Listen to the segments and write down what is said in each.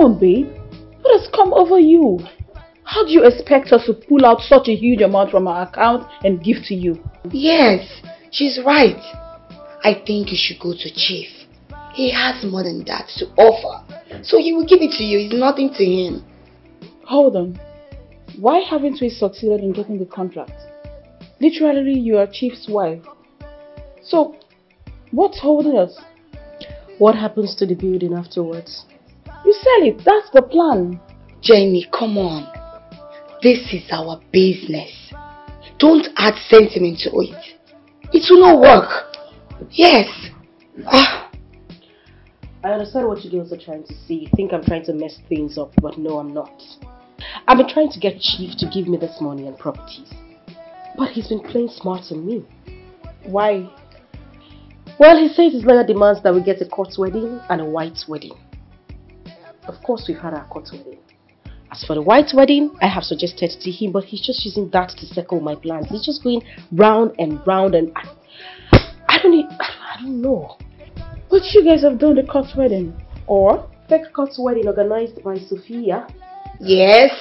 on, babe. What has come over you? How do you expect us to pull out such a huge amount from our account and give to you? Yes, she's right. I think you should go to Chief. He has more than that to offer. So he will give it to you. It's nothing to him. Hold on. Why haven't we succeeded in getting the contract? Literally, you are Chief's wife. So, what's holding us? What happens to the building afterwards? You sell it. That's the plan. Jenny, come on. This is our business. Don't add sentiment to it. It will not work. Yes. Ah. I understand what you girls are trying to see. You think I'm trying to mess things up, but no, I'm not. I've been trying to get Chief to give me this money and properties. But he's been playing smart on me. Why? Well, he says his lawyer demands that we get a court wedding and a white wedding. Of course, we've had our court wedding. As for the white wedding, I have suggested to him, but he's just using that to circle my plans. He's just going round and round, and I, I don't, need, I don't know. But you guys have done the cut wedding, or fake cut wedding organized by Sophia. Yes,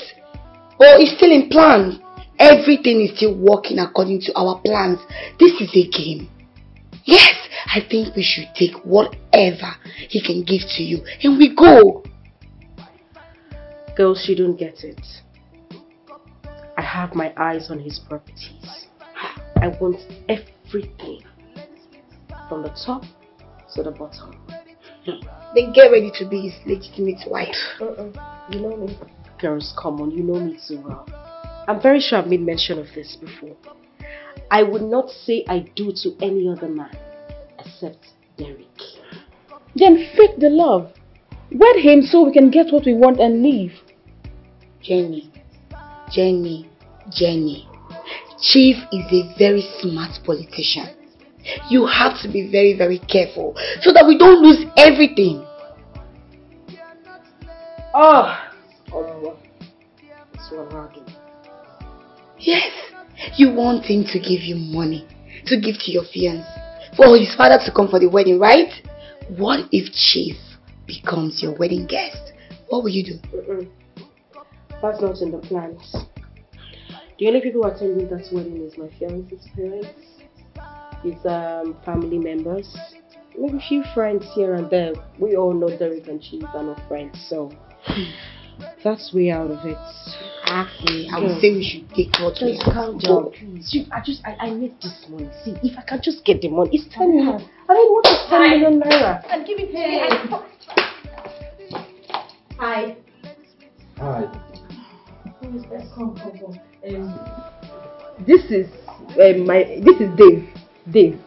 but it's still in plans. Everything is still working according to our plans. This is a game. Yes, I think we should take whatever he can give to you, and we go. Girls, you don't get it. I have my eyes on his properties. I want everything. From the top to the bottom. Then get ready to be his legitimate wife. Uh -uh. You know me. Girls, come on, you know me too well. I'm very sure I've made mention of this before. I would not say I do to any other man except Derek. Then fake the love. Wed him so we can get what we want and leave. Jenny, Jenny, Jenny. Chief is a very smart politician. You have to be very, very careful so that we don't lose everything. Oh, Yes, you want him to give you money to give to your fiance for his father to come for the wedding, right? What if Chief becomes your wedding guest? What will you do? Mm -mm. That's not in the plans. The only people attending that wedding is my fiance's parents, his um, family members, maybe a few friends here and there. We all know Derek and Chief are not friends, so that's way out of it. Actually, I would say we should take what we have. calm down, please. I just, I, I need this money. See, if I can just get the money, it's 10 million. I mean, what is 10 million naira? I'm giving it to you. Hi. Hi. This is uh, my. This is Dave. Dave.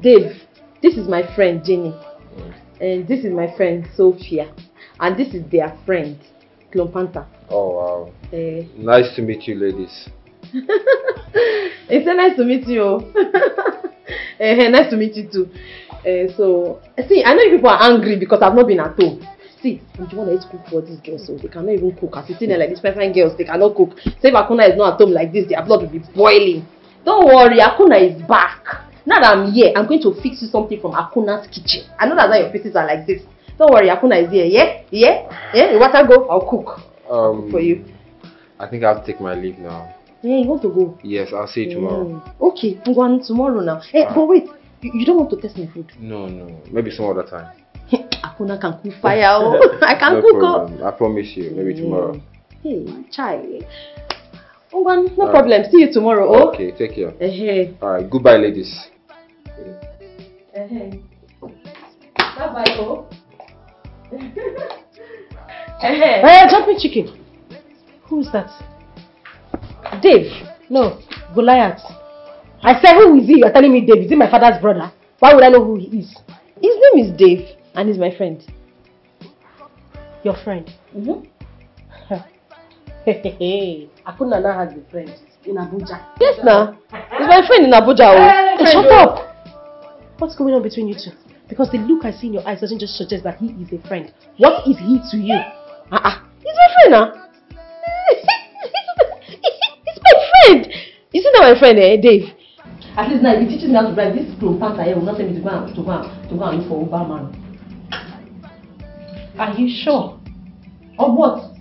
Dave. This is my friend Jenny, and this is my friend Sophia, and this is their friend Clompanta. Oh wow! Uh, nice to meet you, ladies. it's so nice to meet you. uh, nice to meet you too. Uh, so see, I know people are angry because I've not been at home. See, the one that is cook for these girls, so they cannot even cook. As you see there like these fine girls, they cannot cook. Say if Akuna is not at home like this, their blood will be boiling. Don't worry, Akuna is back. Now that I'm here, I'm going to fix you something from Akuna's kitchen. I know that's why your faces are like this. Don't worry, Akuna is here. Yeah? Yeah? Yeah? You want to go? I'll cook. Um, for you. I think I have to take my leave now. Yeah, you want to go? Yes, I'll see you tomorrow. Mm. Okay, I'm going tomorrow now. Hey, uh, but wait, you, you don't want to test my food? No, no. Maybe some other time. Akuna can cook fire. Oh. I can no cook. Problem. I promise you. Maybe mm. tomorrow. Hey, chai. Oh, no problem. See you tomorrow. Oh. Okay, take care. Uh -huh. Alright, goodbye, ladies. Uh -huh. Bye bye, oh. uh -huh. Hey, jumping chicken. Who's that? Dave. No, Goliath. I said, who is he? You're telling me Dave. Is he my father's brother? Why would I know who he is? His name is Dave. And he's my friend. Your friend? Mm-hmm. hey, Akuna now has a friend in Abuja. Yes, now. He's my friend in Abuja. Oh. Hey, shut up. What's going on between you two? Because the look I see in your eyes doesn't just suggest that he is a friend. What is he to you? Uh-uh. He's my friend now. he's my friend. You see now my friend, eh, Dave? At least now, if he teaches me how to drive, this clone panta here will not tell me to go and, to go and, to go and look for Uber man. Are you sure? Or what?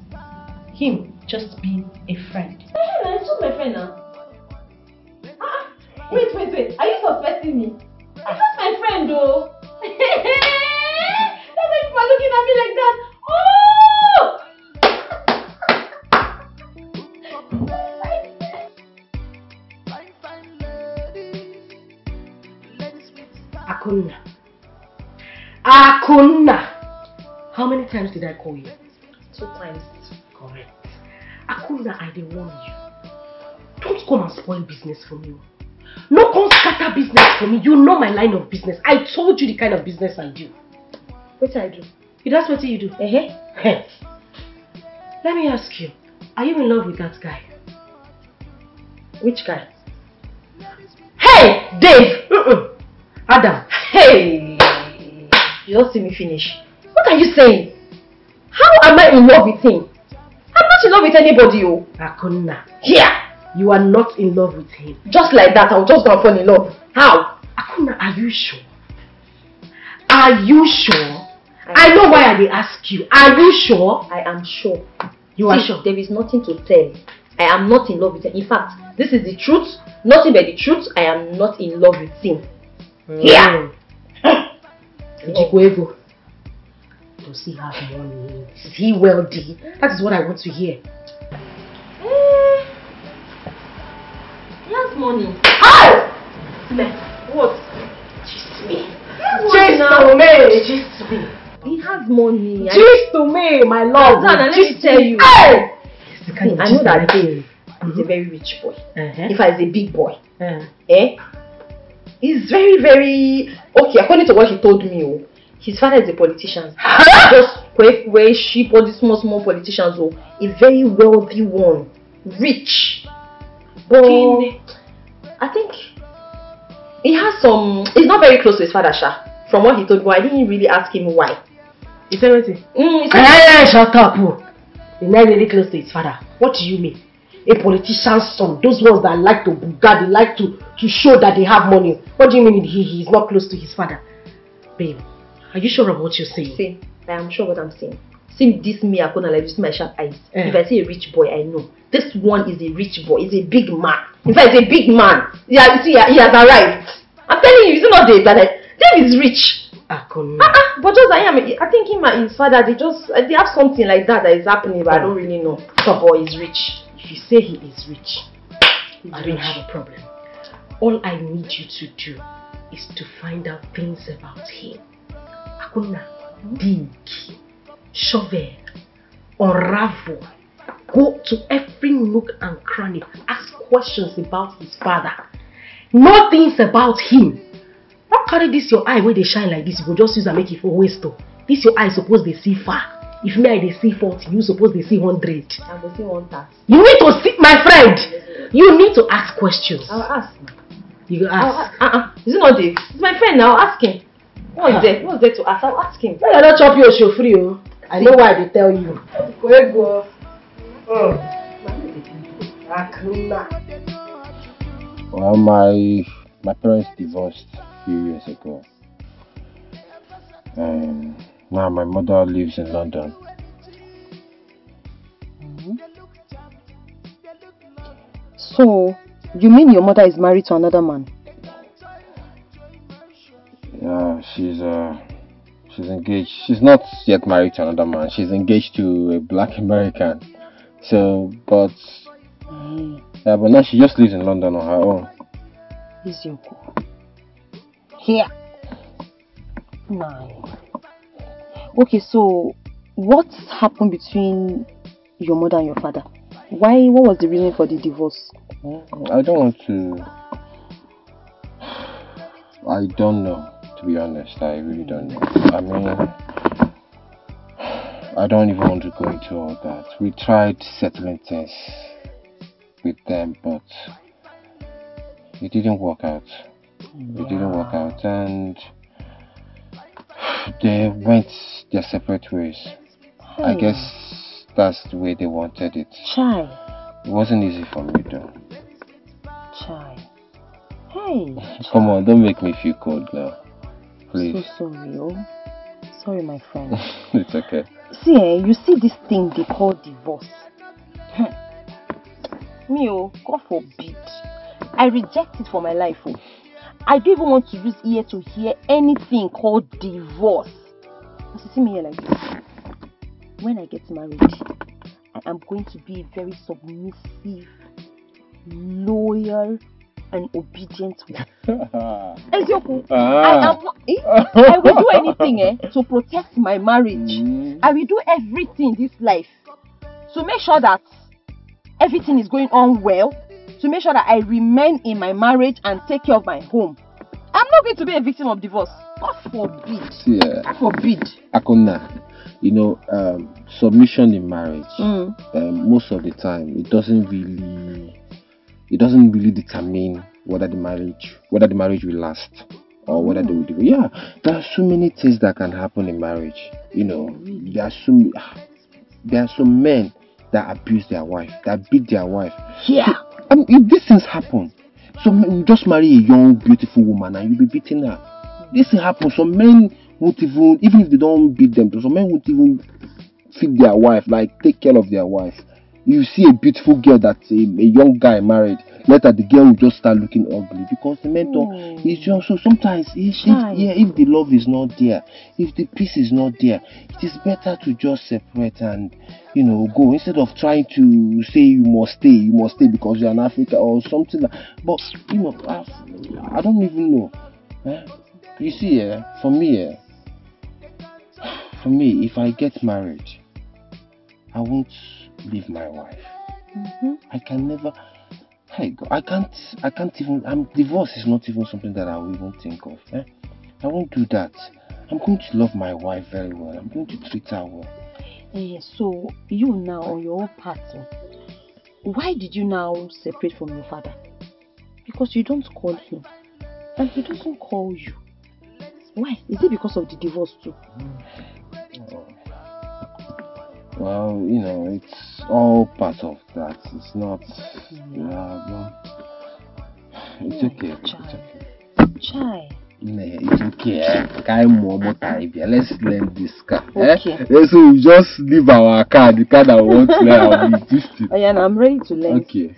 Him just being a friend. Hey, it's just my friend now. Ah, wait, wait, wait. Are you suspecting me? It's just my friend though. That's why people are looking at me like that. Oh! Akuna. Akuna. How many times did I call you? Two times. Correct. Akuna, I dey warn you. Don't come and spoil business for me. No come scatter business for me. You know my line of business. I told you the kind of business I do. What did I do? You that's what you do. Uh-huh. Hey. Let me ask you. Are you in love with that guy? Which guy? Hey, Dave! Adam. Hey! You don't see me finish. What are you saying? How am I in love with him? I'm not in love with anybody, oh. Akuna. Here! You are not in love with him. Just like that, I'll just go and fall in love. How? Akuna, are you sure? Are you sure? I know why I dey ask you. Are you sure? I am sure. You are sure? There is nothing to tell. I am not in love with him. In fact, this is the truth. Nothing but the truth. I am not in love with him. Mm. Yeah. Ejiko Ego. Does he have money? Is he wealthy? That is what I want to hear. Eh, He has money. How? What? Gist me. Gist to me. Gist me. He has money. Gist to me, my love. Zana, let me tell you. Hey! See, I know that Dave is a very rich boy. Uh-huh. If I is a big boy, Uh, eh? He's very, very okay. According to what he told me, oh, his father is a politician. Just where sheep, all these small, small politicians, oh, a very wealthy one, rich. But I think he has some. He's not very close to his father, Sha. From what he told me, I didn't really ask him why. you say what? Mm, he said, Hey, shut up. oh. He's not really close to his father. What do you mean? A politician's son, those ones that like to buga, they like to, to show that they have money. What do you mean he, he's not close to his father? Babe, are you sure of what you're saying? See, I am sure what I'm saying. See this me, I gonna like you see my sharp eyes. Eh. If I see a rich boy, I know. This one is a rich boy, he's a big man. In fact, he's a big man. Yeah, you see, he has arrived. I'm telling you, it's not Dave, but Dave is rich. Akuna. Uh-uh, but just I am, I think him and his father, they just, they have something like that that is happening, but I don't really know. But boy is rich. If you say he is rich, He's I don't have a problem. All I need you to do is to find out things about him. Akuna, dig, shovel, unravel, go to every nook and cranny, ask questions about his father, know things about him. Not carry this your eye where they shine like this, you go just use and make it for waste. oh. This your eye suppose they see far. If me I they see 40, you suppose they see 100. I will see one task. You need to see, my friend. You need to ask questions. I'll ask. You go I'll ask. ask. Uh-uh. Is it not Dave? It's my friend now. I'll ask him. What's there? What's there to ask? I'll ask him. When I don't chop your show free, oh. I know why they tell you. Where go? Hmm. Well, my my parents divorced a few years ago, and now my mother lives in London. So, you mean your mother is married to another man? Yeah, she's uh she's engaged. She's not yet married to another man. She's engaged to a black American. So, but yeah, but now she just lives in London on her own. Eziokwu. Here. Nine. Okay, so what happened between your mother and your father? Why? What was the reason for the divorce? I don't want to. I don't know, to be honest. I really don't know. I mean, I don't even want to go into all that. We tried settling things with them, but it didn't work out. It didn't work out, and they went their separate ways. I Hmm. guess that's the way they wanted it. Chai. It wasn't easy for me though. Chai. Hey. Come on, don't make me feel cold now. So Please. sorry, oh. Sorry, my friend. it's okay. see eh you see this thing they call divorce me oh god forbid i reject it for my life oh i don't even want to use ear to hear anything called divorce as you see me here like this when i get married i am going to be a very submissive loyal and obedient wife Eziokwu, I ah. am eh? I will do anything eh, to protect my marriage. Mm. I will do everything in this life to make sure that everything is going on well, to make sure that I remain in my marriage and take care of my home. I'm not going to be a victim of divorce. God forbid. See, uh, God forbid. Akona, you know, um, submission in marriage, Mm. um, most of the time, it doesn't really, it doesn't really determine whether the marriage, whether the marriage will last or whether they will. divorce. Yeah, there are so many things that can happen in marriage. You know, there are so, ah, there are some men that abuse their wife, that beat their wife. Yeah. I mean, if these things happen, some men you just marry a young, beautiful woman and you'll be beating her. This thing happens. Some men won't even, even if they don't beat them, some men won't even feed their wife, like take care of their wife. You see a beautiful girl that a, a young guy married, later the girl will just start looking ugly because the mentor Hmm. is just so sometimes if, if yeah if the love is not there, if the peace is not there, it is better to just separate and you know go instead of trying to say you must stay, you must stay because you're an Africa or something like but you know I, I don't even know. eh. You see, eh, for me, eh, for me, if I get married, I won't leave my wife. Mhm. I can never. Hey, God, I can't. I can't even. I'm divorce is not even something that I will even think of. Eh? I won't do that. I'm going to love my wife very well. I'm going to treat her well. Eh, so you now on your own part, oh, why did you now separate from your father? Because you don't call him, and he doesn't call you. Why? Is it because of the divorce too? Well, you know, it's all part of that. It's not. But it's okay. It's okay. Chai. Nah, it's okay. Eh? More motor here. Let's learn this car. Okay. Eh? Eh, So we just leave our car, the car that we want to thing. Oh, yeah, and I'm ready to learn. Okay.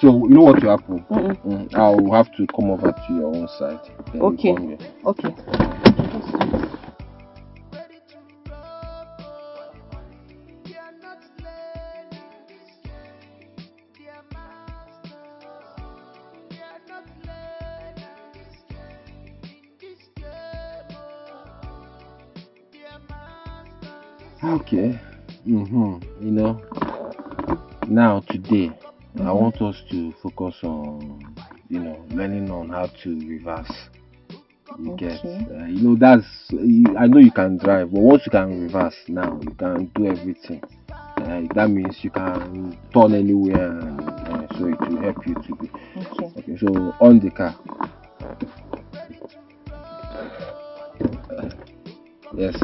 So you know what will happen? Mm-mm. Mm, I'll have to come over to your own side. Okay. Okay. Okay. Mm-hmm. You know, now today, I want us to focus on, you know, learning on how to reverse. You get, Okay. uh, you know, that's. You, I know you can drive, but once you can reverse now, you can do everything. Uh, that means you can turn anywhere, and uh, so it will help you to be. Okay. Okay, so on the car. Yes.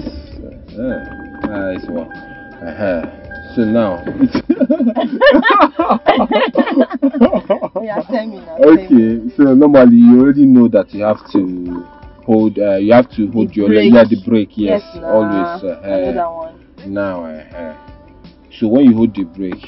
Uh, nice one. Uh-huh. So now. Yeah, tell me now. tell me. okay. So normally you already know that you have to hold. Uh, you have to hold your leg. brake. Yeah, the brake. Yes. nah, always. I know Uh, that one. now. Uh, so when you hold the brake,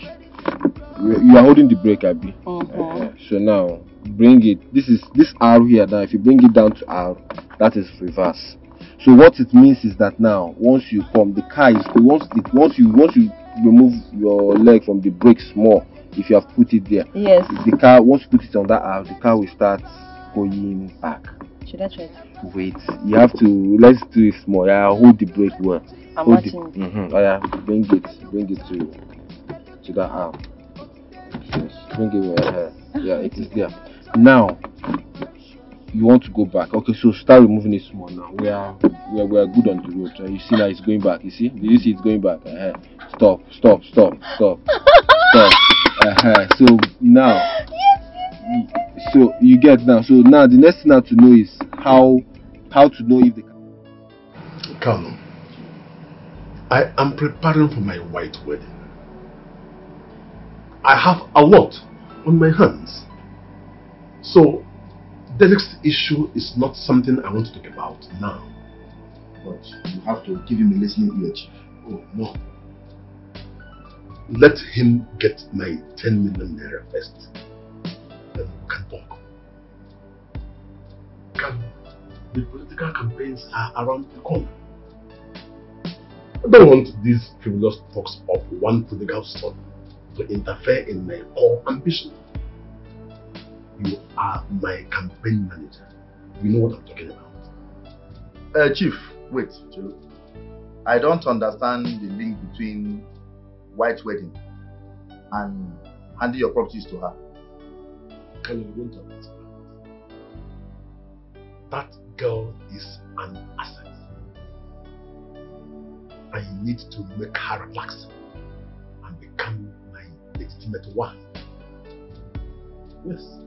you, you are holding the brake, Abby. Mhm. Uh, so now bring it. This is this R here. Now, if you bring it down to R, that is reverse. So what it means is that now, once you come, the car is once it once you once you remove your leg from the brake small, if you have put it there, Yes. the car once you put it on that R, the car will start going back. Should I try it? Wait, you have to let's do it small. Yeah, hold the brake well. I'm hold the, watching. mhm, Oh yeah, bring it, bring it to to that arm. Yes, bring it where uh, yeah, it is there. Now you want to go back. Okay, so start removing it small now. We are we are, we are good on the road. You see now it's going back. You see? Did you see it's going back? Uh-huh. Stop, stop, stop, stop, stop. Uh-huh. So now, so you get now. So now the next thing now to know is how how to know if the Come. I am preparing for my white wedding. I have a lot on my hands. So, the next issue is not something I want to talk about now. But you have to give him a listening ear, Chief. Oh, no. let him get my 10 million naira first. Then we can talk. Can, the political campaigns are around the corner. I don't want these frivolous talks of one prodigal son to interfere in my core ambition. You are my campaign manager. You know what I'm talking about. Uh, Chief, wait, Chelo. I don't understand the link between white wedding and handing your properties to her. Can you won't understand? That girl is an asset. I need to make her relax and become my legitimate wife. Yes.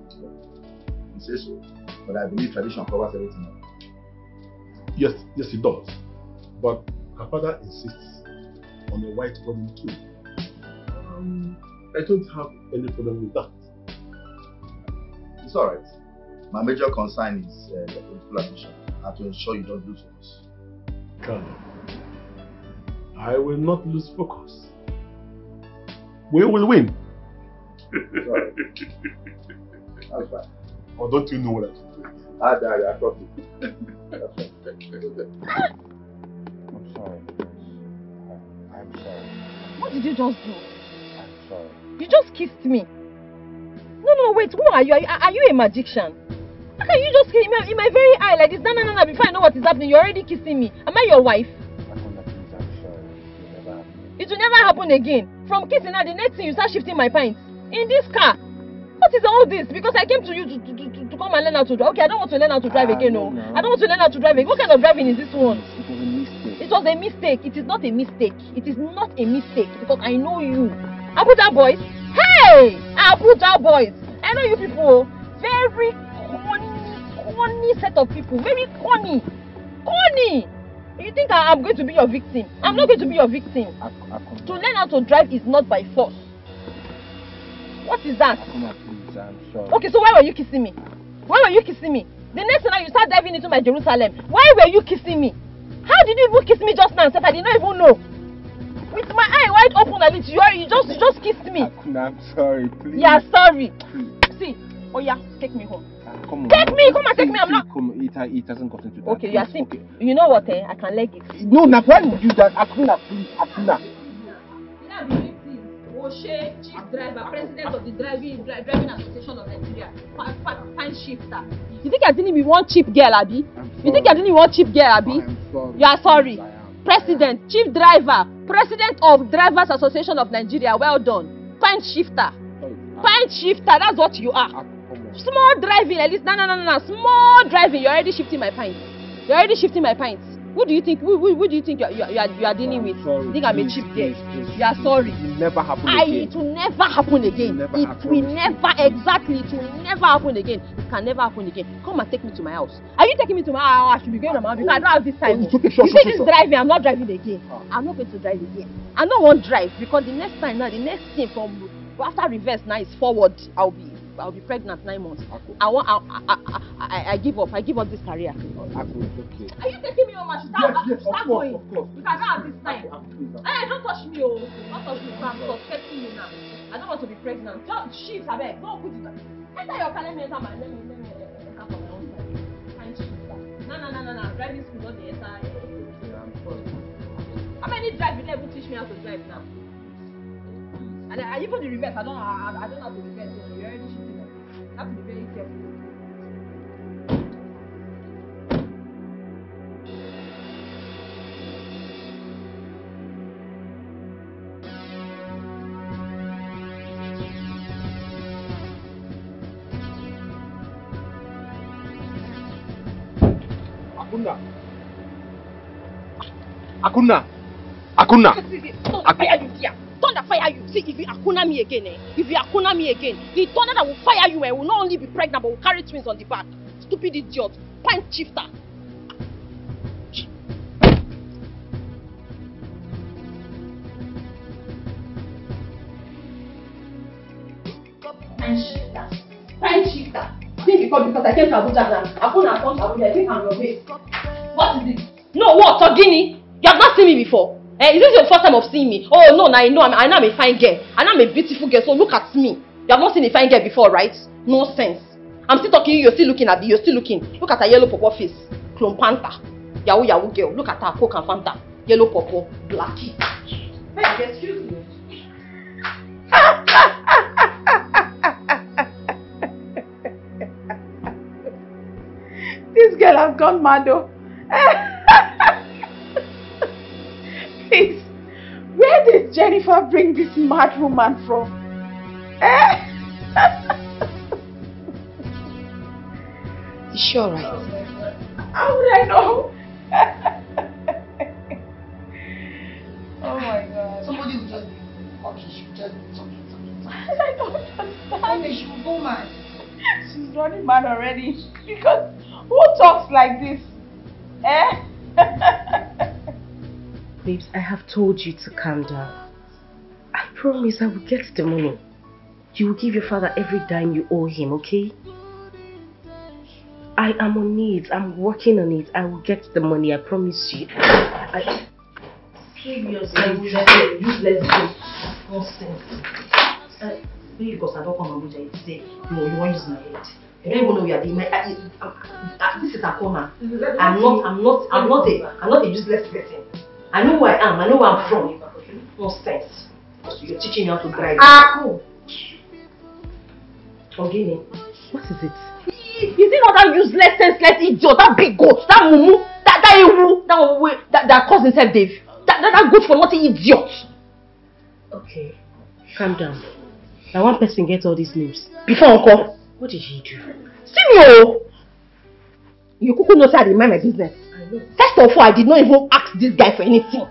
Say so, but I believe tradition covers everything. Yes, yes, it does. But her father insists on a white wedding too. Um, I don't have any problem with that. It's alright. My major concern is uh, the political ambition and to ensure you don't lose focus. Colonel, I will not lose focus. We will win. Alright. That's fine. Or don't you know what I'm doing? I ah, die, I trust you. That's fine. I'm sorry. I, I'm sorry. What did you just do? I'm sorry. You just kissed me. No, no, wait. Who are you? Are you, are you a magician? How can you just in me in my very eye like this? No, no, no, no. Before I know what is happening, you're already kissing me. Am I your wife? Akuna, please, I'm sorry. It will never happen. It will never happen again. From kissing now, the next thing you start shifting my pints. In this car. What is all this? Because I came to you to, to, to, to, to come and learn how to drive. Okay, I don't want to learn how to drive again, no, no. I don't want to learn how to drive again. What kind of driving is this one? It was a mistake. It is not a mistake. It is not a mistake because I know you. Abuja boys. Hey! Abuja boys. I know you people. Very corny, corny set of people. Very corny. Corny. You think I am going to be your victim? I'm not going to be your victim. Ak- Akuna, To learn how to drive is not by force. What is that? Please, I'm sorry. Okay, so why were you kissing me? Why were you kissing me? The next thing now you start diving into my Jerusalem. Why were you kissing me? How did you even kiss me just now? Seth? I did not even know. With my eye wide open and it, you, are- you just you just kissed me. Akuna, I'm sorry. Please. Yeah, sorry. Please. See, oh yeah, take me home. Ah, come on. Take me, come and take me, I'm See, not- Come, it, it hasn't gotten to that. Okay, you are please, seeing. Okay. You know what? Eh? I can leg it. No, now why would you do that? Akuna, please, Akuna. Oshe, chief driver, president of the driving driving association of Nigeria, fine shifter. You think you're dealing with one cheap girl, Abi? You think you're dealing with one cheep girl, Abi? You are sorry. I. President, chief driver, president of Drivers Association of Nigeria. Well done. Pint shifter. Pint shifter, that's what you are. Small driving, at least. No, no, no, no. Small driving. You're already shifting my pints. You're already shifting my pints. Who do you think? Who, who, who do you think you are, you are, you are, dealing with? Sorry. You think I'm a Please, cheap girl? please, please, You are sorry. It will never happen I, again. it will never happen again. never it happen. will never, exactly, it will never happen again. It can never happen again. Come and take me to my house. Are you taking me to my house? I should be going to my house because I don't have this time. Oh, it's okay, sure, you sure, see sure, this sure. driving, I'm not driving again. Ah. I'm not going to drive again. I don't want drive because the next time now, the next thing from after reverse now is forward. I'll be I'll be pregnant nine months. Aku, I want I, I, I, I, I give up. I give up this career. Aku, okay. Are you taking me home? I should Yes, start, yes, of start course, going. of course. Because I don't have this time. Aku. Hey, don't touch me, oh. Don't touch me. I'm suspecting you now. I don't want to be pregnant. Just shift, I beg. Don't put it. Enter your car, let me enter my, let me, let me uh, enter from my own side. Can't shift. No, no, no, no, no. Driving school, not the enter. Uh, how many drive you never teach me how to drive now? And I, even the reverse, I don't. I, I don't know how to reverse. have to be very careful. Akunna. Akunna. Akunna. Akunna. Thunder fire you. See, if you akuna me again, eh? If you akuna me again, the thunder that will fire you, eh, will not only be pregnant, but will carry twins on the back. Stupid idiot. Pint shifter. Pint shifter. Pint shifter. Think because because I came to Abuja now. Akuna come to Abuja, I think I'm your. What is it? No, what? Ogini? You have not seen me before. Eh, is this your first time of seeing me? Oh no, now I know I'm, I know I'm a fine girl. I know I'm a beautiful girl. So look at me. You have not seen a fine girl before, right? No sense. I'm still talking. You're still looking at me. You're still looking. Look at her yellow purple face. Clone panther. Yahoo yahoo girl. Look at her coke and fanta. Yellow purple. Blackie. Hey, excuse me. This girl has gone mad though. did Jennifer bring this mad woman from? Eh? Is she alright? How would I know? oh my god. Somebody will just be okay, she will just be talking, talking, talking. I don't understand. One day she will go mad. She's running mad already. Because who talks like this? Eh? Babes, I have told you to calm down. I promise I will get the money. You will give your father every dime you owe him, okay? I am on it. I'm working on it. I will get the money, I promise you. I... Serious, I useless girl. Nonsense. Uh, because I don't come Abuja, you say, no, you want to use my head. I don't even know where the I, I, I, this is a corner. I'm not, I'm not, I'm not a, I'm not a useless person. I know who I am. I know where I'm from. Nonsense. You're teaching me how to drive. Ah, cool. Ogini, what is it? Is it not that useless, senseless idiot, that big goat, that mumu, that that ewu, that one that that calls himself Dave, that that, that good for nothing idiot? Okay, calm down. Now one person gets all these names. Before uncle, What did he do? see me oh. You kuku know say I dey mind my business. First of all, I did not even ask this guy for anything.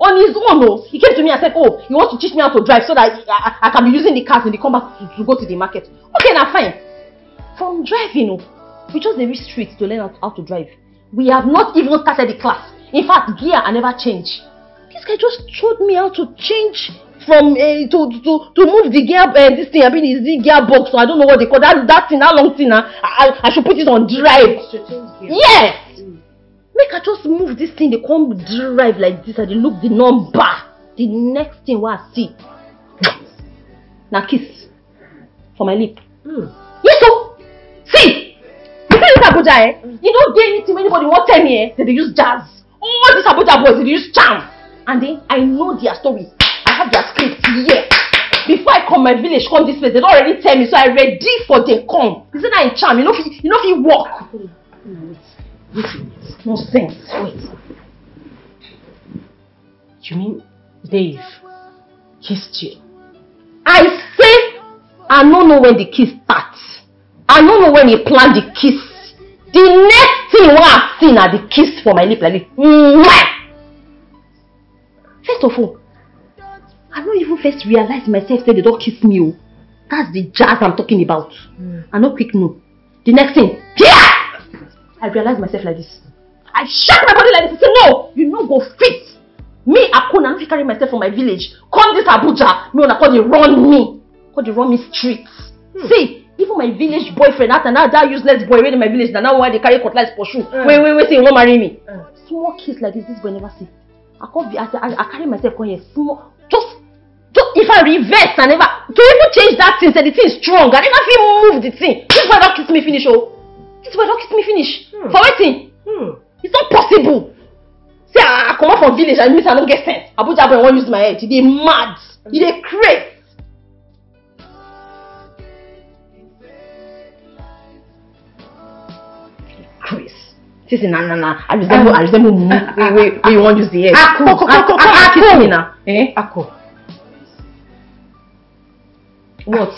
On his own, oh, he came to me and said, oh, he wants to teach me how to drive so that I, I, I can be using the cars in the combat to, to go to the market. Okay, now fine. From driving, oh, we just dey reach street to learn how, how to drive. We have not even started the class. In fact, gear I never change. This guy just showed me how to change from uh, to, to to move the gear uh, this thing. I mean, is the gearbox? So I don't know what they call that. That thing, that long thing. Uh, I I should put it on drive. Yes. Make I just move this thing. They come drive like this. and they look the number. The next thing what I see, now kiss for my lip. Mm. Yes, so see. You see this Abuja, eh? You don't get anything anybody want tell me, eh? That they use jazz. All these Abuja boys, they use charm. And then I know their story. I have their script here. Before I come my village, come this place, they don't already tell me, so I ready for they come. Isn't that in charm, you know if you, you know if you walk. Wait, wait a minute. No sense. Wait. You mean Dave kissed you? I say I don't know when the kiss starts. I don't know when he planned the kiss. The next thing wey I see na the kiss for my lip like this. Mwah! First of all, I don't even first realize myself say they don't kiss me o. That's the jazz I'm talking about. Hmm. I no quick know. The next thing, yeah! I realize myself like this. I shake my body like this. I say no, you no go fit. Me Akuna no fit carry myself from my village. Come this Abuja, me una come dey run me. Call dey run me street. Hmm. See, even my village boyfriend that na that useless boy wey dey my village na now why dey carry cutlass pursue. Wait wait wait say he wan marry me. Hmm. Small kiss like this this boy never see. I come be I, I, I carry myself come here small just just if I reverse I never to even change that thing say the thing is strong I never fit move the thing. This boy don kiss me finish oh. This boy don't kiss me finish. Hmm. For wetin? Hmm. It's not possible. See, I, I come out from village and say I don't get sense. Abuja boy wan use my head. He dey mad. He craze. Craze. See, see, na na na. I resemble, I resemble mumu. Wey wey you wan use the head. Aku, Come, come, come, come, come, Aku. kiss me now. Eh? Ako, What?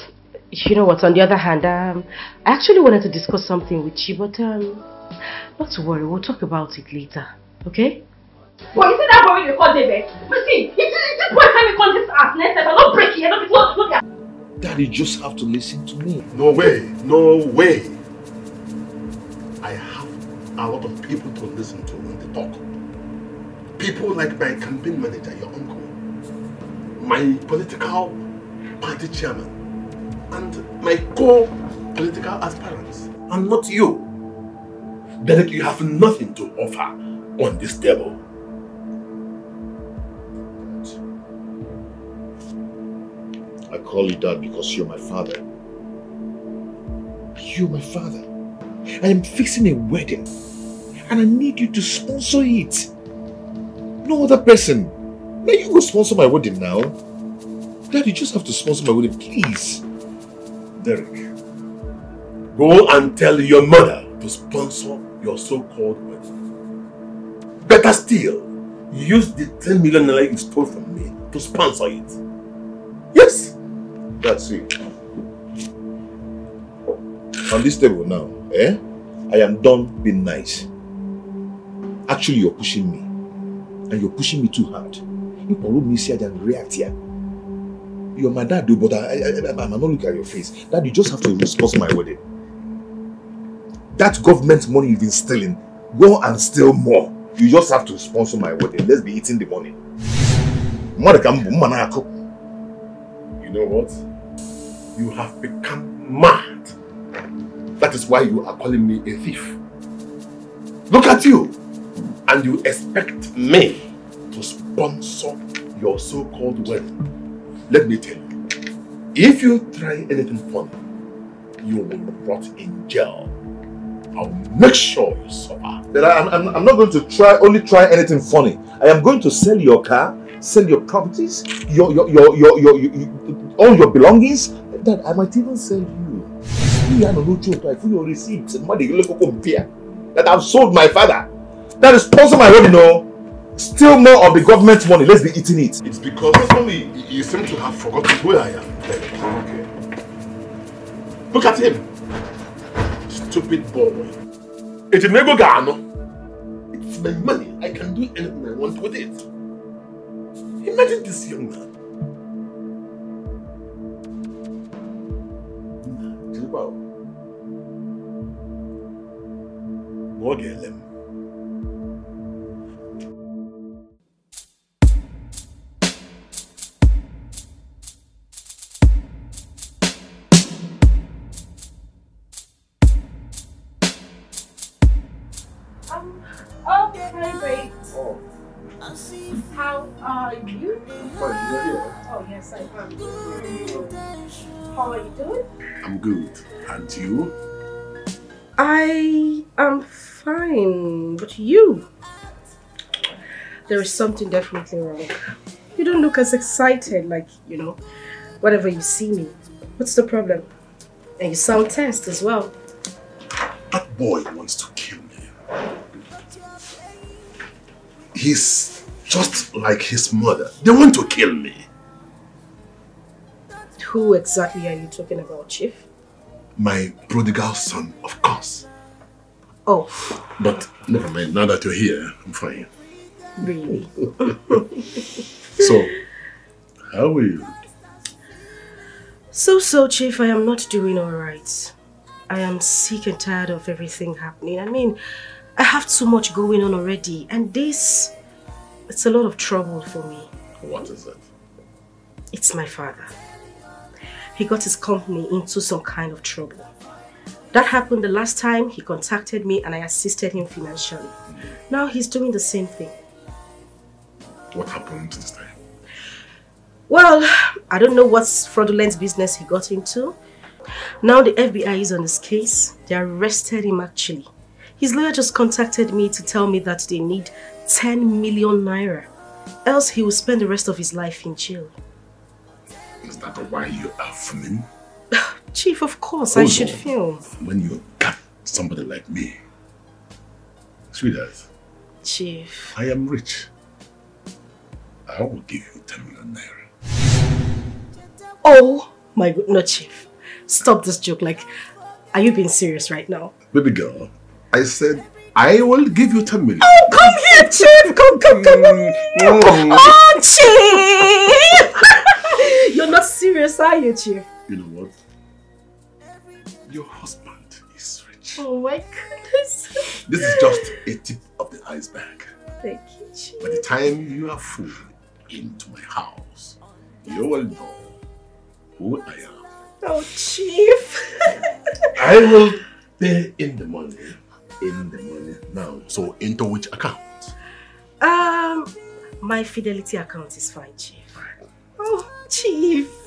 You know what, on the other hand, um, I actually wanted to discuss something with you, but um, not to worry, we'll talk about it later, okay? But you see that boy wey dey call David? But see, if if this boy carry me come this ass next time, I no break it. I no fit no no be Daddy, you just have to listen to me. No way, no way. I have a lot of people to listen to when they talk. People like my campaign manager, your uncle, my political party chairman, and my co-political aspirants, and not you. Derek, you have nothing to offer on this table. I call you dad because you're my father. You're my father. I am fixing a wedding and I need you to sponsor it. No other person. May you go sponsor my wedding now. Dad, you just have to sponsor my wedding, please. Derek, go and tell your mother to sponsor your so-called wedding. Better still, use the 10 million naira you stole from me to sponsor it. Yes, that's it. On this table now, eh? I am done being nice. Actually, you're pushing me. And you're pushing me too hard. You follow me here and react here. You're my dad, though, but I, I, I'm not looking at your face. Dad, you just have to sponsor my wedding. That government money you've been stealing, go and steal more. You just have to sponsor my wedding. Let's be eating the money. You know what? You have become mad. That is why you are calling me a thief. Look at you. And you expect me to sponsor your so-called wedding. Let me tell you, if you try anything funny, you will be brought in jail. I'll make sure you suffer. Then I'm, I'm, I'm not going to try only try anything funny. I am going to sell your car, sell your properties, your your your your, your, your, your all your belongings. That I might even sell you. I That I've sold my father. That is sponsor my wedding, no. Still more of the government money. Let's be eating it. It's because only you seem to have forgotten who I am. Okay. Look at him. Stupid boy. It's nego gano. It's my money. I can do anything I want with it. Imagine this young man. Morgan, Yes, There is something definitely wrong. You don't look as excited like, you know, whenever you see me. What's the problem? And you sound tensed as well. That boy wants to kill me. He's just like his mother. They want to kill me. Who exactly are you talking about, Chief? My prodigal son, of course. Oh. But never mind, now that you're here, I'm fine. Really? so, how are you? So, so, Chief, I am not doing alright. I am sick and tired of everything happening. I mean, I have too much going on already, and this, it's a lot of trouble for me. What is it? It's my father he got his company into some kind of trouble. That happened the last time he contacted me and I assisted him financially. Now he's doing the same thing. What happened this time? Well, I don't know what fraudulent business he got into. Now the FBI is on his case. They arrested him actually. His lawyer just contacted me to tell me that they need 10 million naira. Else he will spend the rest of his life in jail. Is that why you are filming? Chief, of course, Hold I should on. film. When you got somebody like me. Sweetheart. Chief. I am rich. I will give you 10 million naira. Oh my god, no Chief. Stop this joke. Like, are you being serious right now? Baby girl, I said I will give you 10 million. Oh, come here, Chief. Come, come, come. Mm. Oh, Chief. You're not serious, are you, Chief? You know what? Your husband is rich. Oh my goodness. This is just a tip of the iceberg. Thank you, Chief. By the time you are full into my house, you will know who I am. Oh, Chief. I will pay in the money. In the money now. So, into which account? Um, my Fidelity account is fine, Chief. Oh, Chief.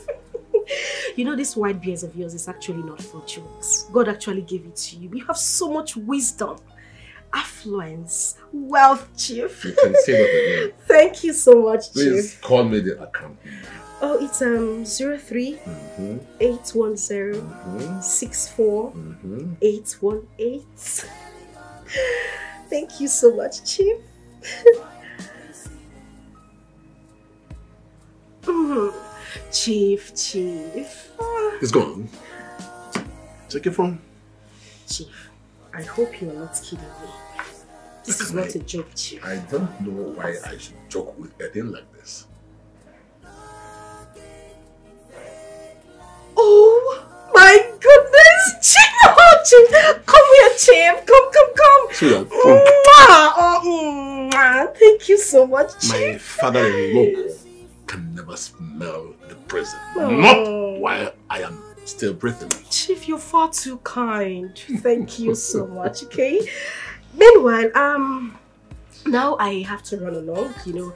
You know, this white beard of yours is actually not for jokes. God actually gave it to you. You have so much wisdom, affluence, wealth, Chief. You can say that again. Thank you so much, Please Chief. call me the account. Oh, it's um zero three Mm-hmm. eight one zero Mm-hmm. six four Mm-hmm. eight one eight. Thank you so much, Chief. Chief, Chief. It's gone. Check your phone. Chief, I hope you are not kidding me. This is not a joke, Chief. I don't know why I should joke with a thing like this. Oh my goodness, Chief! Oh, Chief, come here, Chief. Come, come, come. Sweetheart! Oh, mwah. Thank you so much, Chief. my father-in-law can never smell the prison. Oh. Not while I am still breathing. Chief, you're far too kind. Thank you so much, okay? Meanwhile, um, now I have to run along, you know.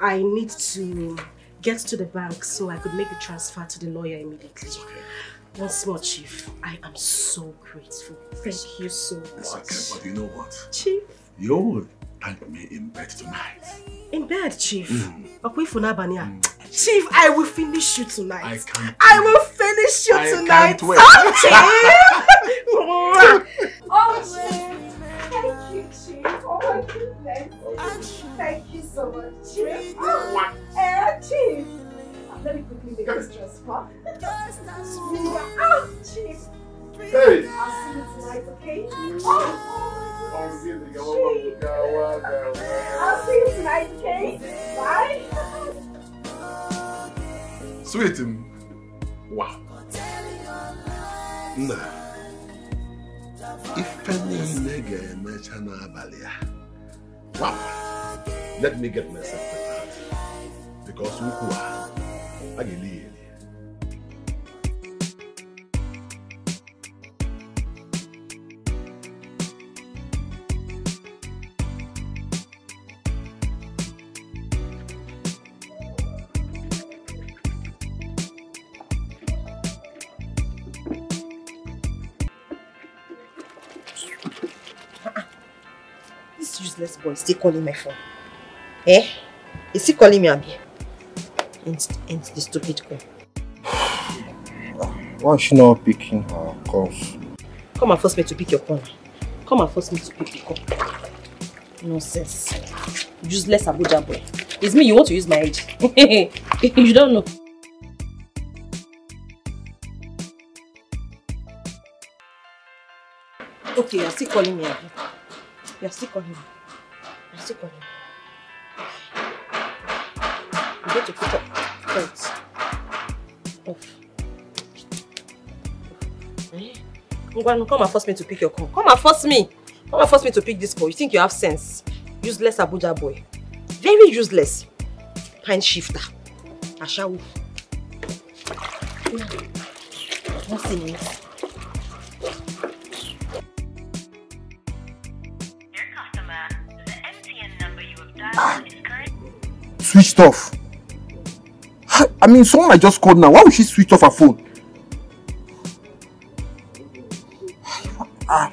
I need to get to the bank so I could make the transfer to the lawyer immediately. Okay. Once more, Chief, I am so grateful. Thank you so It's much. okay, but you know what? Chief, You will thank me in bed tonight. in bed, Chief. Mm. Funabania. Chief, I will finish you tonight. I can't. I will finish you I tonight. can't wait. Oh, Chief! oh, Chief! Thank you, Chief. Oh, my goodness. Thank you so much, Chief. Oh, Chief. Let me quickly make this transfer. Oh, Chief. Hey! I'll see you tonight, okay? Oh, oh I'll see you tonight, okay? Bye. Sweet. Wow. Nna, ife niile ga-emecha n'abalị a. Wow. Let me get myself prepared. Because ukwu a, a ga-eli ya eli. Boy is still calling my phone. Eh? Is he calling me Abi? End the stupid call. Why is she not picking her calls? Come and force me to pick your call. Come and force me to pick the call. Nonsense. Useless Abuja boy. It's me you want to use my age. you don't know. Okay, you're still calling me Abi. You're still calling me. Still calling me. You get to put up phones. Off. Eh? Ngwanu, come and force me to pick your call. Come and force me. Come and force me to pick this call. You think you have sense? Useless Abuja boy. Very useless. Pine shifter. Ashawu. In Switched off. I mean, someone might just called now. Why would she switch off her phone? Ah,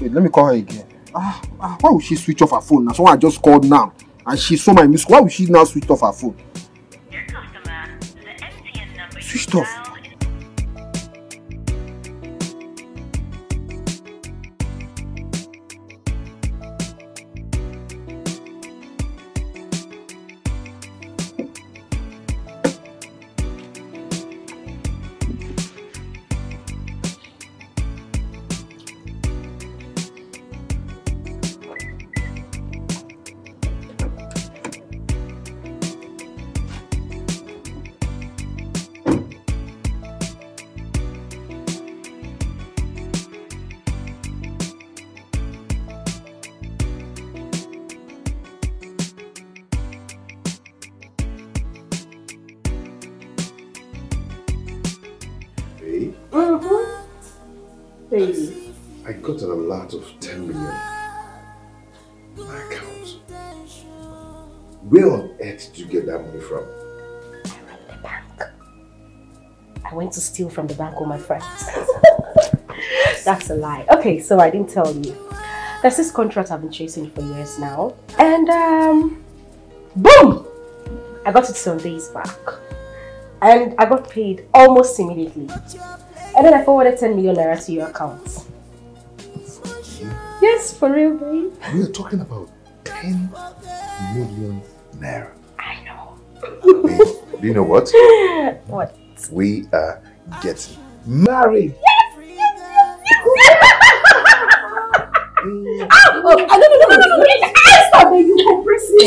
wait, let me call her again. Ah, ah, why would she switch off her phone now? Someone had just called now and she saw my call. Why would she now switch off her phone? Switched off. Steal from the bank with my friends. That's a lie. Okay, so I didn't tell you. There's this contract I've been chasing for years now. And um boom! I got it some days back. And I got paid almost immediately. And then I forwarded 10 million naira to your account. Yes, for real, babe. We are talking about 10 million naira. I know. Do you know what? What? We are getting married. Oh, no, no, no, no, no, no, no, stop you compressing.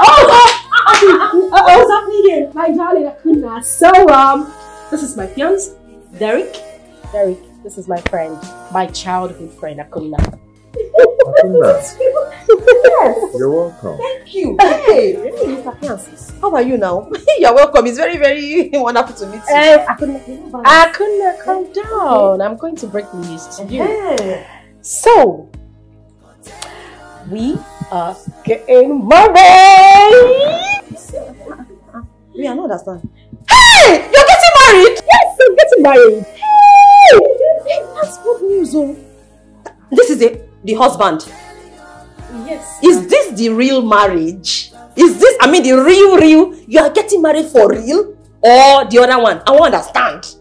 oh, uh, what's happening here? My darling Akuna. So, um, this is my fiance, Derek. Derek, this is my friend, my childhood friend, Akuna. Akuna, yes. you're welcome. Thank you. Hey, Mr. Fiance. How are you now? You're welcome. It's very, very wonderful to meet you. Uh, Akuna, Akuna, calm down. I'm going to break the news to you. Yeah. So, we are getting married. We are don't understand. Hey, you're getting married? Yes, I'm getting married. Hey, that's good news, oh. This is the, the husband. Yes. Is this the real marriage? Is this, I mean, the real, real, you are getting married for real? Or the other one? I won't understand.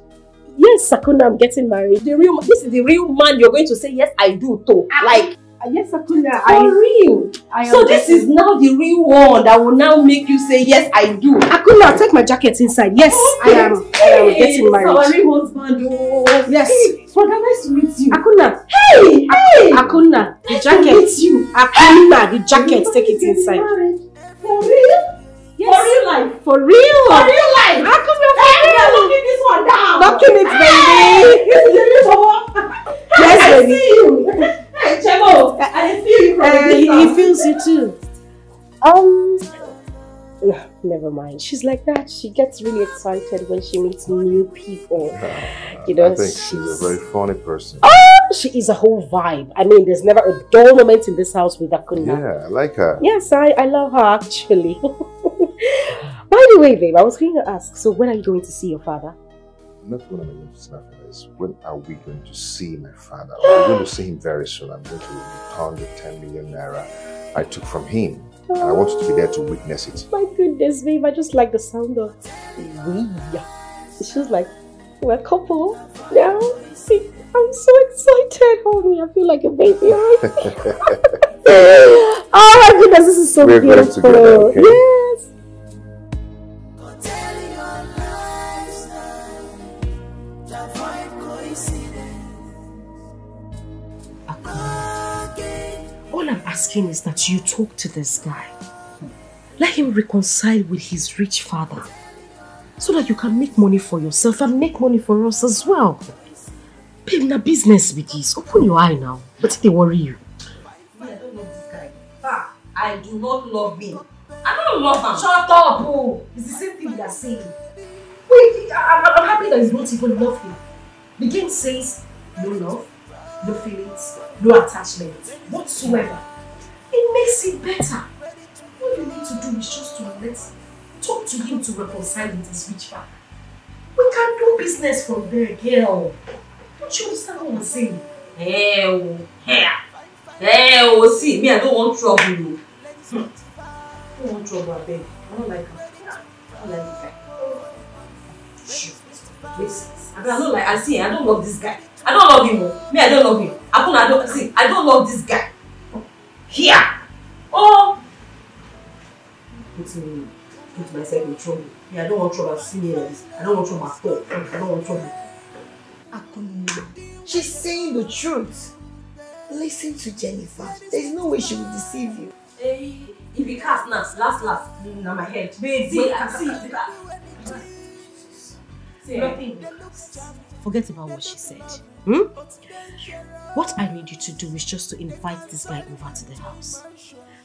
Yes, Sakuna, I'm getting married. The real, this is the real man you're going to say, yes, I do, too. Like, Uh, yes, Sakuna, for real. I So this is now the real one that will now make you say, yes, I do. Akuna, take my jacket inside. Yes, I am. I am getting married. husband, oh. Yes. Brother, nice to meet you. Akuna, Hey, hey. Akuna, the Nice to jacket. meet you. Akuna, the jacket. Take it inside. For real? Yes. For real life? For real. For real life? How come you're Hey, for are real? locking this one down. Locking it, Hey, baby. this is the one. Yes, I baby. see you. Hey, Chemo, I feel you from Uh, a he, he feels you too. Um, never mind. She's like that. She gets really excited when she meets new people. You know, I think she's a very funny person. Oh, she is a whole vibe. I mean, there's never a dull moment in this house with Akuna. Yeah, I like her. Yes, I, I love her actually. By the way, babe, I was going to ask. So, when are you going to see your father? Not when I'm going to see my father. Is when are we going to see my father? We're going to see him very soon. I'm going to return the 10 million naira I took from him. I want you to be there to witness it. My goodness, babe, I just like the sound of we. It's just like we're a couple now. See, I'm so excited. Hold me, I feel like a baby already. oh my goodness, this is so We're beautiful. together, okay? Yes. I'm asking is that you talk to this guy. Let him reconcile with his rich father. So that you can make money for yourself and make money for us as well. Babe, na business with this. Open your eye now. But they worry you. I don't love this guy. Ah, I do not love him. I don't love him. Shut up, oh. It's the same thing you are saying. Wait, I, I'm, I'm happy that you don't even love him. The game says no love, no feelings, no attachment whatsoever. It makes it better. All you need to do is just to let talk to him to reconcile with his rich father. We can do business from there, girl. Don't you understand what I'm saying? Hell, oh, hell. Hell, oh, see, me, I don't want trouble, you. Hmm. I don't want trouble, I. I don't like him. I don't like the guy. Shoot. Listen, I don't like, I see, I don't love this guy. I don't love him, me, I don't love him. Akuna, I don't, see, I don't love this guy. Here. Oh. Put me, put myself in trouble. Me, I don't want trouble. See me like this. I don't want trouble at all. I don't want trouble. Akuna, she's saying the truth. Listen to Jennifer. There's no way she will deceive you. Hey, if you cast now, last, last, na my head. Babe, see, I see. See, Nothing. Forget about what she said. Hmm? What I need you to do is just to invite this guy over to the house.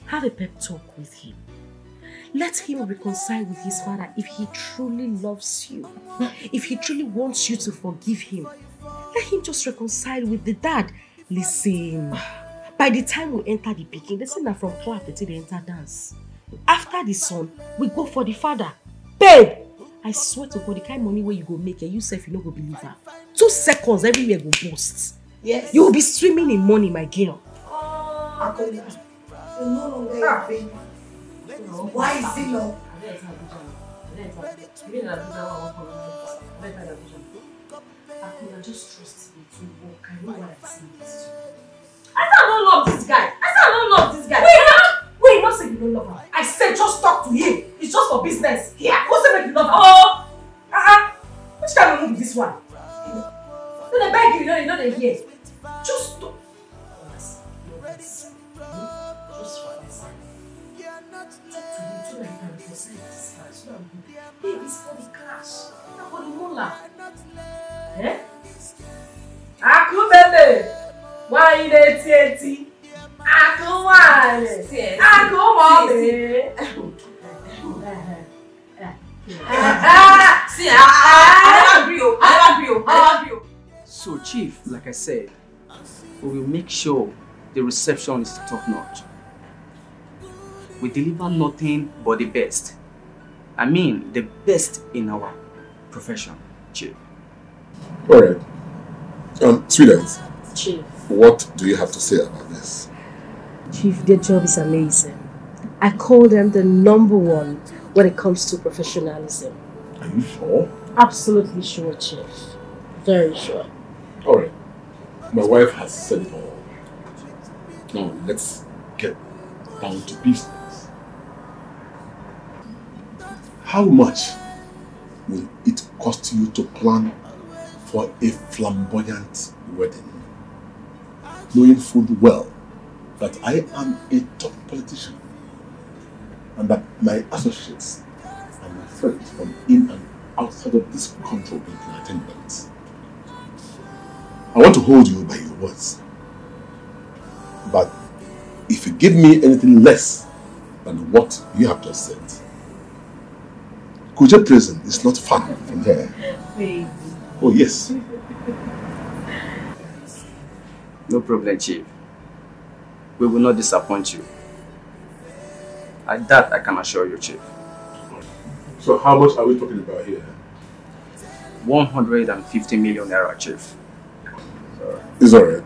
Have a pep talk with him. Let him reconcile with his father if he truly loves you. If he truly wants you to forgive him. Let him just reconcile with the dad. Listen, by the time we enter the picking, they say that from clap until they enter dance. After the son, we go for the father. Babe, I swear to God, the kind money where you go make, and you sef you no go believe her. Two seconds, everywhere go burst. Yes. You will be swimming in money, my girl. Akoya, you no longer a ah. baby. Why is it not? I just trust me to work. I know what I'm saying. I said I don't love this guy. I said I don't love this guy. Wait, now. Wait, not say you don't love him. I said just talk to him. It's just for business. Yeah. Beg you, I said, we will make sure the reception is top notch. We deliver nothing but the best. I mean, the best in our profession, Chief. All right. Um, sweetheart, Chief. what do you have to say about this? Chief, their job is amazing. I call them the number one when it comes to professionalism. Are you sure? Absolutely sure, Chief. Very sure. All right. My wife has said it all. Now let's get down to business. How much will it cost you to plan for a flamboyant wedding? Knowing full well that I am a top politician and that my associates and my friends from in and outside of this country will be in attendance. I want to hold you by your words. But if you give me anything less than what you have just said, Kuje prison is not far from here. Baby. Oh yes. No problem, Chief. We will not disappoint you. At that, I can assure you, Chief. So how much are we talking about here? 150 million naira, Chief. It's alright.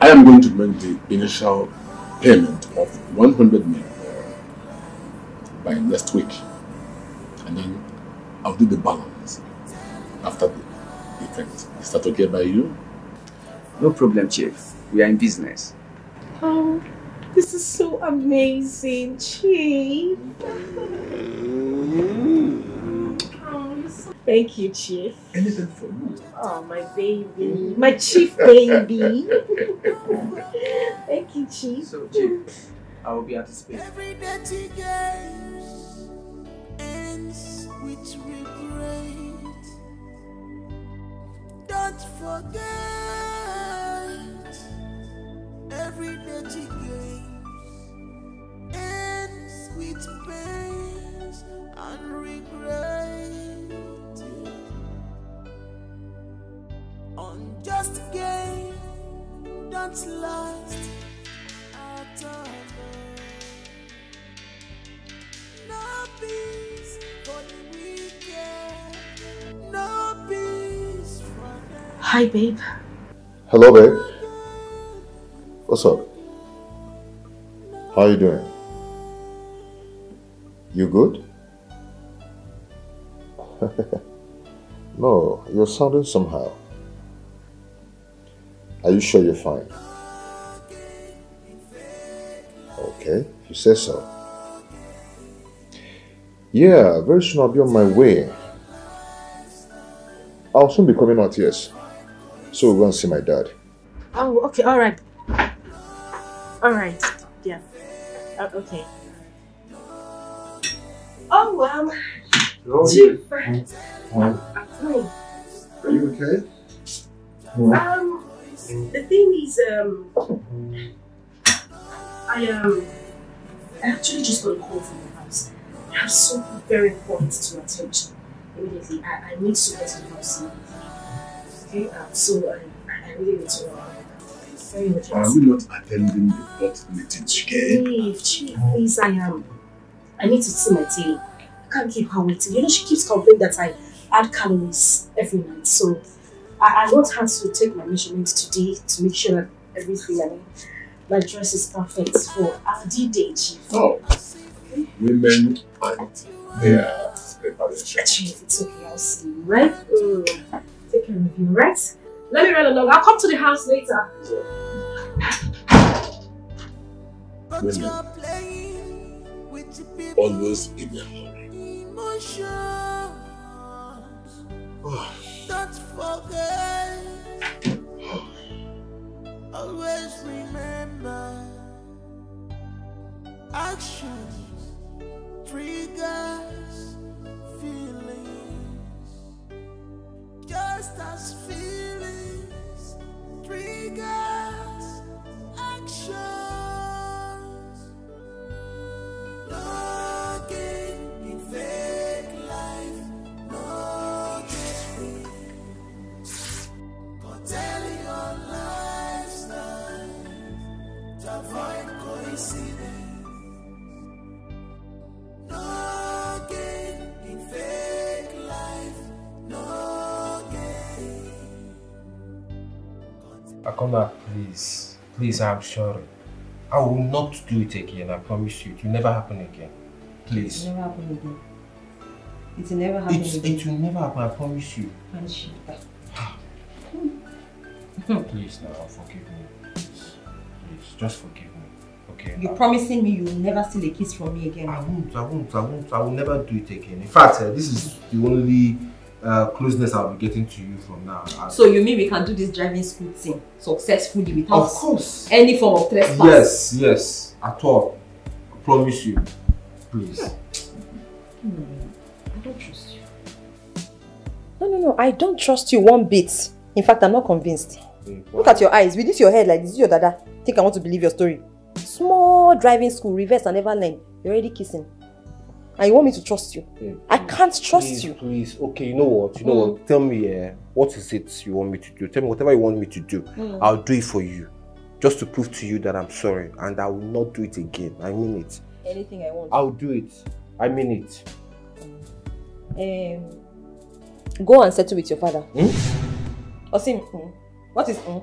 I am going to make the initial payment of 100 million by next week. And then I'll do the balance after the event. Is that okay by you? No problem, Chief. We are in business. Oh, this is so amazing, Chief. Mm-hmm. You're so- Thank you, Chief. Anything for you. Oh, my baby. My chief baby. Thank you, Chief. So, Chief, I will be at his place. Every dirty game ends with regret. Don't forget, every dirty game ends with pains and regret. Unjust game don't last at all. No peace for the wicked. No peace for them. Hi, babe. Hello, babe. What's up? How are you doing? You good? no, you're sounding somehow. Are you sure you're fine? Okay, you say so. Yeah, very soon I'll be on my way. I'll soon be coming out, yes. So we'll go and see my dad. Oh, okay, all right. All right. Yeah. Uh, okay. Oh, um, Chief. I'm fine. Are you okay? Um, the thing is, um, I um, I actually just got a call from the house. I have something very important to attend to immediately. I, I need to get to the house immediately. Okay, um, so I, I really need to. Uh, very urgent. Are we not attending the board meetings, okay? Chief, Chief, please, I am. I need to see my team. I can't keep her waiting. You know, she keeps complaining that I add calories every night. So I, I want her to take my measurements today to make sure that everything, I mean, my dress is perfect for our D-Day, Chief. Oh, women and their preparation. Chief, it's okay. I'll see you, right? Take care of you, right? Let me run along. I'll come to the house later. Women always in a hurry. Don't forget. Always remember. Actions triggers feelings. Just as feelings actions. No Tell your lifestyle to avoid coincidence. No gain in fake life, no gain. Akuna, please. Please, I'm sorry. I will not do it again, I promise you. It will never happen again. Please. It Please. will never happen again. It will never happen It, again. it will never happen, I promise you. And she- ah. hmm. Please now, forgive me. Please. Please, just forgive me. Okay? You're I- promising me you will never steal a kiss from me again. I won't, I won't, I won't, I will never do it again. In fact, uh, this is the only uh, closeness I'll be getting to you from now. I- So you mean we can do this driving school thing successfully without Of course. any form of trespass? Yes, yes, at all. I promise you. Please. Hmm. I don't trust you. No, no, no. I don't trust you one bit. In fact, I'm not convinced. Look at your eyes. With this your head like this, is your dada. Think I want to believe your story. Small driving school, reverse and never learn. You're already kissing. And you want me to trust you? I can't trust please, you. Please, okay, you know what? You know Mm. what? Tell me, uh, what is it you want me to do? Tell me whatever you want me to do. Mm. I'll do it for you. Just to prove to you that I'm sorry and I will not do it again. I mean it. Anything I want. I'll do it. I mean it. Um, go and settle with your father. Hmm? Osim, hmm. What is hmm?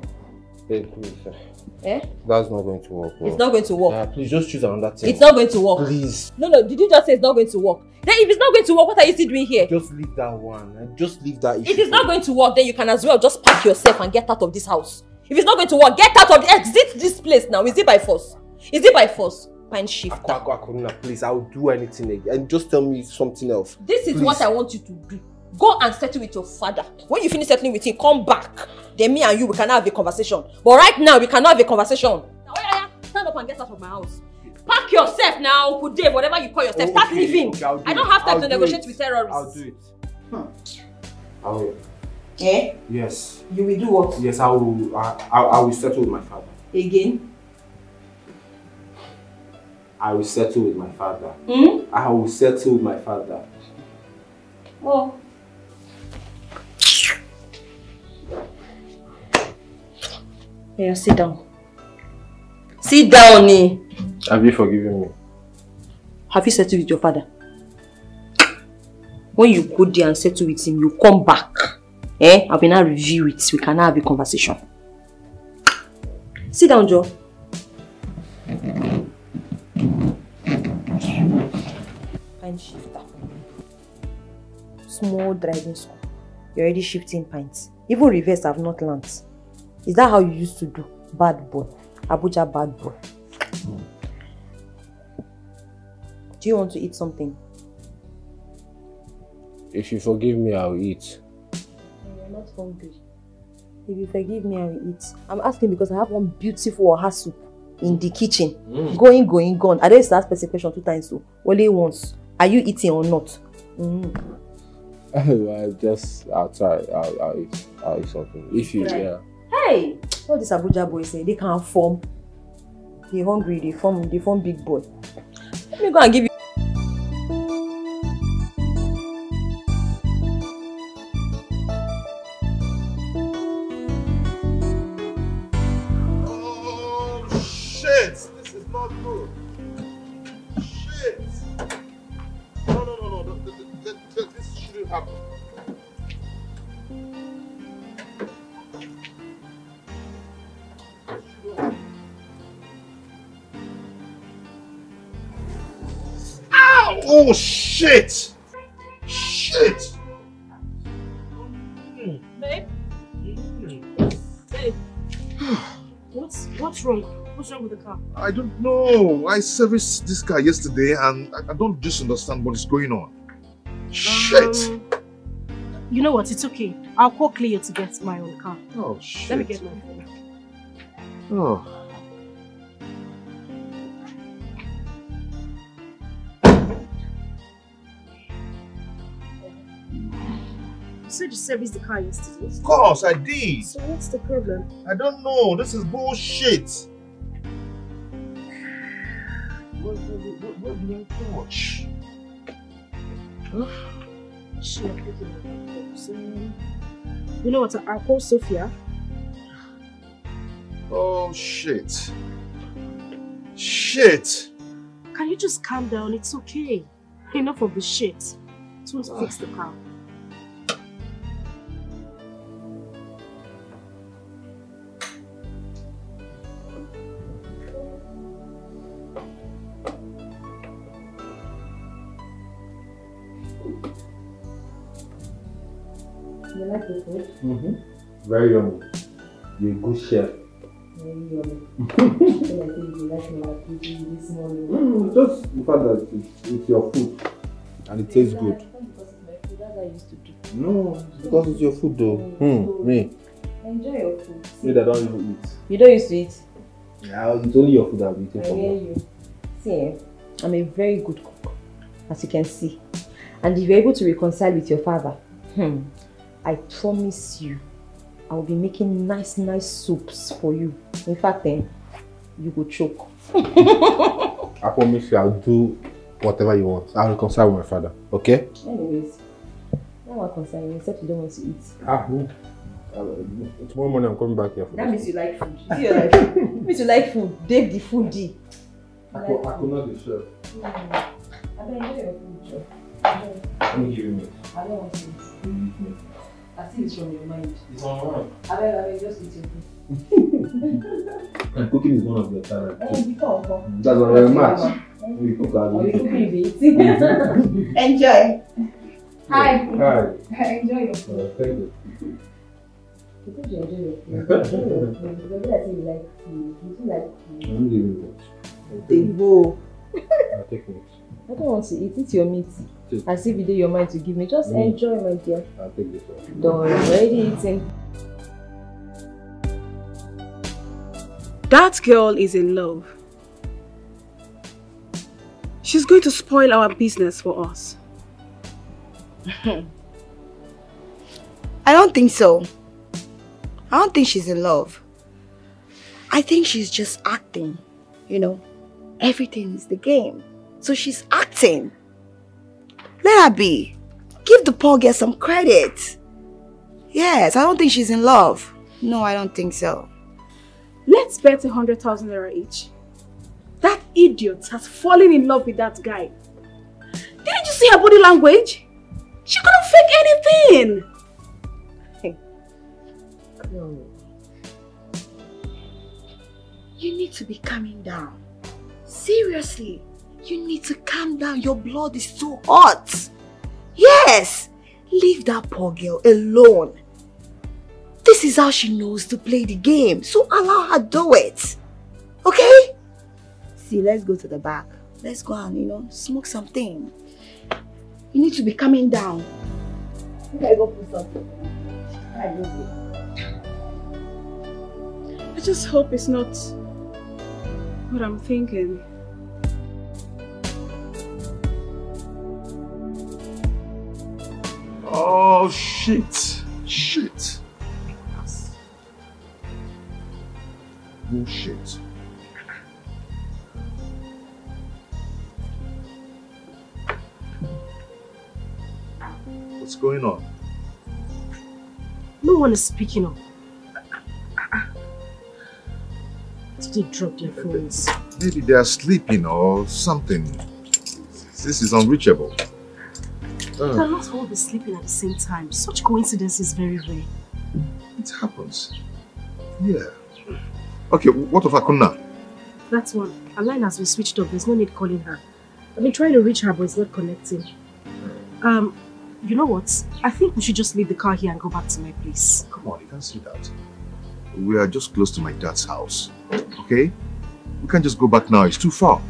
Babe, please. uh, Eh? That's not going to work. It's not going to work. Yeah, please just choose another thing. It's not going to work. Please. No, no. Did you just say it's not going to work? Then if it's not going to work, what are you still doing here? Just leave that one. Just leave that issue. If it's not going to work, then you can as well just pack yourself and get out of this house. If it's not going to work, get out of the exit this place now. Is it by force? Is it by force? Pine shift. Aqua, Aqua, Corona, please, I'll do anything again. And just tell me something else. This is Please. what I want you to do. Go and settle with your father. When you finish settling with him, come back. Then me and you, we can have a conversation. But right now, we cannot have a conversation. Now, oya, oya, stand up and get out of my house. Pack yourself now, Uncle Dave, whatever you call yourself. Start Okay, leaving. okay, I'll do I don't it. have time I'll to negotiate it. with terrorists. I'll do it. I will. Eh? Yes. You will do what? Yes, I will. I, I, I will settle with my father. Again? I will settle with my father. Hmm? I will settle with my father. Oh. Yeah, sit down. Sit down, eh? Have you forgiven me? Have you settled with your father? When you go there and settle with him, you come back. Eh? I will now review it. We can now have a conversation. Sit down, Joe. Pine shifter. Small driving school. You're already shifting pints. Even reverse I've not learnt. Is that how you used to do? Bad boy. Abuja bad boy. Do you want to eat something? If you forgive me, I will eat. I'm not hungry. If you forgive me, I will eat. I'm asking because I have one beautiful oha soup in the kitchen. Mm. Going, going, gone. I don't ask person question two times so only once. Are you eating or not? Mm. I just, I'll try. I'll, I'll eat. I'll eat something. If you, Try. yeah. Hey! All Abuja boys say they can't form. They hungry, they form, they form big boy. Let me go and give you. I don't know. I serviced this car yesterday and I, I don't just understand what is going on. Shit! Um, you know what? It's okay. I'll call Cleo to get my own car. Oh shit. Let me get my phone. Oh. You said you serviced the car yesterday. Of course, I did. So what's the problem? I don't know. This is bullshit. It. You know what? I'll call Sophia. Oh shit. Shit. Can you just calm down? It's okay. Enough of the shit. Let's fix the car. Food? Mm-hmm. Very yummy. You're a good chef. Very yummy. You like my cooking this morning. Mm, just the fact that it's, it's your food and it tastes good. That's how I used to do. No, because it's your food though. Hmm, me. Enjoy your food. Me that don't even eat. You don't used to eat? Yeah, it's only your food I'll be eating I from you. See, eh, I'm a very good cook, as you can see. And if you're able to reconcile with your father, hmm, I promise you, I will be making nice, nice soups for you. In fact, then, you will choke. I promise you I'll do whatever you want. I'll reconcile with my father. Okay? Anyways, now what concern you, except you don't want to eat. Ah, no. Uh, tomorrow morning I'm coming back here for That means you like food. You see like food. means you like food. Dave the foodie. I could, I could not be sure. Mm. I don't enjoy your food, Joe. Let me give you me. I don't want to. I see it's from your mind. It's alright. I beg, I beg, just eat your food. And cooking is one of your talents. Before, before. That's not very much. We cook our Or you cooking, you be eating. Enjoy. Hi. Hi. Enjoy your Uh, food. thank you. You think you enjoy your food? Enjoy your. Because I say you like food, you feel like food. I'm giving you Devo. I'll take it. I don't want to eat. Eat your meat. Take- As if you did your mind to give me. Just Mm. enjoy, my dear. I'll take this one. Don't worry, you're already eating. That girl is in love. She's going to spoil our business for us. I don't think so. I don't think she's in love. I think she's just acting. You know, everything is the game. So she's acting. Let her be. Give the poor girl some credit. Yes, I don't think she's in love. No, I don't think so. Let's bet a hundred thousand naira each. That idiot has fallen in love with that guy. Didn't you see her body language? She couldn't fake anything. No. You need to be calming down. Seriously, you need to calm down. Your blood is too hot. Yes, leave that poor girl alone. This is how she knows to play the game, so allow her do it. Okay? See, let's go to the back. Let's go and, you know, smoke something. You need to be calming down. Okay, go put something. I go there. I just hope it's not what I'm thinking. Oh shit. Shit. Oh, Bullshit. What's going on? No one is speaking up. Did they drop their phones? Maybe they are sleeping or something. This is unreachable. You cannot all be sleeping at the same time. Such coincidence is very rare. It happens. Yeah. Okay, what of Akuna? That's one. Her line has been switched off. There's no need calling her. I've been trying to reach her, but it's not connecting. Um, you know what? I think we should just leave the car here and go back to my place. Come on, you can't see that. We are just close to my dad's house. Okay? We can't just go back now, it's too far.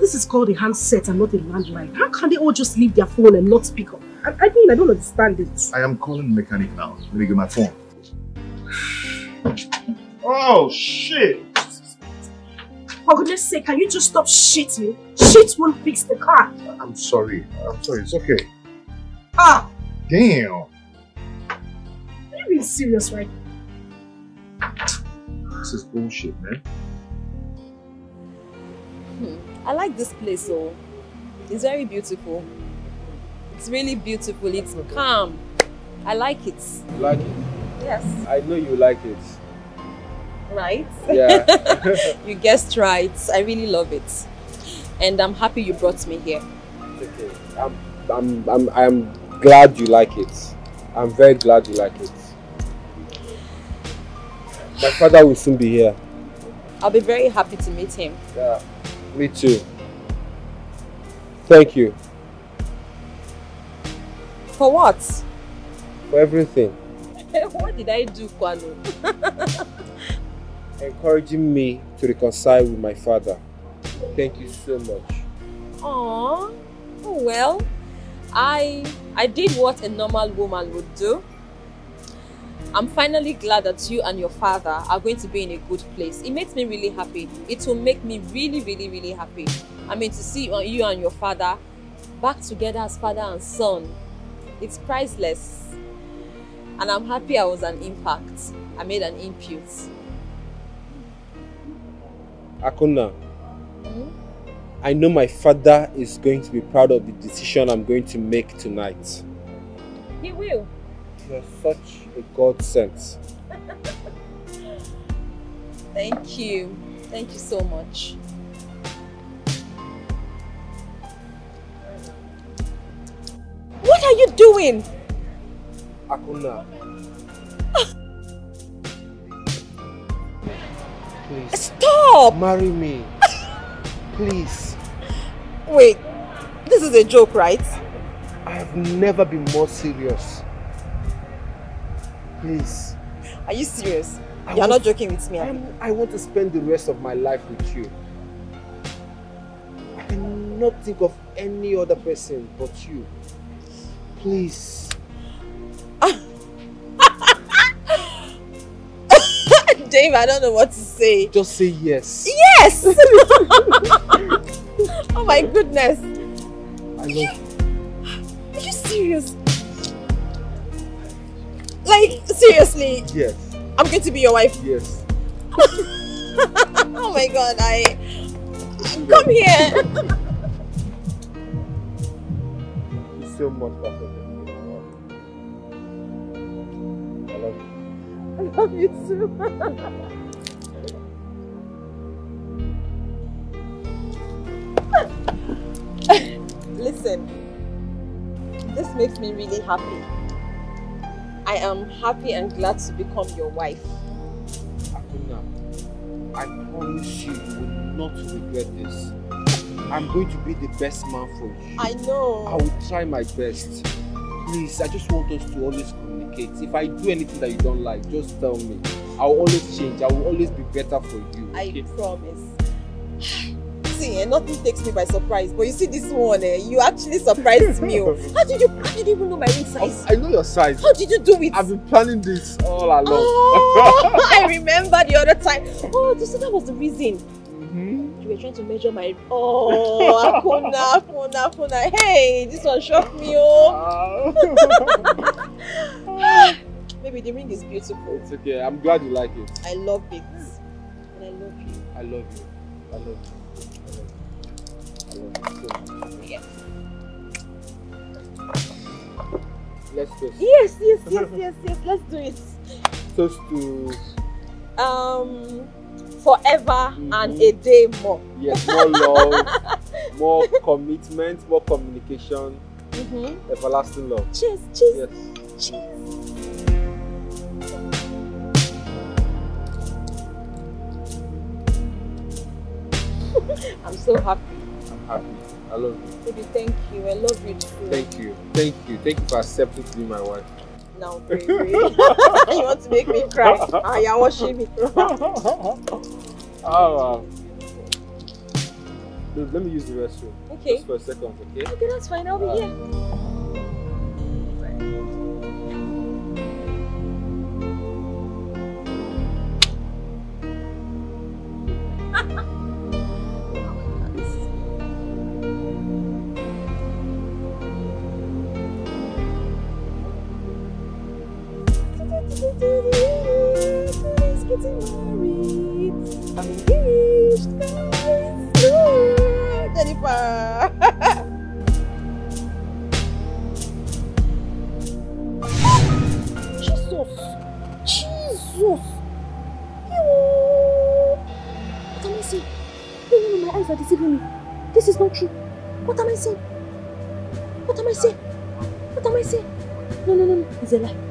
This is called a handset and not a landline. How can they all just leave their phone and not speak up? I, I mean, I don't understand it. I am calling the mechanic now. Let me get my phone. Oh, shit! For goodness sake, can you just stop shitting? Shit won't fix the car. I'm sorry. I'm sorry, it's okay. Ah! Damn! Are you being serious right now? This is bullshit, man. Hmm. I like this place, oh. It's very beautiful. It's really beautiful. It's calm. I like it. You like it? Yes. I know you like it. Right? Yeah. you guessed right. I really love it. And I'm happy you brought me here. Okay. I'm, I'm, I'm, I'm glad you like it. I'm very glad you like it. My father will soon be here. I'll be very happy to meet him. Yeah. Me too. Thank you For what? for everything. what did I do, Kwano? Encouraging me to reconcile with my father. Thank you so much. Aww. Oh well. I I did what a normal woman would do. I'm finally glad that you and your father are going to be in a good place. It makes me really happy. It will make me really, really, really happy. I mean, to see you you and your father back together as father and son, it's priceless. And I'm happy I was an impact. I made an input. Akuna, hmm? I know my father is going to be proud of the decision I'm going to make tonight. He will. You're such a godsend. Thank you. Thank you so much. What are you doing? Akuna. Please. Stop! Marry me. Please. Wait, this is a joke, right? I have never been more serious. Please. Are you serious? I You're not joking with me. I'm, I want to spend the rest of my life with you. I cannot think of any other person but you. Please. Dave, I don't know what to say. Just say yes. Yes! oh my goodness. I love you. Are you serious? Like, seriously, Yes. I'm going to be your wife. Yes. oh my god, I. Come here. So much, Pastor. I love you. I love you too. Listen, this makes me really happy. I am happy and glad to become your wife. Akuna, I promise you, you will not regret this. I'm going to be the best man for you. I know. I will try my best. Please, I just want us to always communicate. If I do anything that you don't like, just tell me. I will always change. I will always be better for you. I promise. See, eh, nothing takes me by surprise. But you see this one, eh, you actually surprised me. oh. How did you how did you even know my ring size? I know your size. How did you do it? I've been planning this all along. Oh, I remember the other time. Oh, so that was the reason. Mm-hmm. You were trying to measure my. Oh, Akuna, Akuna, Akuna. Hey, this one shocked me. Oh. Maybe the ring is beautiful. It's okay. I'm glad you like it. I love it. And I love you. I love you. I love you. Yeah. Let's go. Yes, yes, yes, yes, yes. Let's do it. Toast to Um, forever and a day more. yes, more love, more commitment, more communication, Mm-hmm. everlasting love. Cheers, cheers. Yes. Cheers. I'm so happy. Happy. I love you. Baby, thank you. I love you too. Thank you. Thank you. Thank you for accepting to be my wife. Now, baby. you want to make me cry? Ah, you're watching me. Oh, wow. Look, let me use the restroom. Okay. Just for a second, okay? Okay, that's fine. I'll be here. No, no,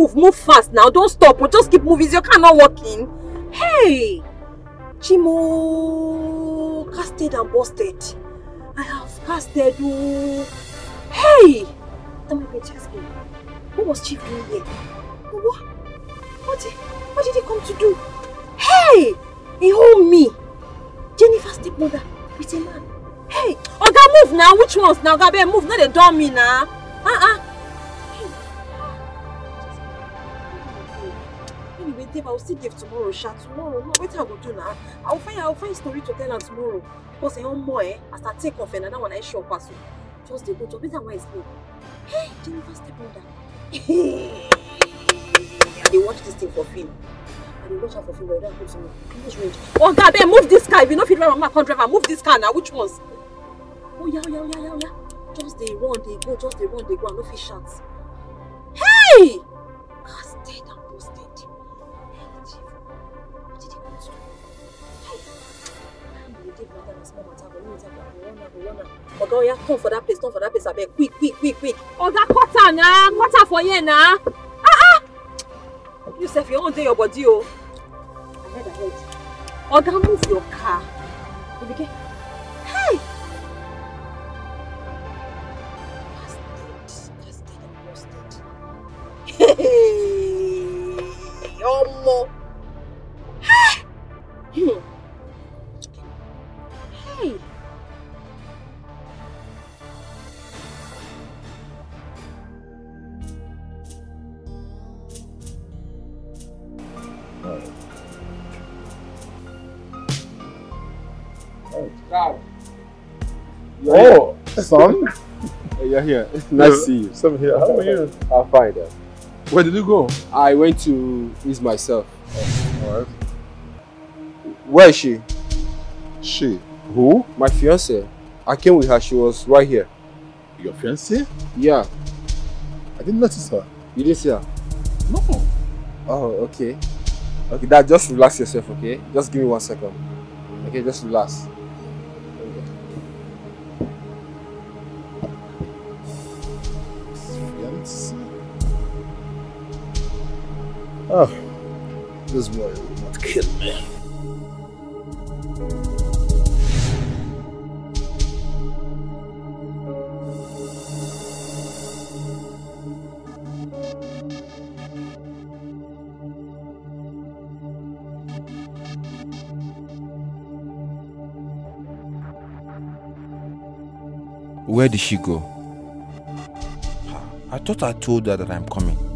move now, move, fast now. Don't stop. Or just keep moving. Your car not working? Hey, Chimo, casted and busted. I have casted. Oh. Hey, that might be a chess game. What was Chief doing here? What? What did, what did he come to do? Hey, he hold me. Jennifer's stepmother with a man. Hey, Oga, move now. Which ones now? Oga, move. Not they dumb me now. Uh-uh. Dave, I will still give tomorrow, Sha. Tomorrow, no, wait, I go do now. I will find, I will find story to tell her tomorrow. Because I want more, eh? As I take off, and another one I show pass. Just they go to better why is me. Hey, Jennifer stepmother. I dey watch this thing for film. I dey watch her for film, but I don't put English range. Oh, God, babe, move this car. If you know fit drive, Mama can't drive. Move this car now. Which ones? Oh, yeah, yeah, yeah, yeah, yeah. Just they run, they go. Just they run, they go. I no fit shout. Hey! Oga, oya, come for that place, come for that place, abeg. Quick, quick, quick, quick. Oga, am na, am for here na. Ah ah. You sef, your own dey your body o. Ahead, ahead. Oga, move your car. You you're here. Nice to see you. Some here. How are you? I'm fine, Dad. Where did you go? I went to ease myself. Oh, Alright. Where is she? She? Who? My fiance. I came with her. She was right here. Your fiance? Yeah. I didn't notice her. You didn't see her? No. Oh, okay. Okay, Dad, just relax yourself, okay? Just give me one second. Okay, just relax. Oh, this boy will not kill me. Where did she go? I thought I told her that I'm coming.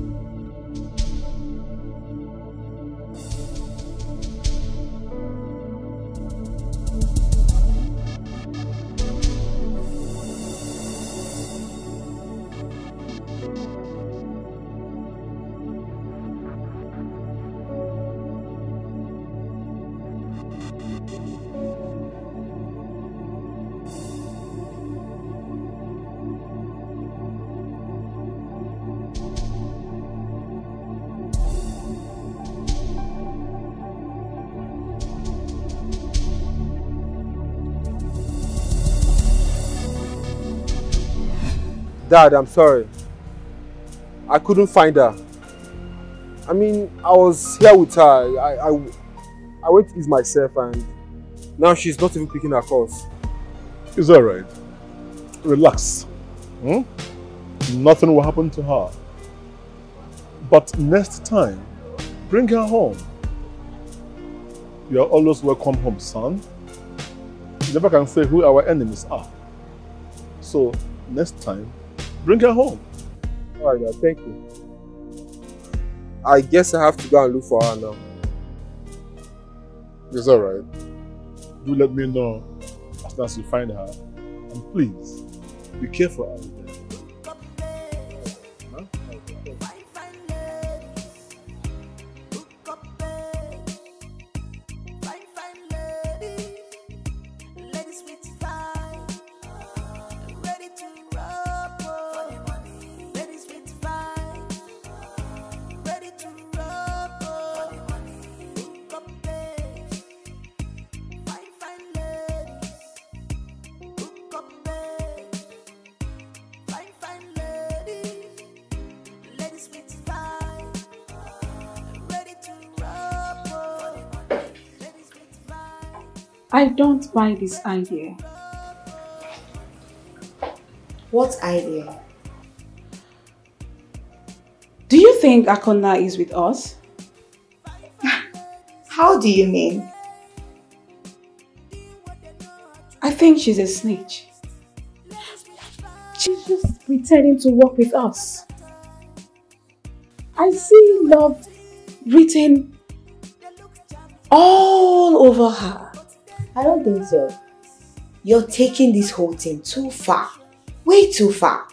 Dad, I'm sorry. I couldn't find her. I mean, I was here with her. I, I, I went to ease myself and now she's not even picking her calls. It's alright. Relax. Hmm? Nothing will happen to her. But next time, bring her home. You are always welcome home, son. You never can say who our enemies are. So, next time, bring her home. Alright, thank you. I guess I have to go and look for her now. It's alright. Do let me know as soon as you find her. And please, be careful I don't buy this idea. What idea? Do you think Akuna is with us? How do you mean? I think she's a snitch. She's just pretending to work with us. I see love written all over her. I don't think so. You're taking this whole thing too far. Way too far.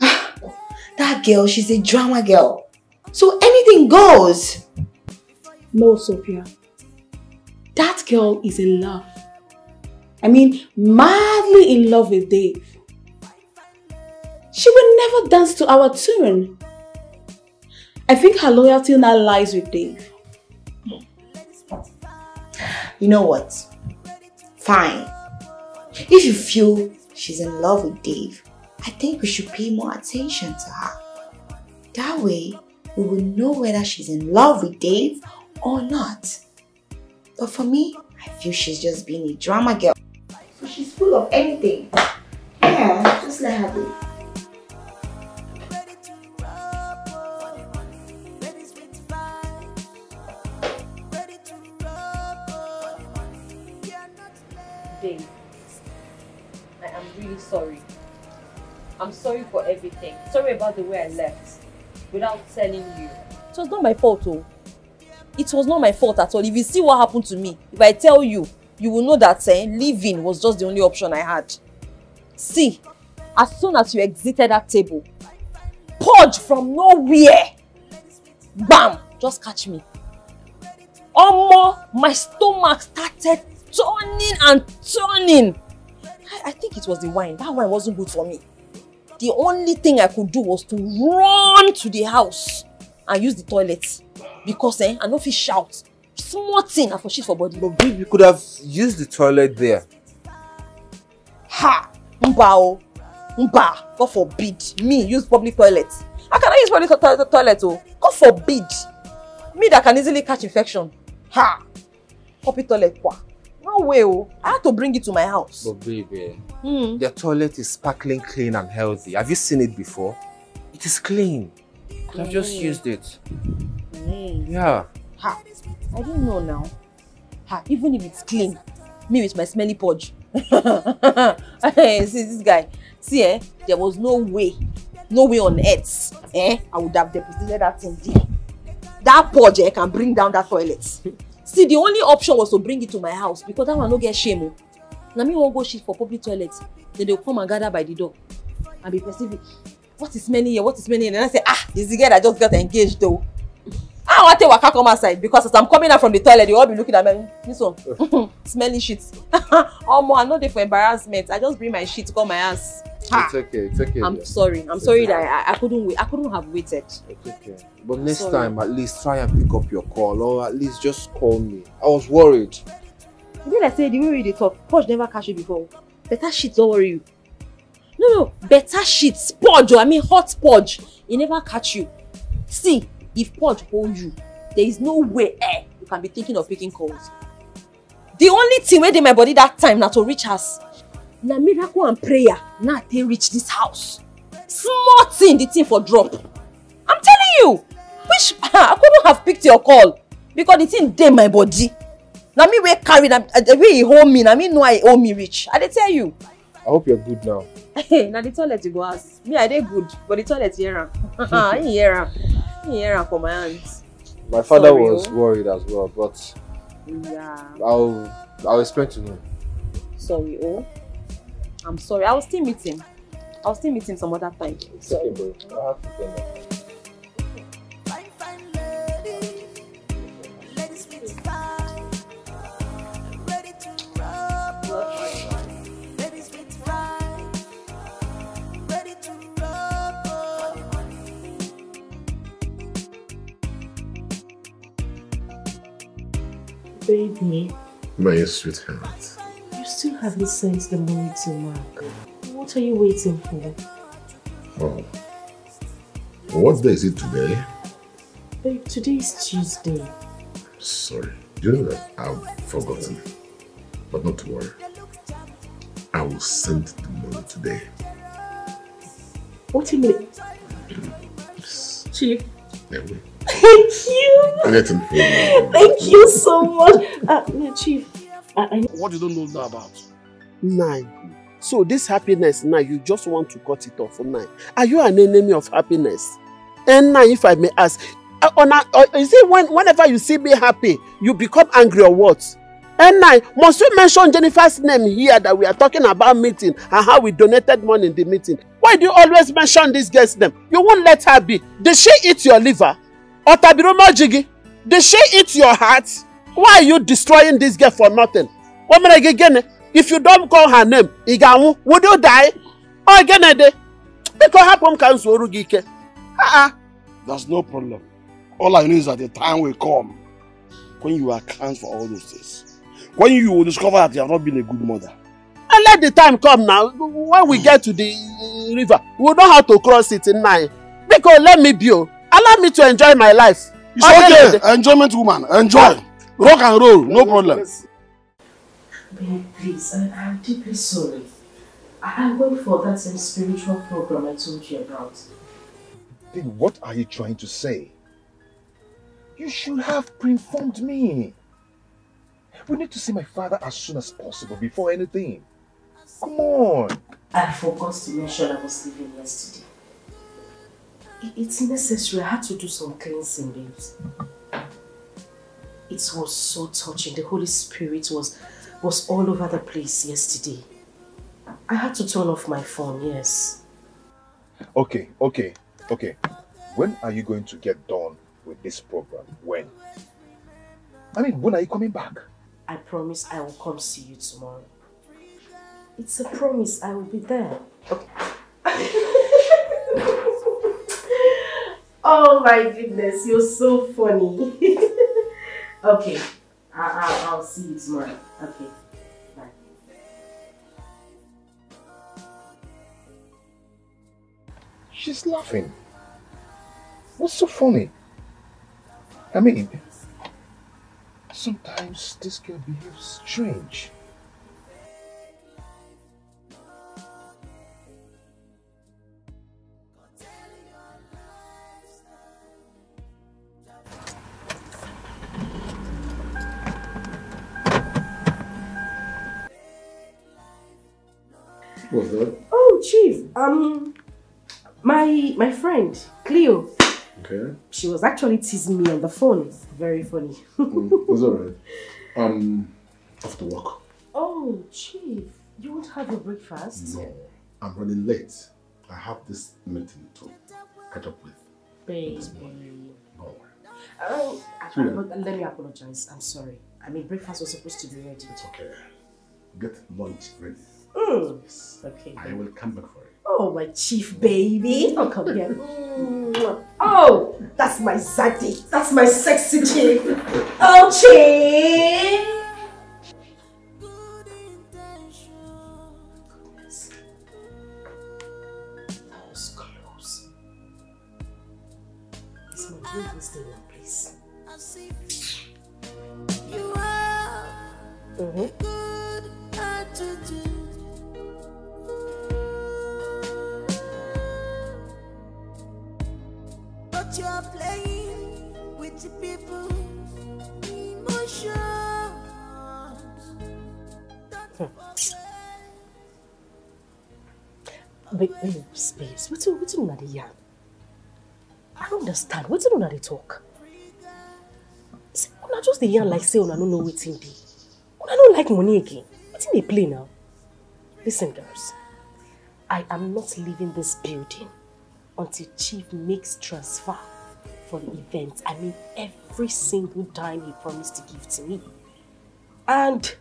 Ah, that girl, she's a drama girl. So anything goes. No, Sophia. That girl is in love. I mean, madly in love with Dave. She will never dance to our tune. I think her loyalty now lies with Dave. You know what? Fine. If you feel she's in love with Dave, I think we should pay more attention to her. That way, we will know whether she's in love with Dave or not. But for me, I feel she's just being a drama girl. So she's full of anything. Yeah, just let her be. I'm sorry for everything. Sorry about the way I left without telling you. It was not my fault, oh. It was not my fault at all. If you see what happened to me, if I tell you, you will know that eh, leaving was just the only option I had. See, as soon as you exited that table, purge from nowhere, bam, just catch me. Omo, my stomach started turning and turning. I, I think it was the wine. That wine wasn't good for me. The only thing I could do was to run to the house and use the toilet. Because eh, I no fit shout. Small thing I for shit for body. But babe, you could have used the toilet there. Ha! Mba o. Mba. God forbid. Me use public toilet. How can I use public to- to- toilet oh? God forbid. Me that can easily catch infection. Ha! Public toilet kwa. Way oh. I had to bring it to my house. But baby, Hmm. the toilet is sparkling clean and healthy. Have you seen it before? It is clean. Could have just Mm. used it. Mm. Yeah. Ha! I don't know now. Ha! Even if it's clean, me with my smelly purge, Hey, see this guy. See, eh, there was no way, no way on earth, eh, I would have deposited that thing there. That purge eh, can bring down that toilet. See, the only option was to bring it to my house because that one no get shame. oh. Na me wan go shit for public toilet. Then they come and gather by the door and be perceiving. What is many here? What is many here? And I say, ah, this is the girl that just got engaged though. I want to waka come outside because as I'm coming out from the toilet, they all be looking at me. This one, smelly shit. Omo, I no dey for embarrassment. I just bring my shit come my house. Ha. It's okay, it's okay. I'm dear. sorry. I'm It's sorry okay. that I, I couldn't wait. I couldn't have waited. It's okay. But next Sorry. time, at least try and pick up your call, or at least just call me. I was worried. Know, like say the way we dey talk, purge never catch you before. Better shit, don't worry you. No, no, better shit, purge. oh, I mean hot purge. E never catch you. See, if purge hold you, there is no way eh, you can be thinking of picking calls. The only thing wey dey my body that time na to reach house. Na miracle and prayer na I take reach this house. Small thing the thing for drop. I'm telling you, which I couldn't have picked your call because the thing dey my body. Na me wey carry na the way e hold me na me know how e hold me reach. I dey tell you. I hope you're good now. Hey, na the toilet you go ask. Me I dey good but the toilet hear am. He hear am. He hear am for my hands. My father Sorry, was oh. worried as well, but Yeah. I'll I'll explain to him. Sorry, oh. I'm sorry. I will still meet him. I'll still meet him some other time. Sorry. Okay, bro. I have to go now. Baby, My sweetheart. Still haven't sent the money to Mark. What are you waiting for? Oh. What day is it today? Babe, today is Tuesday. Sorry. Do you know that I've forgotten? But not to worry. I will send the money today. What do you mean? Chief. Thank you. You. Thank you so much. Uh, no, Chief. What you don't know now about? Nine. So this happiness now, you just want to cut it off for nine. Are you an enemy of happiness? And now, if I may ask, uh, on a, uh, is it when, whenever you see me happy, you become angry or what? And now, must we mention Jennifer's name here that we are talking about meeting and how we donated money in the meeting? Why do you always mention this girl's name? You won't let her be. Did she eat your liver? Or Tabiromo Jigi? Did she eat your heart? Why are you destroying this girl for nothing? Woman again, if you don't call her name, ị ga-anwụ, would you die? Ọ gịnị dị? Biko hapụ m ka m zuoru gị ike. Ah, ah. There's no problem. All I know is that the time will come when you account for all those things. When you will discover that you have not been a good mother. And let the time come now. When we get to the river, we know how to cross it in nine. Biko let me be o. Allow me to enjoy my life. It's gịnị okay. Enjoyment woman. Enjoy. Rock and roll. No problem. Babe, please, I, I'm deeply sorry. I, I went for that same spiritual program I told you about. Then what are you trying to say? You should have pre-informed me. We need to see my father as soon as possible before anything. Come on. I forgot to mention I was leaving yesterday. It's necessary. I had to do some cleansing, babes. It was so touching. The Holy Spirit was was all over the place yesterday. I had to turn off my phone, yes. Okay, okay, okay. When are you going to get done with this program? When? I mean, when are you coming back? I promise I will come see you tomorrow. It's a promise. I will be there. Okay. oh my goodness, you're so funny. okay, I, I, I'll see you tomorrow. Okay, bye. She's laughing. What's so funny? I mean, sometimes this girl behaves strange. What's that? Oh, Chief. Um, my my friend Cleo. Okay. She was actually teasing me on the phone. Very funny. Mm, it's alright. Um, off to work. Oh, Chief, you won't have your breakfast? No, I'm running late. I have this meeting to catch up with. Baby. No. Oh, Sweetheart. let me apologize. I'm sorry. I mean, breakfast was supposed to be ready. It's okay. Get lunch ready. Mm. Okay. I will come back for it. Oh, my chief baby. Oh, come here. Mm. Oh, that's my zaddy. That's my sexy chief. Oh, chief. Talk? See, una just the yarn like say una no know wetin dey. Una no like money again. Wetin dey play now? Listen, girls. I am not leaving this building until Chief makes transfer for the event. I mean, every single dime he promised to give to me. And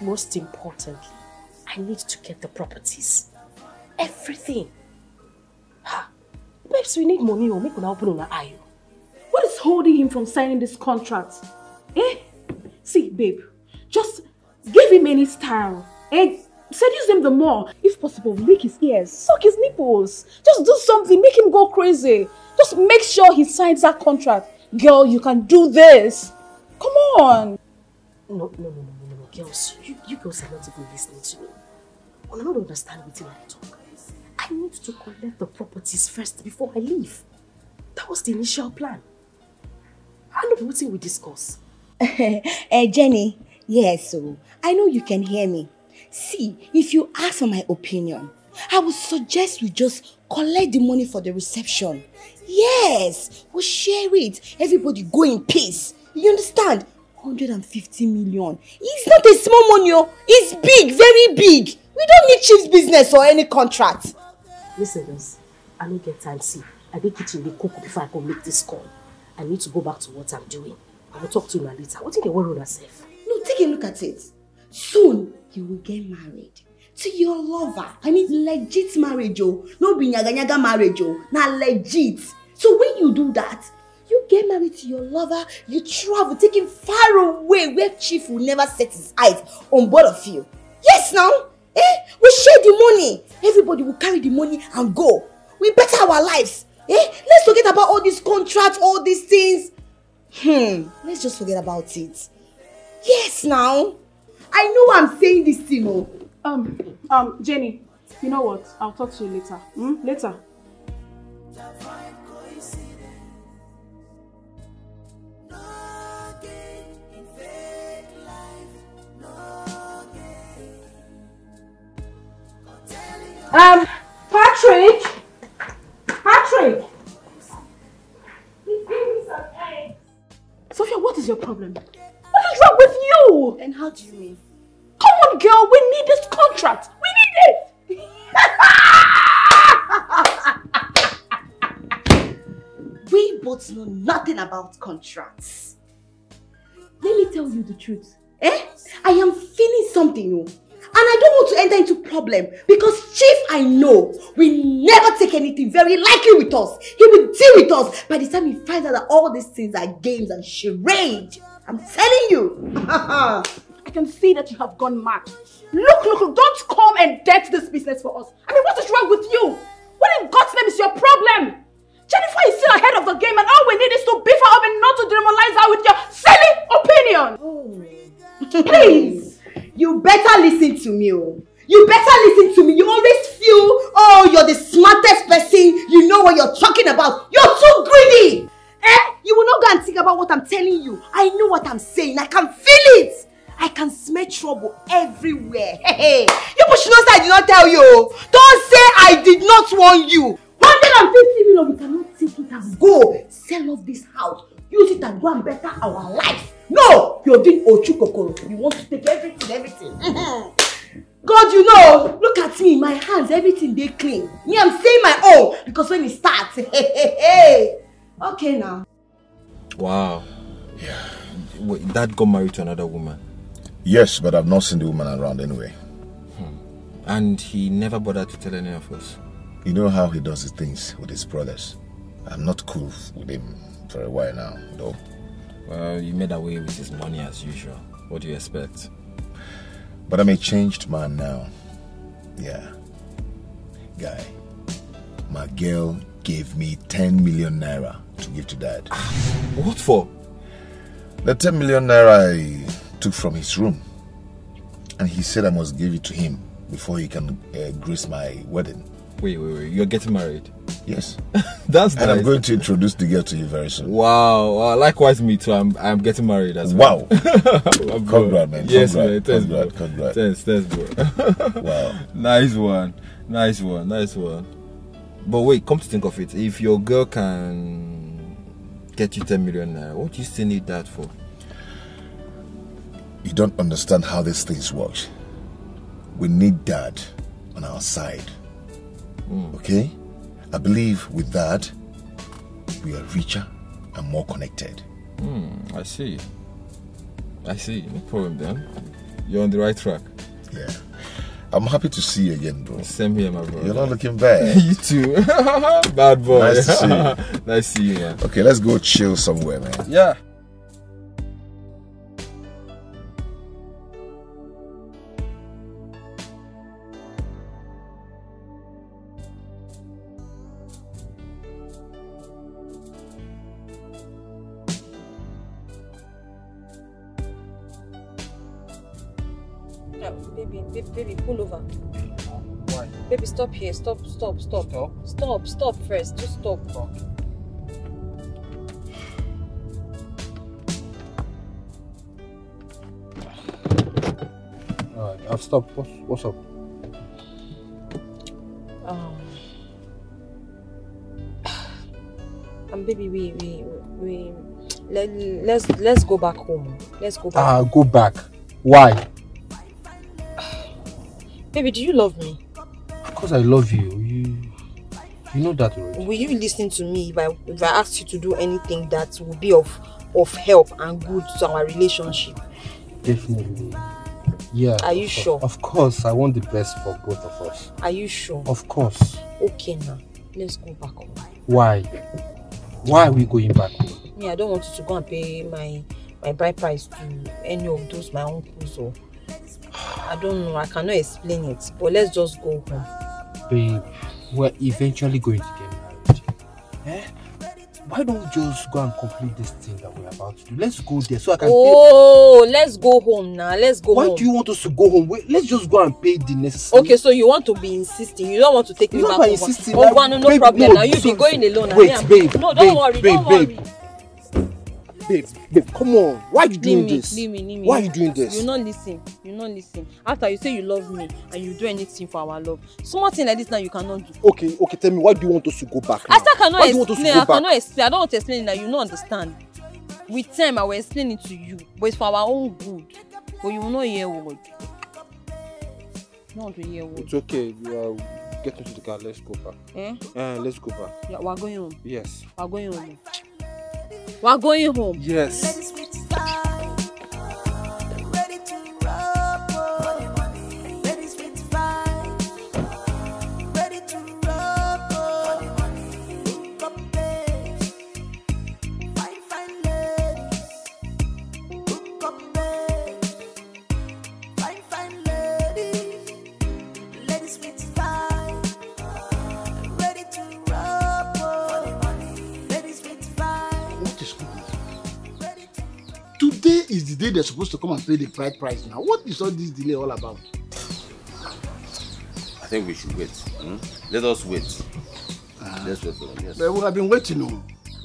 most importantly, I need to get the properties. Everything. Ha! We need money or make una open una eye. oh. What holding him from signing this contract? Eh? See, babe, just give him any style. Eh? Seduce him the more. If possible, lick his ears, suck his nipples. Just do something, make him go crazy. Just make sure he signs that contract. Girl, you can do this. Come on. No, no, no, no, no, no, girls. You, you girls are not even listening to me. No dey understand wetin I dey talk. I need to collect the properties first before I leave. That was the initial plan. I know wetin we discuss. Eh, Jenny, yes, so I know you can hear me. See, if you ask for my opinion, I would suggest we just collect the money for the reception. Yes, we'll share it. Everybody go in peace. You understand? 150 million. It's not a small money, oh. It's big, very big. We don't need chief's business or any contract. Listen, girls, I no get time. See, I dey kitchen dey cook before I go make this call. I need to go back to what I'm doing. I will talk to you later. Wetin dey worry una sef? No, take a look at it. Soon, you will get married to your lover. I mean, legit marriage, oh. No be nyaga nyaga marriage, oh. Na legit. So when you do that, you get married to your lover, you travel, take him far away where Chief will never set his eyes on both of you. Yes, now. Eh? We share the money. Everybody will carry the money and go. We better our lives. Eh? Let's forget about all these contracts, all these things. Hmm. Let's just forget about it. Yes, now. I know I'm saying this thing, oh. Um, um, Jenny, you know what? I'll talk to you later. Hmm? Later. Um, Patrick! Patrick! Sophia, what is your problem? What is wrong with you? And how do you mean? Come on, girl, we need this contract. We need it. We both know nothing about contracts. Let me tell you the truth. Eh? I am feeling something, oh. And I don't want to enter into problem because Chief I know will never take anything very lightly with us. He will deal with us by the time he finds out that all these things are games and charade. I'm telling you. I can see that you have gone mad. Look, look, look, don't come and debt this business for us. I mean, what is wrong with you? What in God's name is your problem? Jennifer is still ahead of the game and all we need is to beef her up and not to demoralize her with your silly opinion. Oh. Please. You better listen to me. Oh. You better listen to me. You always feel, oh, you're the smartest person. You know what you're talking about. You're too greedy. Eh? You will not go and think about what I'm telling you. I know what I'm saying. I can feel it. I can smell trouble everywhere. Hey, hey. You push no side, I did not tell you. Don't say I did not warn you. 150 million, we cannot take it and go. Sell off this house. Use it and go and better our life. No, you're doing Ochukokoro. You want to take everything, everything. God, you know, look at me, my hands, everything they clean. Me, I'm saying my own because when it starts, hey, hey, hey, hey. Okay now. Wow. Yeah. Wait, dad got married to another woman. Yes, but I've not seen the woman around anyway. Hmm. And he never bothered to tell any of us. You know how he does his things with his brothers. I'm not cool with him for a while now, though. Well, you made away with his money as usual. What do you expect? But I'm a changed man now. Yeah. Guy, my girl gave me 10 million naira to give to dad. What for? The 10 million naira I took from his room. And he said I must give it to him before he can uh, grace my wedding. Wait, wait, wait. You're getting married? Yes. That's And nice. I'm going to introduce the girl to you very soon. Wow. wow. Likewise, me too. I'm I'm getting married as well. Wow. Congrats, man. Yes, Congrats, man. Thanks, congrats, congrats. Thanks, thanks, bro. Wow. Nice one. Nice one. Nice one. But wait, come to think of it, if your girl can get you 10 million naira, what do you still need that for? You don't understand how these things work. We need dad on our side. Hmm. Okay? I believe with that, we are richer and more connected. Hmm, I see. I see. No problem then. You're on the right track. Yeah. I'm happy to see you again, bro. Same here, my brother. You're not looking bad. you too. Bad boy. Nice to see you. nice to see you, man. Okay, let's go chill somewhere, man. Yeah. Stop here. Stop, stop, stop. Stop? Stop, stop first. Just stop. Alright, I've stopped. What's, what's up? Um, um, baby, we, we, we, let, let's, let's go back home. Let's go back. Ah, go back. Why? Baby, do you love me? Because I love you. You you know that already. Will you listen to me if I, if I ask you to do anything that will be of, of help and good to our relationship? Definitely. Yeah. Are you of course. sure? Of course, I want the best for both of us. Are you sure? Of course. Okay now, let's go back home. Why? Why are we going back home? Me, I don't want you to go and pay my my bride price to any of those my uncles or I don't know. I cannot explain it, but let's just go home. Babe, we're eventually going to get married. Eh? Why don't we just go and complete this thing that we're about to do? Let's go there so I can Oh, let's go home now. Let's go pay. Why home. do you want us to go home? Wait, let's just go and pay the necessary. Okay, so you want to be insisting. You don't want to take me It's back not by home. insisting, Oh, like, one, no babe, problem. no, now you so- be going alone. Wait, me, babe, No, don't babe, worry. babe, don't babe. worry. Babe, babe, come on. Why you doing leave me, this? Leave me, leave me. Why you doing this? You not listen. You not listen. After you say you love me and you do anything for our love, small thing like this now you cannot do. Okay, okay, tell me, why do you want us to go back now? I still cannot why do you want us to explain. go I back? cannot explain. I don't want to explain it now. You don't understand. With time, I will explain it to you, but it's for our own good. But you not hear word. Not to hear word. It's okay. You are get into the car. Let's go back. Eh? Uh, let's go back. Yeah, we're going home. Yes. We're going home. We're going home. Yes. Is the day they're supposed to come and pay the bride price now. What is all this delay all about? I think we should wait. Hmm? Let us wait. Let's wait for them. Yes. But we have been waiting. Oh.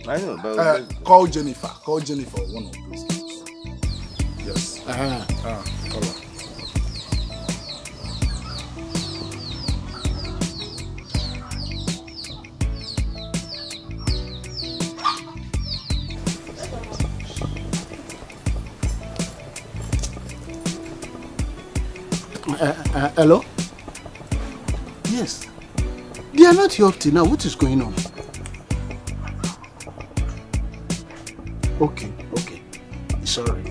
I know, but Uh, call Jennifer. Call Jennifer one of those things. Yes. Uh-huh. Ah, call her. Hello? Yes. They are not here up till now. What is going on? Okay, okay. It's alright.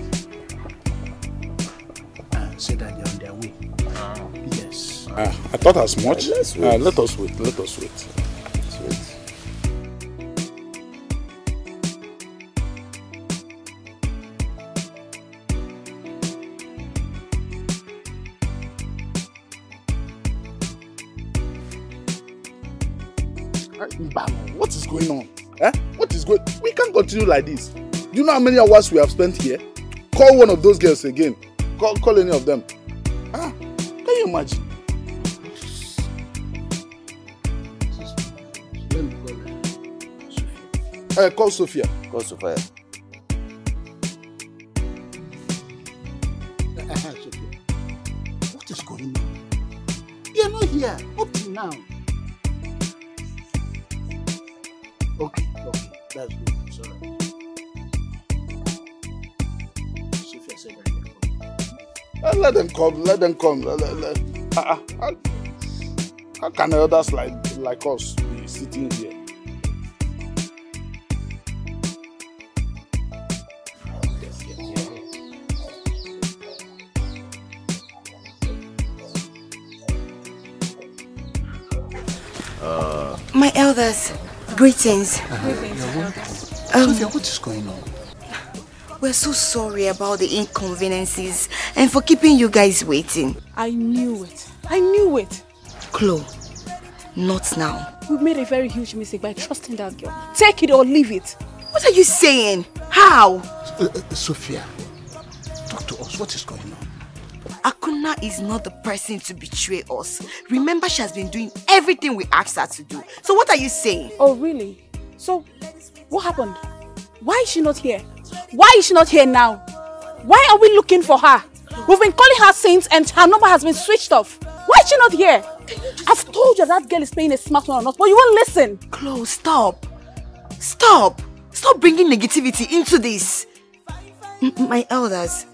Uh, say that they're on their way. Yes. Uh, I thought as much. Uh, wait. let us wait. Let us wait. Going on? Eh? What is going? We can't continue like this. Do you know how many hours we have spent here? Call one of those girls again. Call, call any of them. Ah, can you imagine? Uh, call Sophia. Call Sophia. Let them come. Let them come. Let, let, let. Ah, ah, how, how can others like like us be sitting here? Uh, My elders, greetings. Um, Sophia, what is going on? We're so sorry about the inconveniences and for keeping you guys waiting. I knew it. I knew it. Chloe, not now. We made a very huge mistake by trusting that girl. Take it or leave it. What are you saying? How? Uh, uh, Sophia, talk to us. What is going on? Akuna is not the person to betray us. Remember, she has been doing everything we asked her to do. So what are you saying? Oh, really? So, what happened? Why is she not here? Why is she not here now? Why are we looking for her? We've been calling her since and her number has been switched off. Why is she not here? I've told you that girl is playing a smart one on us, but you won't listen. Chloe, stop. Stop. Stop bringing negativity into this. M- my elders,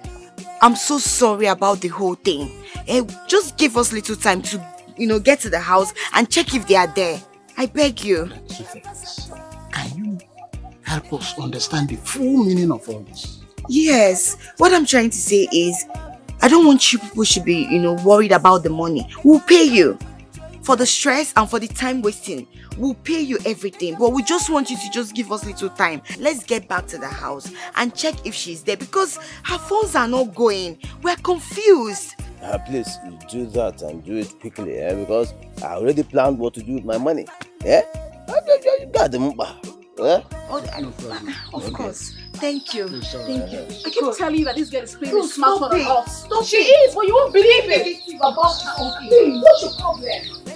I'm so sorry about the whole thing. Eh, just give us little time to, you know, get to the house and check if they are there. I beg you. Help us understand the full meaning of all this? Yes, what I'm trying to say is, I don't want you people should be, you know, worried about the money. We'll pay you for the stress and for the time wasting. We'll pay you everything, but we just want you to just give us little time. Let's get back to the house and check if she's there because her phones are not going. We're confused. uh, please you do that and do it quickly, eh? Because I already planned what to do with my money. Yeah? You got the mumba. Eh? Of course. Thank you. Thank you. I keep telling you that this girl is playing Bro, a smart stop on us. Stop she it. is, but you won't believe it. Please, what's your problem?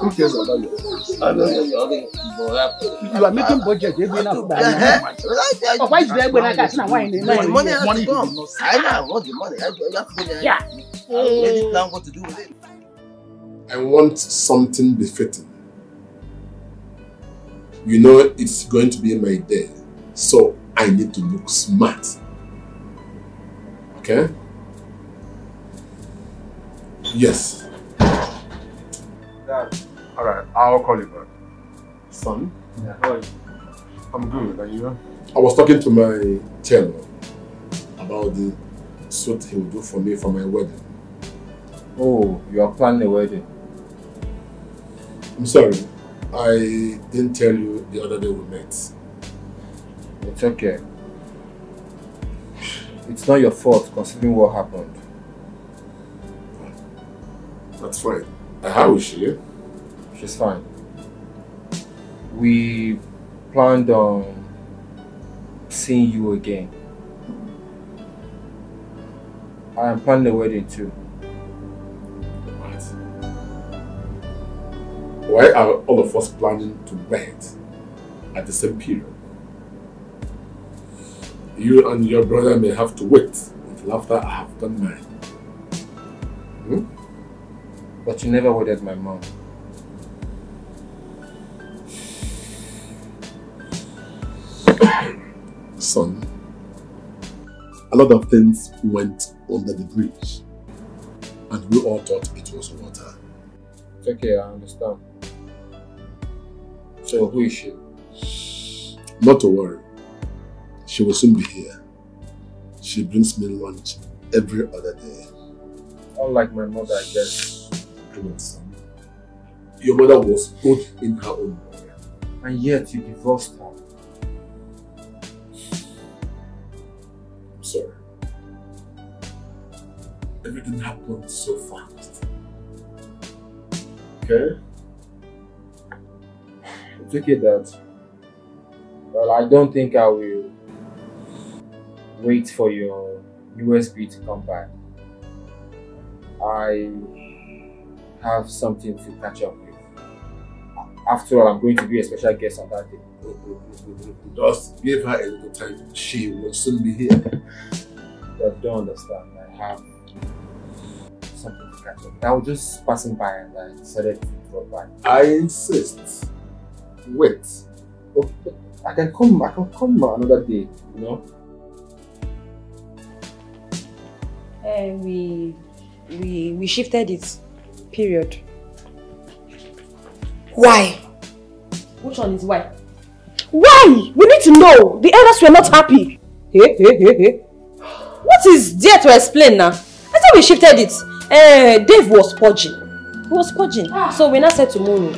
Who cares about you? I don't know you're the You are making budget every now and then. Oh, why is there when I got now? Why in the The money has money come. I know I want the money. I I have to put. Yeah. I already planned what to do with it. I want something befitting. You know it's going to be my day, so I need to look smart. Okay? Yes. Dad. Alright, I'll call you back. Son, Yeah, how are you? I'm good, and you? I was talking to my tailor about the suit he will do for me for my wedding. Oh, you are planning a wedding. I'm sorry, I didn't tell you the other day we met. It's okay. It's not your fault considering what happened. That's fine. How is she? She's fine. We planned on seeing you again. I am planning a wedding too. Why are all of us planning to wed at the same period? You and your brother may have to wait until after I have done mine. Hmm? But you never wedded my mom. Son, a lot of things went under the bridge. and we all thought it was water. It's okay, I understand. So who is she? Not to worry. She will soon be here. She brings me lunch every other day. Unlike my mother, I guess. Son. Your mother was good in her own way. And yet you divorced her. I'm sorry. Everything happened so fast. Okay? It's okay, Dad. Well, I don't think I will wait for your USB to come back. I have something to catch up with. After all, I'm going to be a special guest on that day. Just give her a little time. She will soon be here. But don't understand. I have something to catch up with. I was just passing by and I decided to drop by. I insist. Wait. Okay. I can come. I can come another day. You know. And we we we shifted it. Period. Why? Which one is why? Why? We need to know. The elders were not happy. Hey, hey, hey, hey. What is there to explain now? I thought we shifted it. Uh, Dave was purging. He was purging. So we now said tomorrow.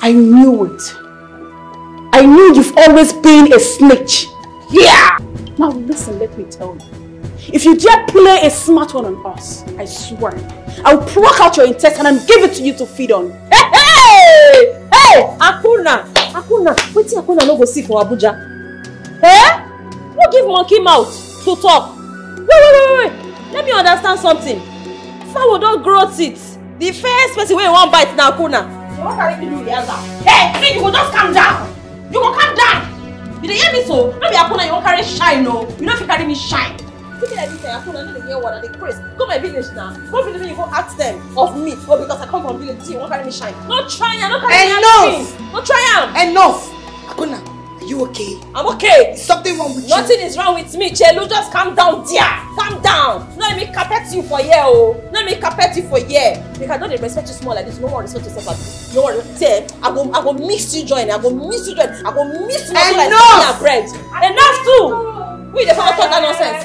I knew it. I knew you've always been a snitch. Yeah! Now listen, let me tell you. If you dare play a smart one on us, I swear, I'll pluck out your intestine and give it to you to feed on. Hey, hey! Hey! Akuna! Akuna! Wetin Akuna no go see for Abuja? Eh? No give monkey mouth to talk. Wait, wait, wait, wait. Let me understand something. Fowl don grow teeth. The first person wey wan bite na Akuna. You wan carry me do the? Hey, see, you go just calm down. You go calm down. You dey hear me so? No be Akuna you wan carry shine o. You no fit carry me shine. Me like this Akuna no dey hear I dey praise. Go my village now. Go village make you go ask them of me. Oh, because I come from village, you wan carry me shine. No try no carry me Enough! No try. Enough! Akuna, you okay? I'm okay. Is something wrong with Nothing is wrong with me, Chelu. Just calm down, dear. Calm down. No let me carpet you for here, oh. No let me carpet you for here. Because I don't respect you small like this. No one respect yourself as No one. Say, I go, I go miss you join. I go miss you join. I go miss you like Enough! tea and bread. Enough too. Who dey follow talk that nonsense?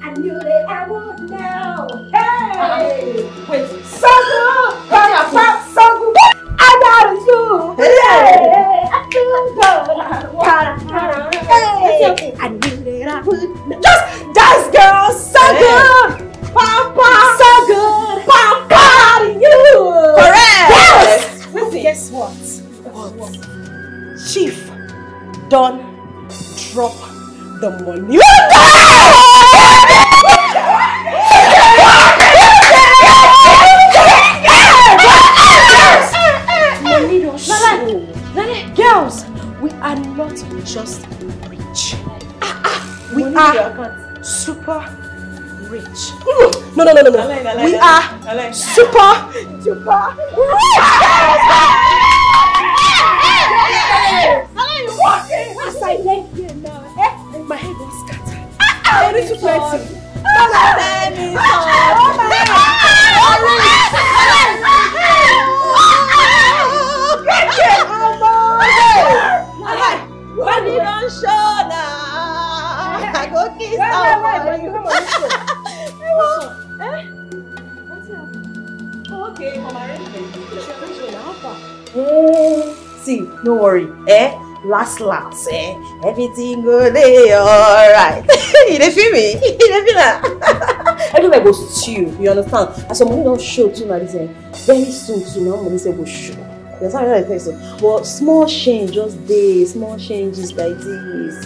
I knew that I would know. Hey! Wait. Good! So, so, so good! I got too! Hey! Hey! Would. Just dance, girl! So good! Papa! So good! Papa! You! Correct! Yes! Listen. Guess what? What? Chief, Don, drop the money. Money not just rich. We are super rich. No, no, no, no, no. We are super, super As I lay here now, eh, my head was scattered. I need to plenty. Money don show now. I go kiss Okay, for my arrangement. See, no worry, eh? Last last, eh? Everything go dey alright. you dey feel me? You dey feel am? Everywhere go stew, you understand? As some money don show too na this eh, very soon too na money say go show. Understand what I you so? But small change just dey, small changes like this.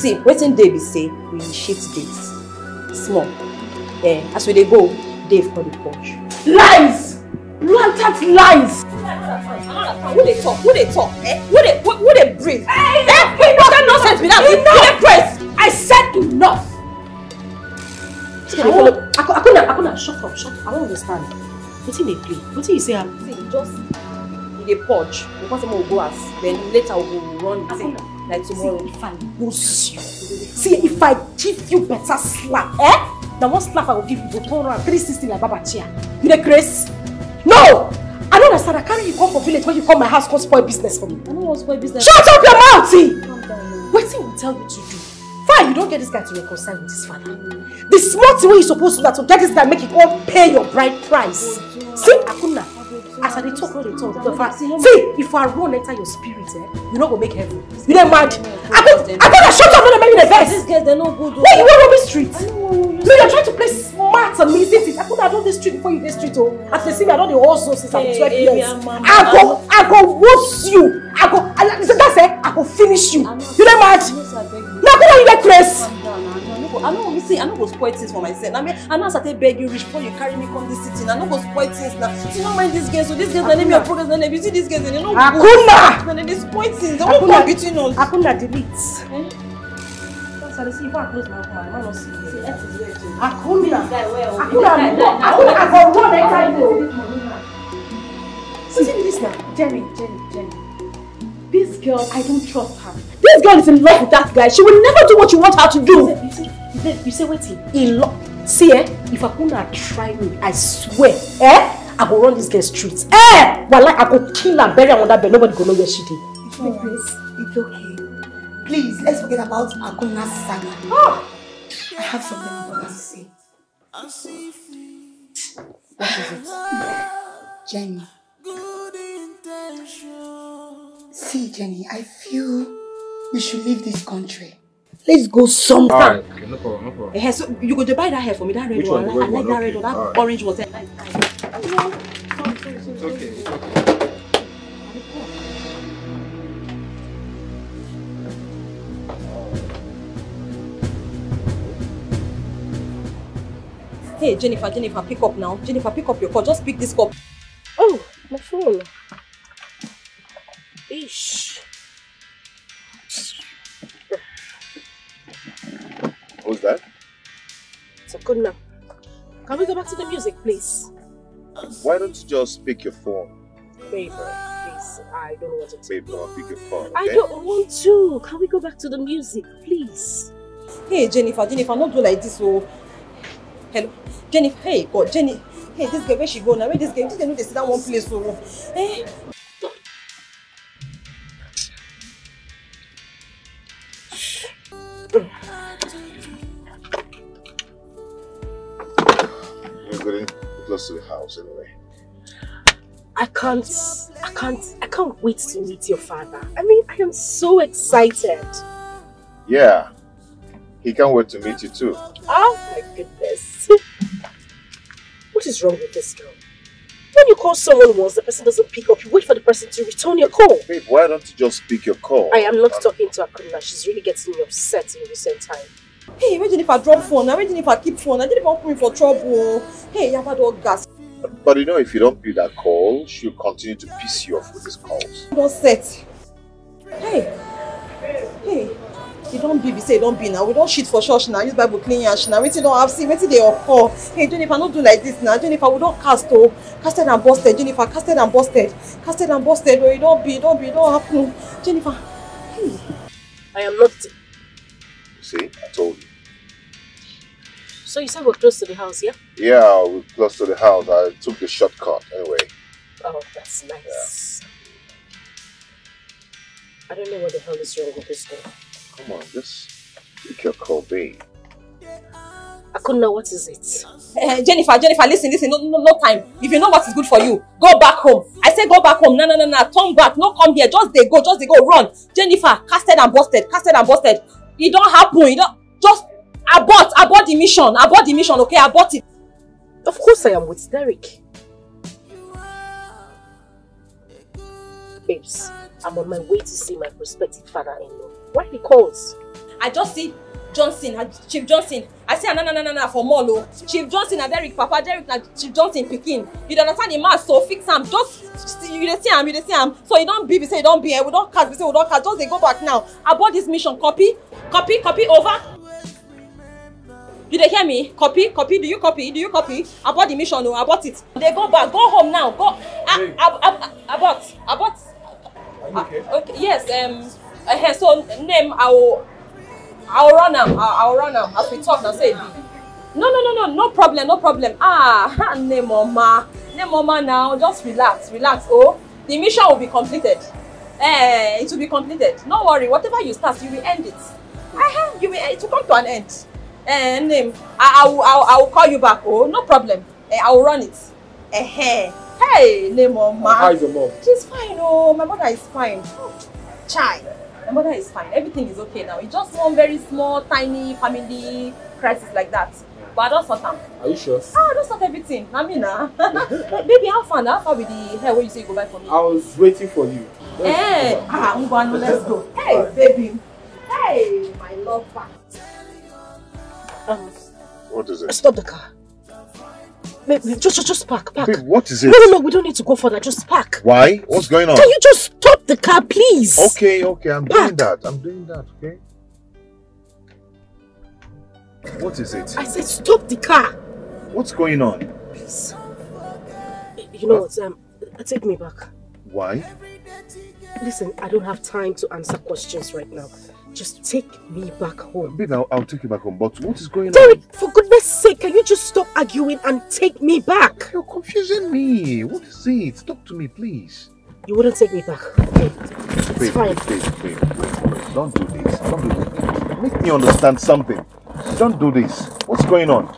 See, wetin dey be say we shift dates small. Eh, as we dey go, Dave call the punch. Lies! Blatant lies! Who dey talk? Who dey talk? Eh? Who dey who, who dey breathe? Hey, eh? Who that nonsense be that? Who dey press? I said enough! Wetin dey follow? Aku- Akuna, Akuna, shut up, shut up. I don't understand. Wetin dey play? Wetin you say? See, just e dey purge. We make we go house, then later we go run the thing like tomorrow. See, if I lose you, see, if I give you better slap, eh? na one slap i will give you go turn around 360 like baba chia. You dey craze? No! I don't understand i carry you come for village when you come my house come spoil business for me. I don't want to spoil business. shut up your mouth eh wetin will tell you to do? Fine you don't get this guy to reconcile with his father. The small thing wey supposed suppose do na to get this guy make he come pay your bride price. See? Akuna as i dey talk no dey talk the fact see if i run enter your spirit eh you no go make heaven. You dey mad? Akuna akuna shut up no dey make me dey vex These girls, they no good. wait you wan run me street? No you are trying to play smart and military things akuna i don dey street before you dey street o as you dey see me i don dey hustle since i'm twelve years. i go i go roast you. I go i that's it i go finish you. You dey mad? na akuna you. Dey craze. I no go see, I no go spoil things for myself. I mean, I I take beg you reach before you carry me come this city. I no go spoil things now. See, no mind these girls. So these girls, they name your progress. They name you see these girls, they no Akuna! good. They dey spoil things. They won't come between us. akuna delete. I dey see, if I close my mouth, my man no see. See, X is where to. akuna Akuna, akuna akuna i go run enter you o. see see this now jenny jenny jenny this girl i don't trust her this girl is in love with that guy she will never do what you want her to do. you say you say you say wetin in love see eh if akuna try me i swear eh i will run this girl street eh wala i go kill am bury am under bed nobody go know where she dey. Grace, it's okay. Please, let's forget about Akuna's saga. Oh. I have something important to say. What is it? Jenny. See, Jenny, I feel we should leave this country. Let's go somewhere. Alright, okay, no problem, no problem. Eh, so you go to buy that hair for me, that red Which one. one? I like, I like one, that red one, that Alright. orange one. I like- It's okay, it's okay. Hey, Jennifer, Jennifer, pick up now. Jennifer, pick up your call. Just pick this cup. Oh, my phone. Ish. Who's that? So good now. Can we go back to the music, please? Why don't you just pick your phone? Babe, please. I don't want to. Babe, come on, pick your phone, okay? I don't want to. Can we go back to the music, please? Hey, Jennifer, Jennifer, not do like this. Oh, hello, Jennifer. Hey, God, Jenny. Hey, this girl, where she go now? Where this girl? This girl no dey sit down one place. Oh, eh. Getting close to the house anyway. I can't. I can't. I can't wait to meet your father. I mean, I am so excited. Yeah. He can't wait to meet you too. Oh my goodness. What is wrong with this girl? When you call someone once, the person doesn't pick up, you wait for the person to return your call. Babe, why don't you just pick your call? I am not talking to Akuna. She's really getting me upset in recent time. Hey, where Jennifer drop phone? Now where Jennifer keep phone? Now Jennifer put me for trouble. oh. Hey, you have all gas. But you know, if you don't pick that call, she'll continue to piss you off with these calls. Don't set. Hey, hey. You don't be, be say you don't be now. We don't shit for church now. Use Bible clean yash now. Wetin don't have see, wetin dey occur. Hey Jennifer, no do like this now. Jennifer, we don't cast oh. Casted and busted. Jennifer, casted and busted. Casted and busted. Oh, you don't be, don't be, don't happen. Jennifer, I am not. See, I told you. So you said we're close to the house, yeah? Yeah, we're close to the house. I took the shortcut anyway. Oh, that's nice. I don't know what the hell is wrong with this girl. Come on, just pick your call, babe. I couldn't know what is it? Eh, Jennifer, Jennifer, listen, listen, no, no, no time. If you know what is good for you, go back home. I say go back home. No, no, no, no, turn back. No, come here. Just they go, just they go, run. Jennifer, casted and busted, casted and busted. It don't happen. It don't. Just abort, abort the mission, abort the mission. Okay, abort it. Of course I am with Derek. Babes, I'm on my way to see my prospective father-in-law. Why he calls? I just see Johnson, uh, Chief Johnson. I say na na na na na for mall o. Chief Johnson na Derek Papa, Derek na Chief Johnson pikin. You dey understand the man so fix am. Just you dey see am, you dey see am. So you don be, be say you don be, eh, we don catch, be say we don catch. Just dey go back now. Abort this mission. Copy, copy, copy over. You dey hear me? Copy, copy. Do you copy? Do you copy? Abort the mission o, abort it. Dey go back, go home now. Go. Ah, ab, ab, abort, abort. Ah, okay, yes. Um. Uh, so name I will. I will run am. I I will run am as we talk now. Say be. No, no, no, no, no problem, no problem. Ah, name mama. Name mama now. Just relax, relax. Oh, the mission will be completed. Eh, it will be completed. No worry, whatever you start, you will end it. Uh-huh, you will, it will come to an end. Eh, name. I, I, will, I, will, I will call you back. Oh, no problem. Eh, I will run it. Eh, hey, name mama. How is your mom? She's fine. Oh, my mother is fine. Oh, Chai. My mother is fine. Everything is okay now. It's just one very small, tiny family crisis like that. But I don't sort them. Are you sure? Ah, I don't sort everything. I mean, ah. Baby, how far now? How far with the hair where you say you go buy for me? I was waiting for you. Hey, ah, Ngwan, let's go. Hey, baby. Hey, my lover. Um, What is it? stop the car. Babe, just, just, just park, park. Babe, what is it? No, no, no, we don't need to go further. Just park. Why? What's going on? Can you just stop the car, please? Okay, okay, I'm doing that. I'm doing that, okay? What is it? I said stop the car. What's going on? Please. You know what? Um, take me back. Why? Listen, I don't have time to answer questions right now. Just take me back home. Babe, I'll, I'll take you back home, but what is going on? Derek, for goodness sake, can you just stop arguing and take me back? You're confusing me. What is it? Talk to me, please. You wouldn't take me back. Okay. Babe, fine. babe, babe, babe. Don't do this. Don't do this. Make me understand something. Don't do this. What's going on?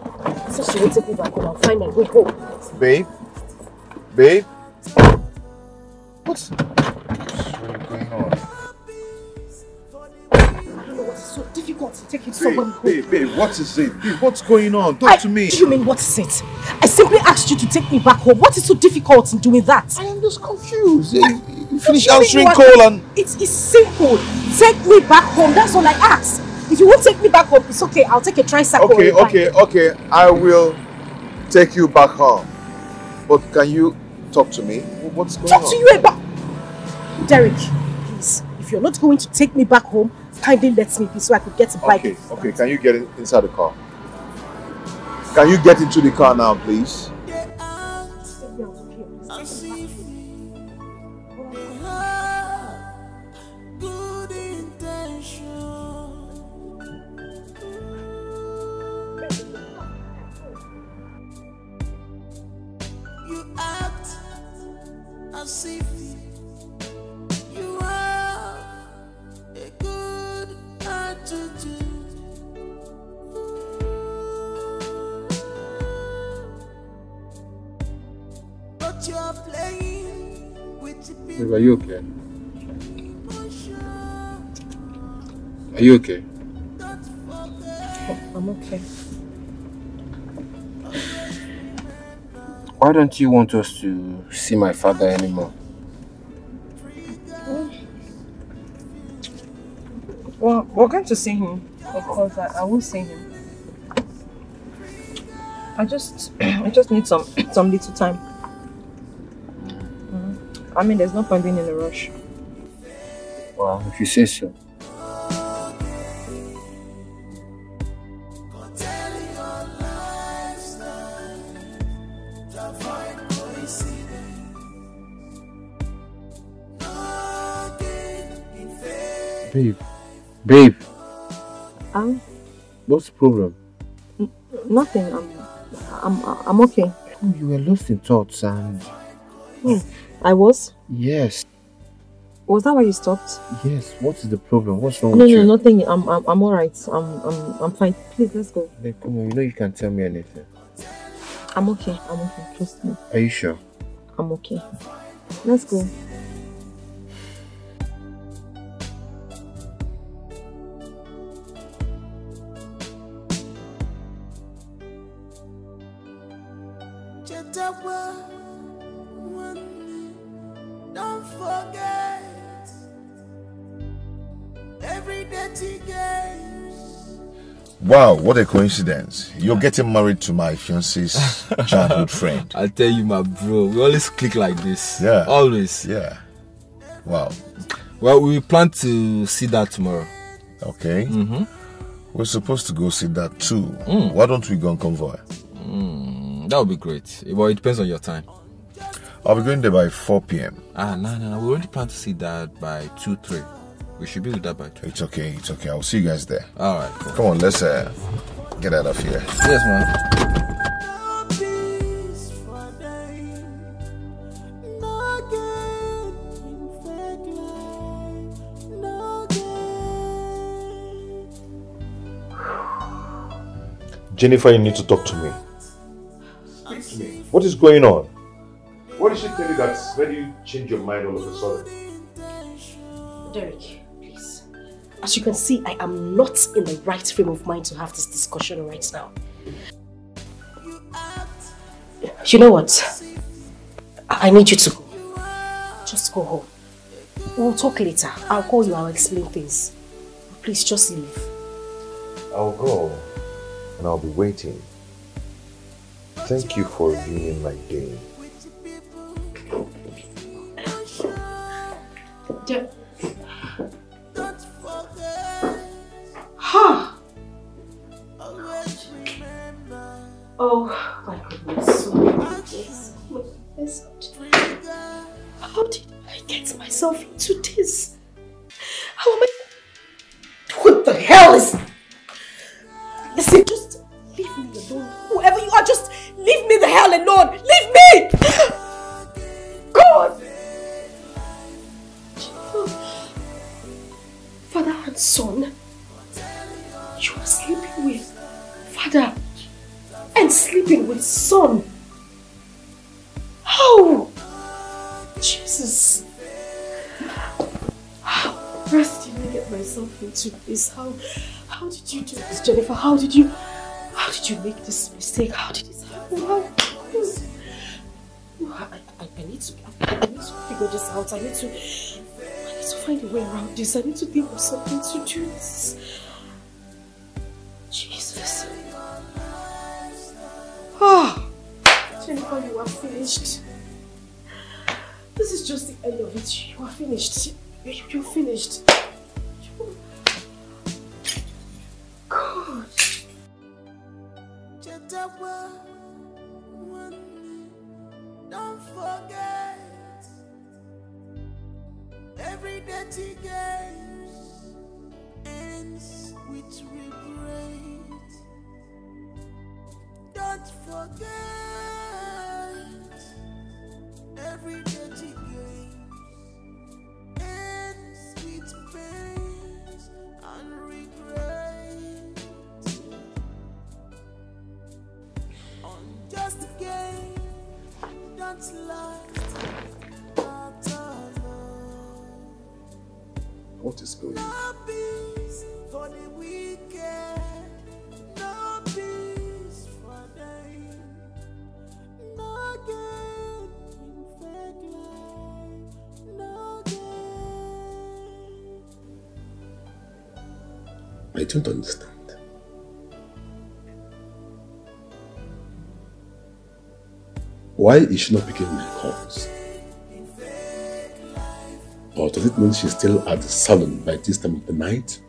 So she will take me back home. I'll find my way home. Babe? Babe? What's, what's really going on? So difficult in taking someone. Babe, babe, what is it? Babe, what's going on? Talk I- to me. Do you mean what is it? I simply asked you to take me back home. What is so difficult in doing that? I am just confused. Eh, you, you finish answering call and- It's, it's simple. Take me back home. That's all I asked. If you won't take me back home, it's okay. I'll take a tricycle. Okay, okay, okay. I will take you back home. But can you talk to me? What's going Talk on? Talk to you about. Derek, please. If you're not going to take me back home, kindly let me be so I could get a bike. Okay, okay. Can you get in, inside the car? Can you get into the car now, please? You act as if you have are you okay? Are you okay? Oh, I'm okay. Why don't you want us to see my father anymore? Well, we're going to see him. Of course, I, I will see him. I just, I just need some, some little time. Mhm. I mean, there's no point being in a rush. Well, if you say so. Babe, Um, what's the problem? nothing. I'm, I'm, I'm okay. You were lost in thoughts and... Hmm. I was. Yes, Was that why you stopped? yes. What is the problem? What's wrong No, with no, you? nothing. I'm, I'm, I'm alright. I'm, I'm, I'm fine. Please, let's go. Babe, come on, you know you can tell me anything. I'm okay. I'm okay. Trust me. Are you sure? I'm okay. Let's go. Wow, what a coincidence. You're getting married to my fiance's childhood friend. I tell you, my bro, we always click like this. Yeah. Always. Yeah. Wow. Well, we plan to see that tomorrow. Okay. Mm-hmm. We're supposed to go see that too. Mm. Why don't we go on convoy? Mm, that would be great. Well, it depends on your time. I'll be going there by 4 p.m. Ah, no, no, no. We already plan to see that by 2 3. We should be with that by 2. It's okay, it's okay. I'll see you guys there. All right. Cool. Come on, let's uh, Get out of here. Yes, man. Jennifer, you need to talk to me. Speak to me. What is going on? What did she tell you that made you change your mind all of a sudden? Derek, please. As you can see, I am not in the right frame of mind to have this discussion right now. You know what? I I need you to go. Just go home. We'll talk later. I'll call you, I'll explain things. Please, just leave. I'll go and I'll be waiting. Thank you for ruining my day. Der Ha! Oh my goodness. Oh my goodness. How did I get myself into this? How am I? What the hell is? Listen, just leave me alone. Whoever you are, just leave me the hell alone. Leave me! God! Father and son, you are sleeping with father and sleeping with son. How? Jesus. How did I get myself into this? How how did you do this, Jennifer? How did you how did you make this mistake? How did this happen? How? I, I, I need to I need to figure this out. I need to I need to find a way around this. I need to think of something to do this. Jesus. Ah, Jennifer, you are finished. This is just the end of it. You are finished. You- You're finished. God. Don't forget every dirty game ends with regret. Don't forget every dirty game ends with pain and regret. Unjust game don't last at all. What is going on? I don't understand. Why is she not picking my calls? Or does it mean she's still at the salon by this time of the night?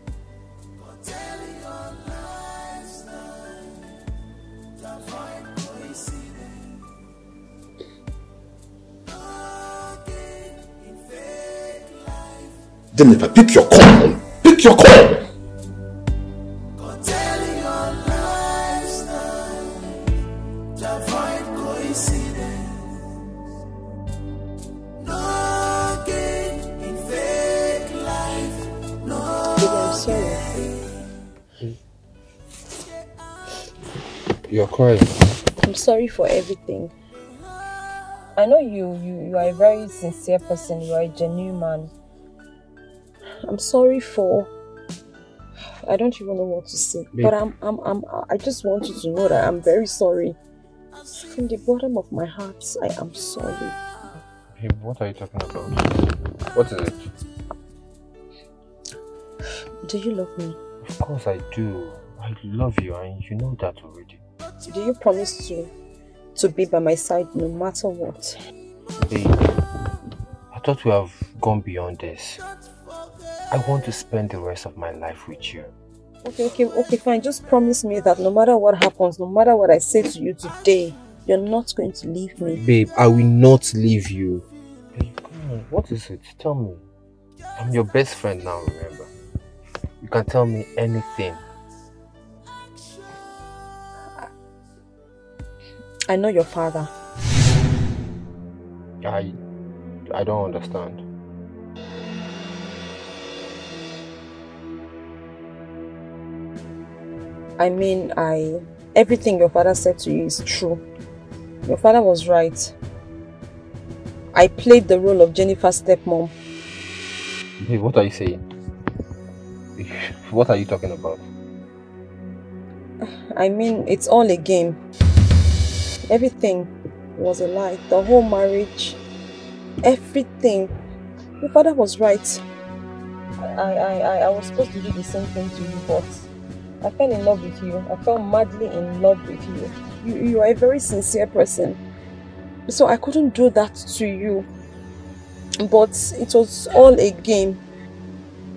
Jennifer, pick your call. Pick your call. You're crying. I'm sorry for everything. I know you, you, you are a very sincere person, you are a genuine man. I'm sorry for I don't even know what to say. Babe. But I'm I'm I'm I just want you to know that I'm very sorry. From the bottom of my heart, I am sorry. Hey, what are you talking about? What is it? Do you love me? Of course I do. I love you and you know that already. Do you promise to to be by my side no matter what? Babe, I thought we have gone beyond this. I want to spend the rest of my life with you. Okay, okay, okay, fine. Just promise me that no matter what happens, no matter what I say to you today, you're not going to leave me. Babe, I will not leave you. Babe, come on, what is it? Tell me. I'm your best friend now, remember? You can tell me anything. I know your father. I I don't understand. I mean, I everything your father said to you is true. Your father was right. I played the role of Jennifer's stepmom. Babe, what are you saying? What are you talking about? I mean, it's all a game. Everything was a lie. The whole marriage, everything. Your father was right. I, I, I, I was supposed to do the same thing to you, but I fell in love with you. I fell madly in love with you. You, you are a very sincere person. So I couldn't do that to you. But it was all a game.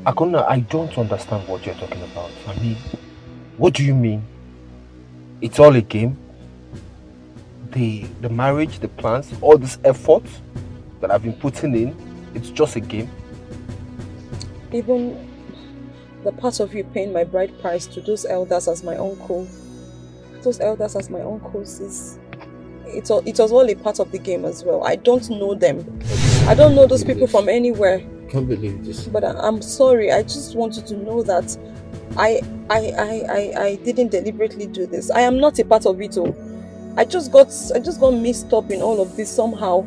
Akona, I don't understand what you're talking about. I mean, what do you mean? It's all a game? The the marriage, the plans, all this effort that I've been putting in, it's just a game? Even the part of you paying my bride price to those elders as my uncle, those elders as my uncles is it, it was all a part of the game as well. I don't know them. I don't know those people from anywhere. Can't believe this. But I, I'm sorry. I just want you to know that I, I, I, I, I didn't deliberately do this. I am not a part of it all. I just got, I just got mixed up in all of this somehow.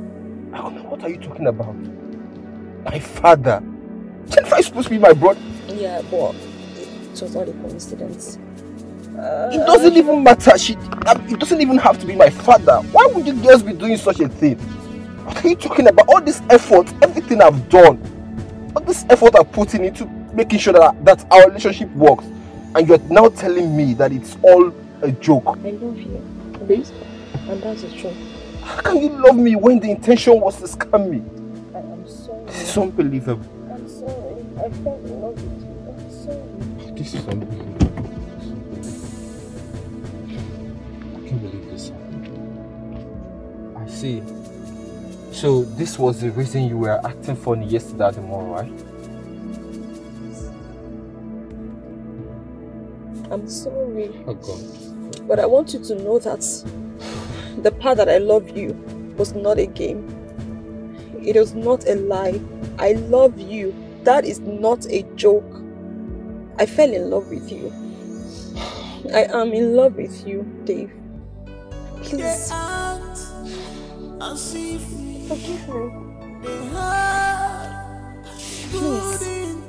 Akona, what are you talking about? My father. Jennifer is supposed to be my brother. Yeah, but it was all a coincidence. It doesn't even matter. She, it doesn't even have to be my father. Why would you girls be doing such a thing? What are you talking about? All this effort, everything I've done, all this effort I've put in into making sure that, that our relationship works, and you're now telling me that it's all a joke. I love you. Please? And that's the truth. How can you love me when the intention was to scam me? I am sorry. This is unbelievable. I'm sorry. I fell in love with you. I'm. This is unbelievable. I can't believe this. I see. So this was the reason you were acting funny yesterday at the mall, right? I'm sorry. Oh God. But I want you to know that the part that I love you was not a game. It was not a lie. I love you. That is not a joke. I fell in love with you. I am in love with you, Dave. Please. I'll see Forgive me. They have good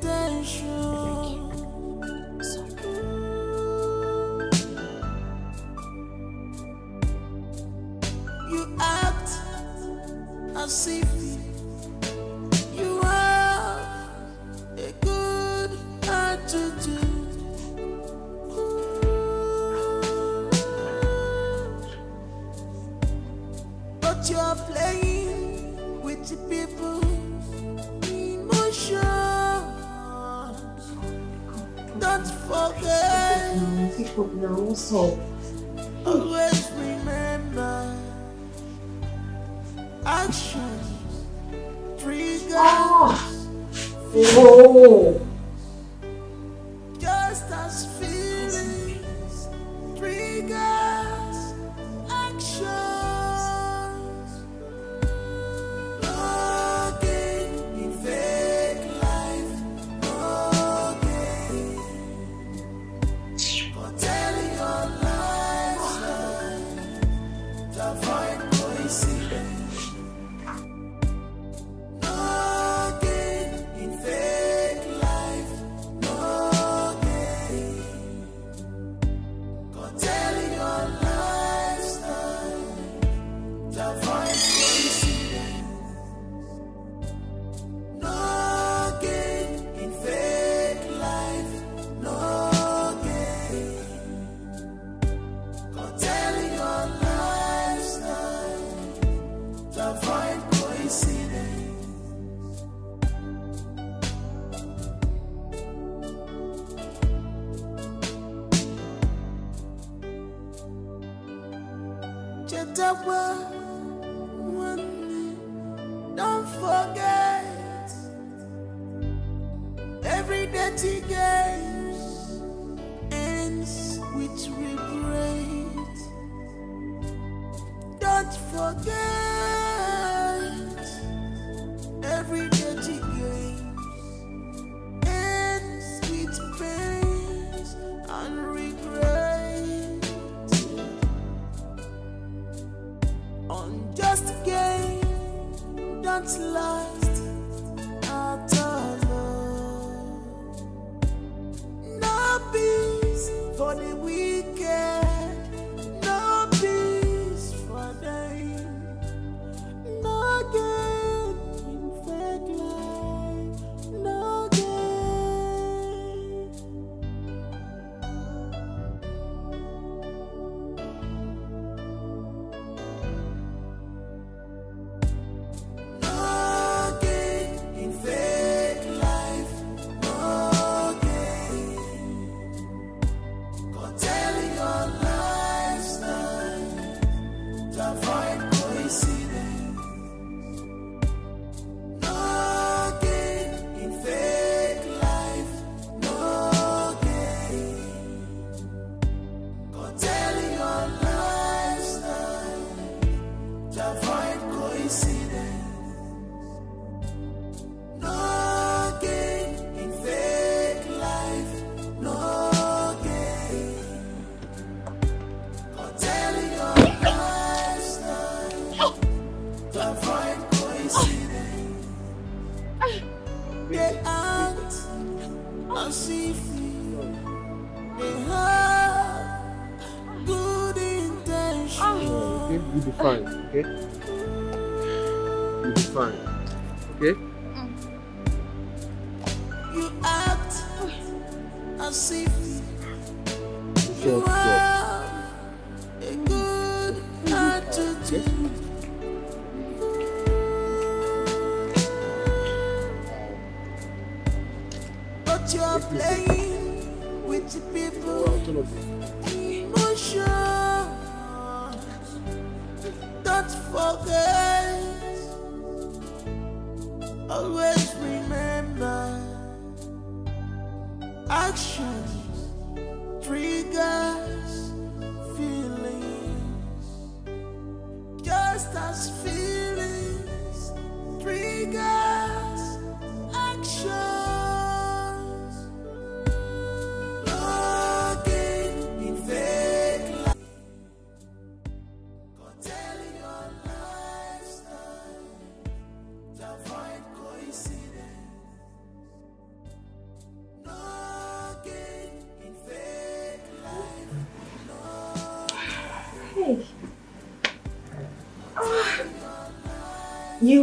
Please. You act as if Always remember actions triggers ah! Oh. Okay, you'll be fine, okay? You'll be fine, okay? You act as if you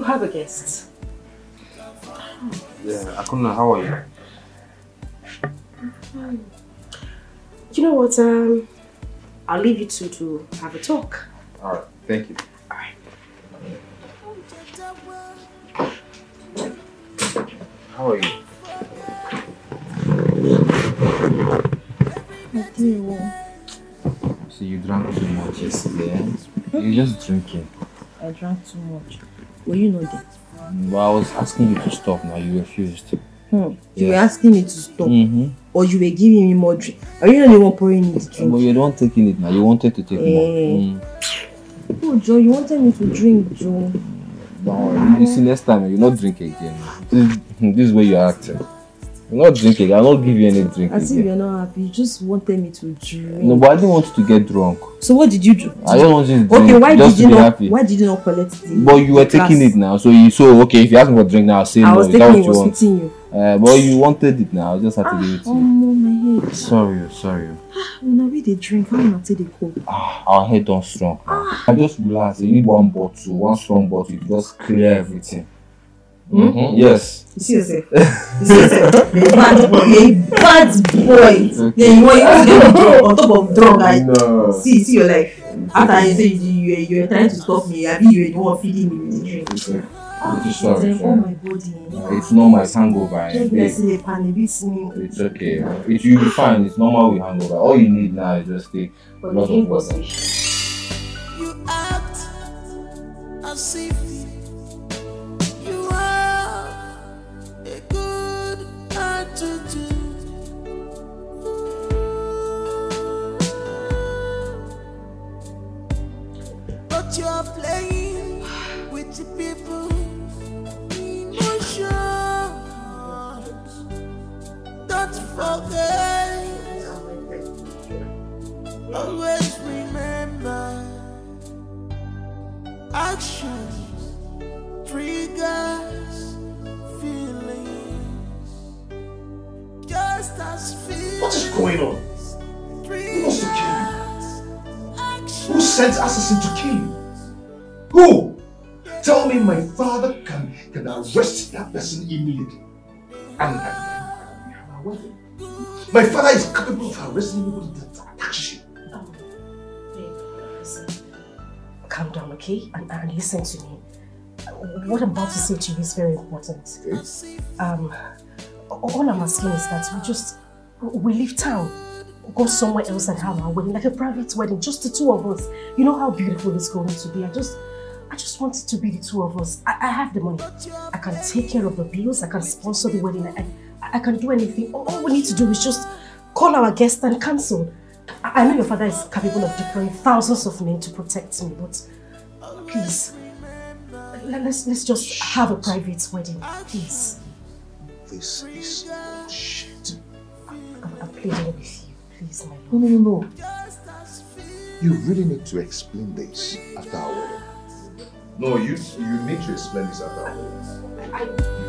have a guest. Yeah, Akuna, how are you? You know what? Um, I'll leave you two to have a talk. Alright, thank you. All right. How are you? See, you drank too much yesterday. eh? You're just drinking. I drank too much. Were you not there? But I was asking you to stop now, you refused. Hmm. You were asking me to stop. Mm-hmm. Or you were giving me more drink. Are you not the one pouring me the drink? But you're the one taking it now. You wanted to take Eh. more. Mm. Oh, Joe, you wanted me to drink, Joe. But you see, next time you'll not drink again. This, this is where you're acting. You'll not drink again. I'll not give you any drink As if you're not happy. You just wanted me to drink. No, but I didn't want you to get drunk. So what did you do? I just want you to Okay, why just did you not? happy. Why did you not collect the? But you were taking it now, so you so okay. If you ask me for drink now, I'll say I no. was that taking what it, was want? you. Uh, but you wanted it now. I just had to ah, give it to Oh, you. my head. Sorry, oh, sorry. oh. Ah, when I read the drink, how I take the cold? Ah, our head don't strong. I just relax. You need one bottle, one strong bottle. Just clear everything. Mm-hmm. Yes. You see yourself? You see yourself? You're a bad boy. You're a bad boy. Then you want you to get me drunk on top of drunk. I No. see see your life. After you say you you were- you were trying to stop me, I mean you were the one feeding me with the drink. I'm sorry. Oh my body. Uh, It's normal. It's hangover. eh, Just babe. blessing it beats me. It's okay. It will be fine. It's normal with hangover. All you need now is just take a lot of water. You act as if forget. Always remember. Actions triggers feelings. Just as feelings. What is going on? Who wants to kill you? Who sent assassin to kill you? Who? Tell me my father can, can arrest that person immediately. And, and, and, and aware. My father is capable of arresting anybody that attacks you. Calm down, okay? And, and listen to me. What I'm about to say to you is very important. Um, all I'm asking is that we just we leave town, go somewhere else and have our wedding, like a private wedding, just the two of us. You know how beautiful it's going to be. I just, I just want it to be the two of us. I, I have the money. I can take care of the bills. I can sponsor the wedding. I, I can do anything. All all we need to do is just call our guest and cancel. I, I know your father is capable of deploying thousands of men to protect me, but uh, please, let, let's let's just have a private wedding, please. This is shit. I'm, I'm pleading with you, please, my No, no, no, no. You really need to explain this after our wedding. No, you you need to explain this after our wedding. Avoid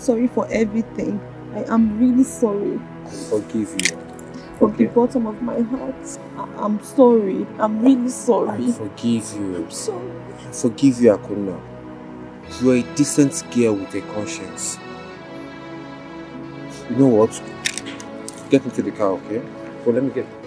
I'm sorry for everything. I am really sorry. I forgive you. From the bottom of my heart. I- I'm sorry. I'm really sorry. I forgive you. I'm sorry. I forgive you, Akuna. You are a decent girl with a conscience. You know what? Get into the car, okay? Well, let me get.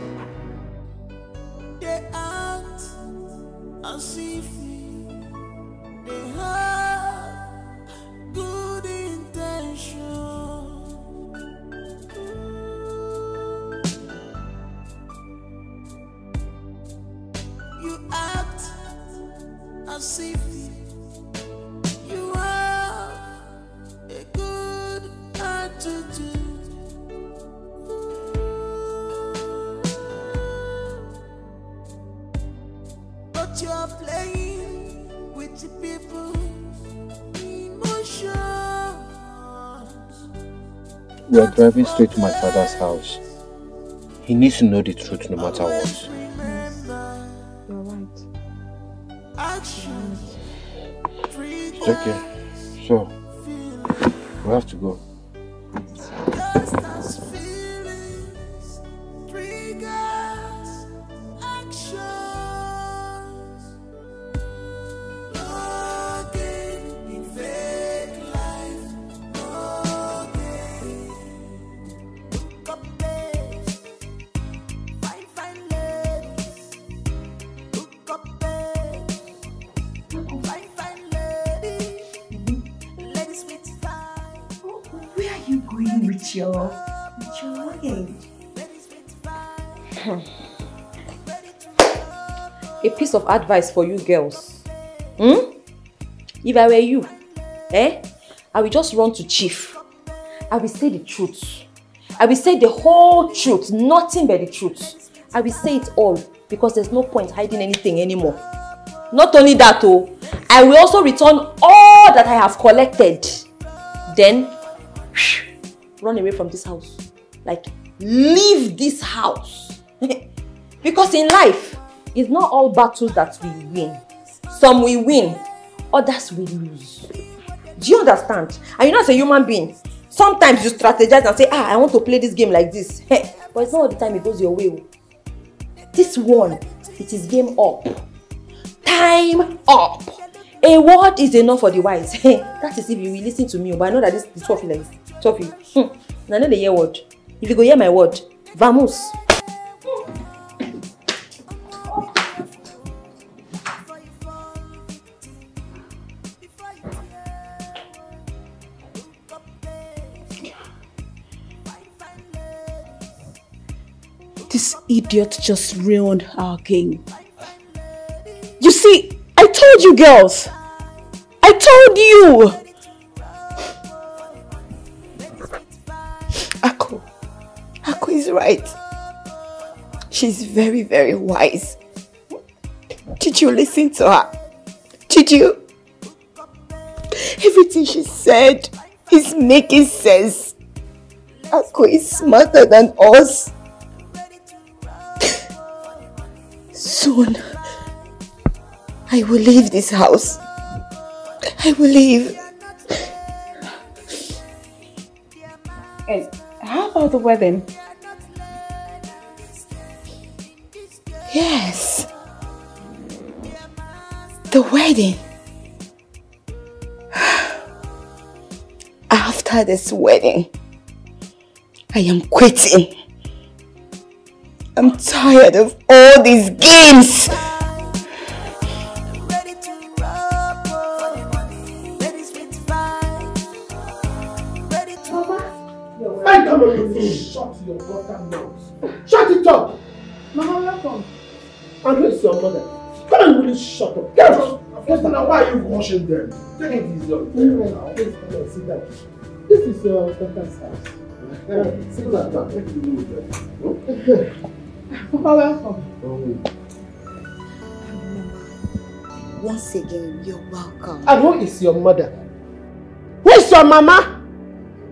Driving straight to my father's house. He needs to know the truth no matter what. You're right. Actions. It's okay. So, Of advice for you girls. Hmm? If I were you, eh? I will just run to chief. I will say the truth. I will say the whole truth, nothing but the truth. I will say it all because there's no point hiding anything anymore. Not only that, oh, I will also return all that I have collected. Then, run away from this house. Like, leave this house. because in life, it's not all battles that we win. Some we win, others we lose. Do you understand? And you know, as a human being, sometimes you strategize and say, ah, I want to play this game like this. but it's not all the time it goes your way. oh. This one, it is game up. Time up. A word is enough for the wise. that is if you will listen to me, oh, but I know that this is tough like this. Tough. Hmm. And I know the hear word. If you go hear my word, vamos. Idiot just ruined our game. You see, I told you girls. I told you. Ako. Ako is right. She's very, very wise. Did you listen to her? Did you? Everything she said is making sense. Ako is smarter than us. Soon, I will leave this house. I will leave. And how about the wedding? Yes. The wedding. After this wedding, I am quitting. I'm tired of all these games. I come on, you shut your goddamn mouth. Shut it up. Mama, welcome. And who is your mother? Come on, really shut up. Get out. First, now why are you washing them? Take it easy on them. Please, come on, sit down. This is your daughter's house. Sit down. Take it easy with them. Mama, welcome. Once again, you're welcome. And who is your mother? Who is your mama?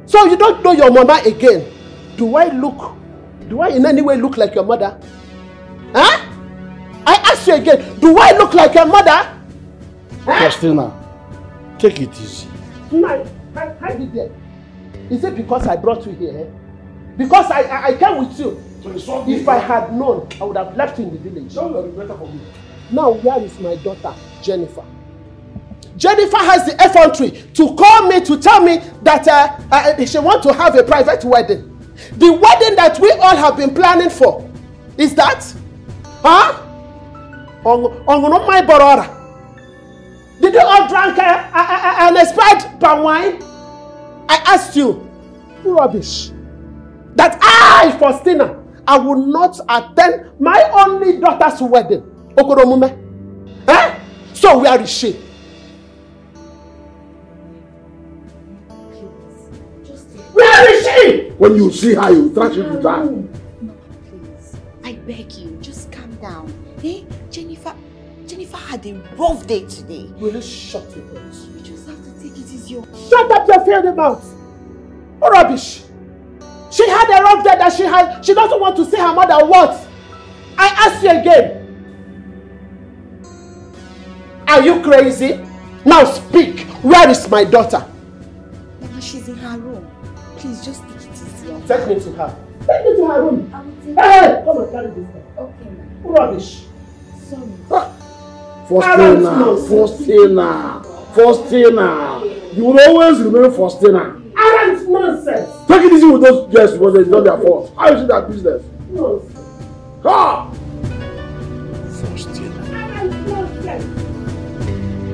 So you don't know your mama again. Do I look, do I in any way look like your mother? Huh? I ask you again, do I look like your mother? Christina, take it easy. No, I, I did that. Is it because I brought you here? Because I, I, I came with you. If I had known, I would have left you in the village. That would have better for me. Now, where is my daughter, Jennifer? Jennifer has the effrontery to call me to tell me that uh, uh, she wants to have a private wedding. The wedding that we all have been planning for. Is that? Huh? Ọ̀ngùnú my borora. Did you all drink uh, uh, uh, an expired palm wine? I asked you. Rubbish. That I, Faustina, I will not attend my only daughter's wedding. Okoromume. Eh? So where is she? Where is she? When you see her, you trash it with her. I beg you, just calm down. Eh? Jennifer, Jennifer had a rough day today. Will you shut your mouth? You just have to take it easy. Shut up your filthy mouth. Rubbish? She had a rough day that she had. She doesn't want to see her mother what? I ask you again. Are you crazy? Now speak. Where is my daughter? Mama, she's in her room. Please just take it easy. on Take me to her. Take me to her room. I will take Hey, hey, come and carry this thing. Okay, ma'am. Rubbish. Sorry. Faustina, Faustina, Faustina. You will always remain Faustina. Arrant nonsense. Take it easy with those guests because it's not their fault. How is it that business? Nonsense. Ha! Arrant nonsense.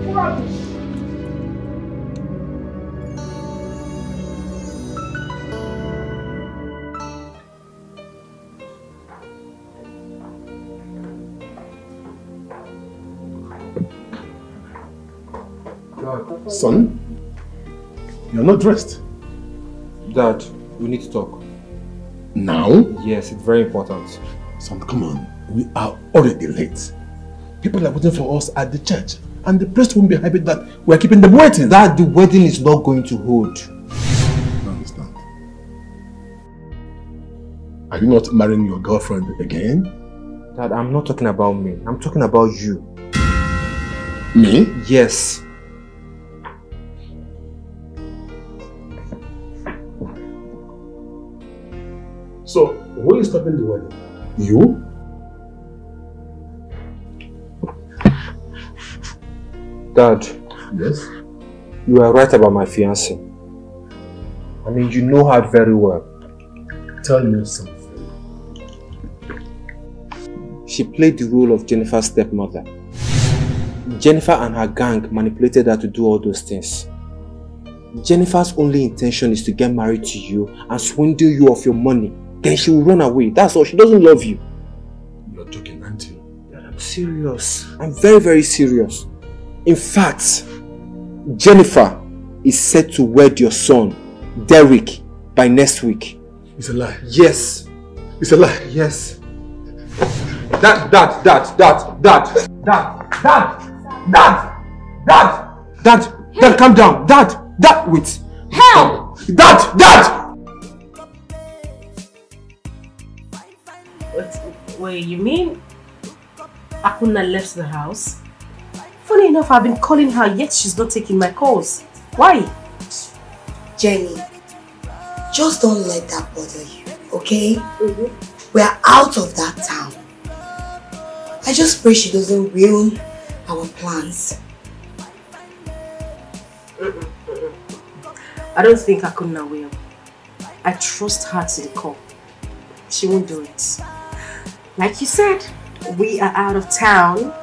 Rubbish. Son, you're not dressed. Dad, we need to talk. Now? Yes, it's very important. Son, come on. We are already late. People are waiting for us at the church. And the priest won't be happy that we're keeping them waiting. That the wedding is not going to hold. I understand. Are you not marrying your girlfriend again? Dad, I'm not talking about me. I'm talking about you. Me? Yes. So, who is stopping the wedding? You? Dad. Yes? You are right about my fiancée. I mean, you know her very well. Tell me something. She played the role of Jennifer's stepmother. Jennifer and her gang manipulated her to do all those things. Jennifer's only intention is to get married to you and swindle you of your money. Then she will run away. That's all. She doesn't love you. You're joking, aren't you? I'm serious. I'm very, very serious. In fact, Jennifer is set to wed your son, Derek, by next week. It's a lie. Yes. It's a lie. Yes. Dad, dad, dad, dad, dad, dad, dad, dad, dad, dad, dad, Dad, calm down. Dad, dad, wait. Help! Dad, dad! Wait, you mean Akuna left the house? Funny enough, I've been calling her, yet she's not taking my calls. Why? Jenny, just don't let that bother you, okay? Mm-hmm. We're out of that town. I just pray she doesn't ruin our plans. I don't think Akuna will. I trust her to the core. She won't do it. Like you said, we are out of town.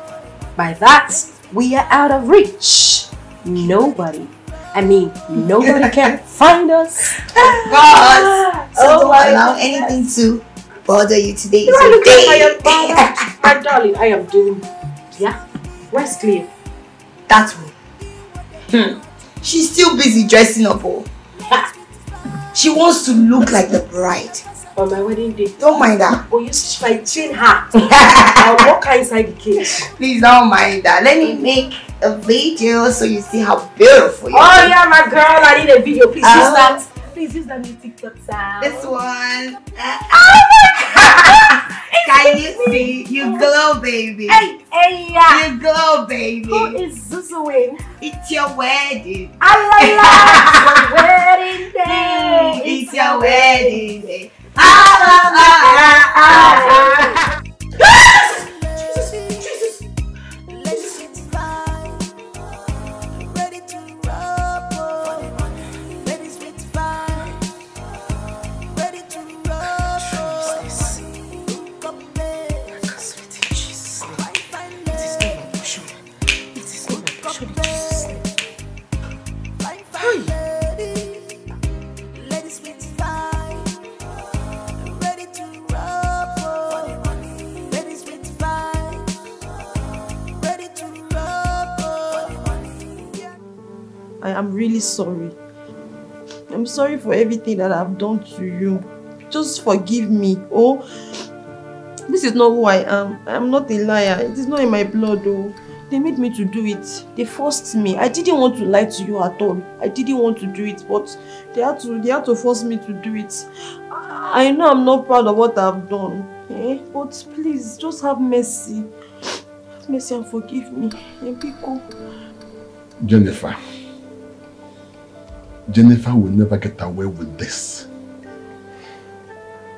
By that, we are out of reach. Nobody, I mean, nobody can find us. God! So Oh don't allow anything to bother you today. You are looking It's like I am okay. My darling, I am doomed. Yeah? Where's Cleo? That one. Hmm. She's still busy dressing up. Oh. she wants to look like the bride. On my wedding day. Don't mind her. Oh, you train her. I'll walk her inside the cage. Please don't mind that. Let me make a video so you see how beautiful you Oh are. yeah, my girl, I need a video. Please use Oh. that. Please use that new TikTok sound. This one. Uh, Can you see? You glow, baby. Hey, hey, yeah. You glow, baby. Who is Zuzuin? It's your wedding. Ah, la, la, wedding day. It's your wedding day. Ah, ah, ah, ah, ah. Sorry. I'm sorry for everything that I've done to you. Just forgive me. Oh, this is not who I am. I am not a liar. It is not in my blood, oh. They made me to do it. They forced me. I didn't want to lie to you at all. I didn't want to do it, but they had to. They had to force me to do it. I know I'm not proud of what I've done, eh? But please, just have mercy. Have mercy and forgive me. Jennifer. Jennifer will never get away with this.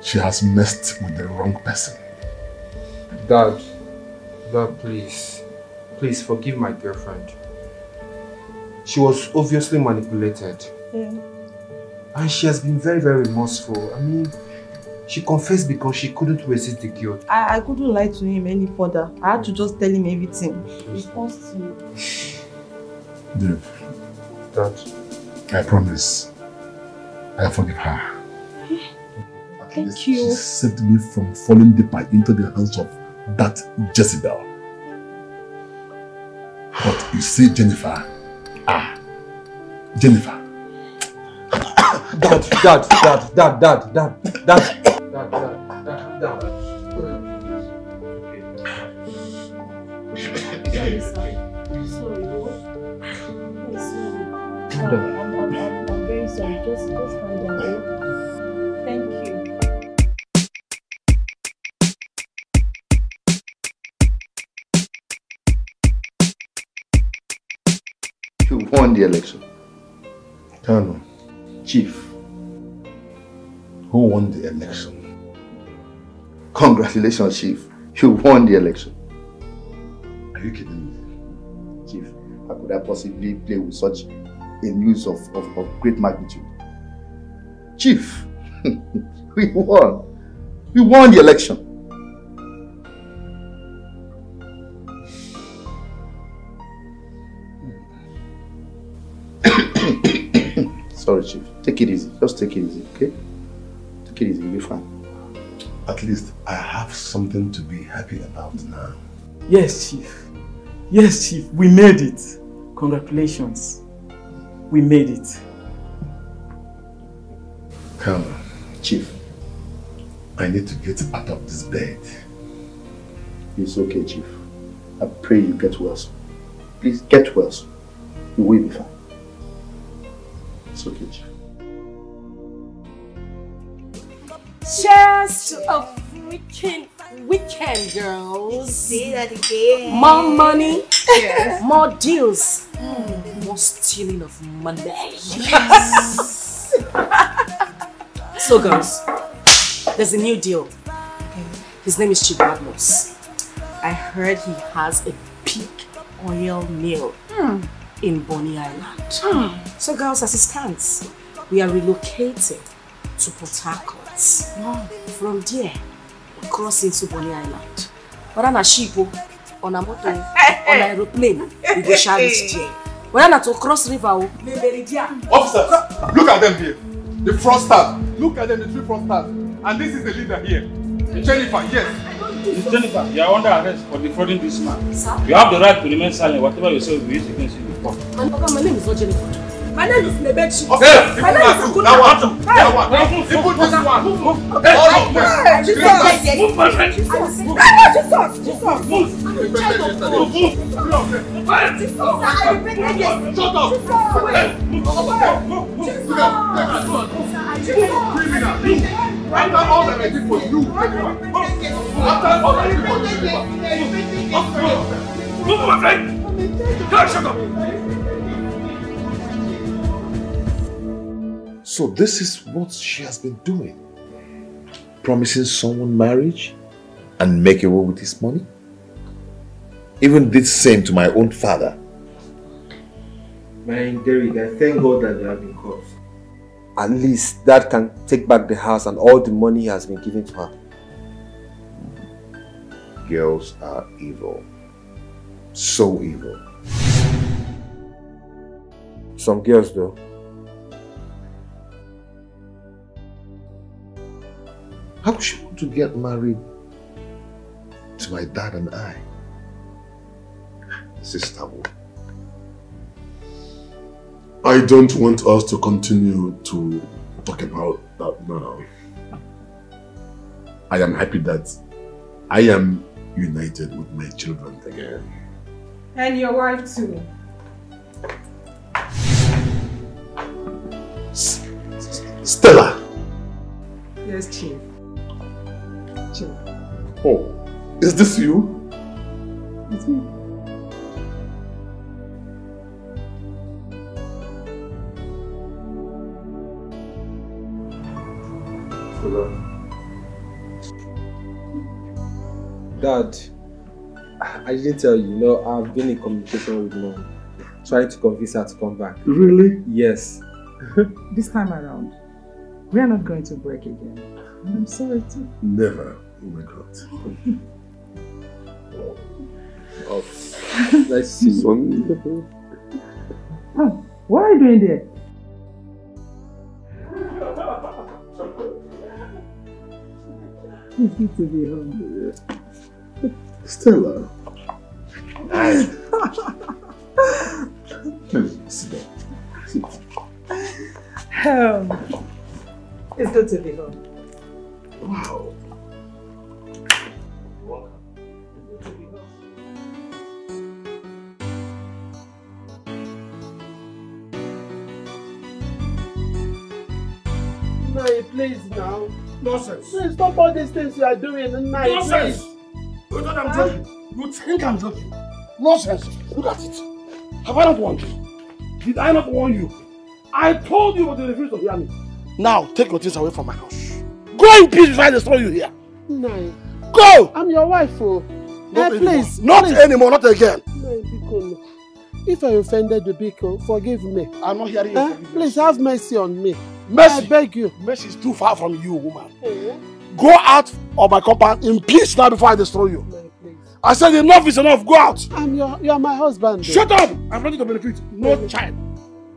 She has messed with the wrong person. Dad, Dad, please. Please forgive my girlfriend. She was obviously manipulated. Yeah. And she has been very, very remorseful. I mean, she confessed because she couldn't resist the guilt. I, I couldn't lie to him any further. I had to just tell him everything. He forced me. Dave, Dad. I promise. I forgive her. Thank you. She saved me from falling deeper into the hands of that Jezebel. But you see, Jennifer, ah, Jennifer, Dad, dad, dad, dad, dad, dad, dad, congratulations, Chief. You won the election. Are you kidding me? Chief, how could I possibly play with such a news of, of, of great magnitude? Chief, we won. We won the election. Sorry, Chief. Take it easy. Just take it easy, okay? Take it easy. You'll be fine. At least I have something to be happy about now. Yes, Chief. Yes, Chief. We made it. Congratulations. We made it. Colonel, Chief, I need to get out of this bed. it's okay, Chief. I pray you get well soon. Please get well soon. You will be fine. It's okay, Chief. Cheers to a freaking weekend, girls. Say that again. More money, Yes. more deals, hmm. more stealing of money. Yes. so, girls, there's a new deal. His name is Chief Badmos. I heard he has a big oil mill hmm. in Bonny Island. Hmm. So, girls, as it stands, we are relocating to Port Harcourt. From there, we cross into Bonny Island. Whether na ship o, on a motor, on an aeroplane, we go share it there. Whether na to cross river o, we bury there. Officer, look at them here. The fraudsters. Look at them, the three fraudsters. And this is the leader here. Jennifer, yes. Miss Jennifer, you are under arrest for defrauding this man. Sir? You have the right to remain silent. Whatever you say will be used against you in court. Oga, my name is not Jennifer. My name is Nebechi. Hey, my name is Akuna. that one, Hey, that one. Even this one. Hey, All of them. hey, Jesus. Move, my friend. Jesus. Hey, Jesus. Jesus. Move. Move, move. Shut up. Hey, move. Criminal. After all that I did for you, after all that I did for you, move. Move, my friend. Shut up. So this is what she has been doing. Promising someone marriage and make away with his money. Even did the same to my own father. Man, Derek, I thank God that you have been caught. At least dad can take back the house and all the money he has been given to her. Girls are evil. So evil. Some girls though. How could she want to get married to my dad and I? Sister, I don't want us to continue to talk about that now. I am happy that I am united with my children again. And your wife too. Stella! Yes, Chief. Chief. Oh, is this you? It's me. Dad, I didn't tell you, you know, I've been in communication with mom, trying to convince her to come back. Really? Yes. This time around, we are not going to break again. I'm sorry too. Never. Oh my god. Oh, let's see. Oh, what are you doing there? It's good to be home. Stella. Sit down. Sit Um, it's good to be home. Wow. Please now. Nonsense. Please stop all these things you are doing. Nai, Nonsense. please. You thought I'm joking? You think I'm joking? Nonsense. Look at it. Have I not warned you? Did I not warn you? I told you, but you refused to hear me. Now, take your things away from my house. Go in peace before I destroy you here. No. Go! I'm your wife, oh. Not uh, anymore. please. Not please. anymore, not again. Biko, no. If I offended you, Biko, forgive me. I'm not hearing you. Uh, please have mercy on me. Mercy? I beg you. Mercy is too far from you, woman. Go out of my compound in peace now before I destroy you. I said enough is enough. Go out. I'm your, you are my husband. though. Shut up! I'm ready to benefit. No child.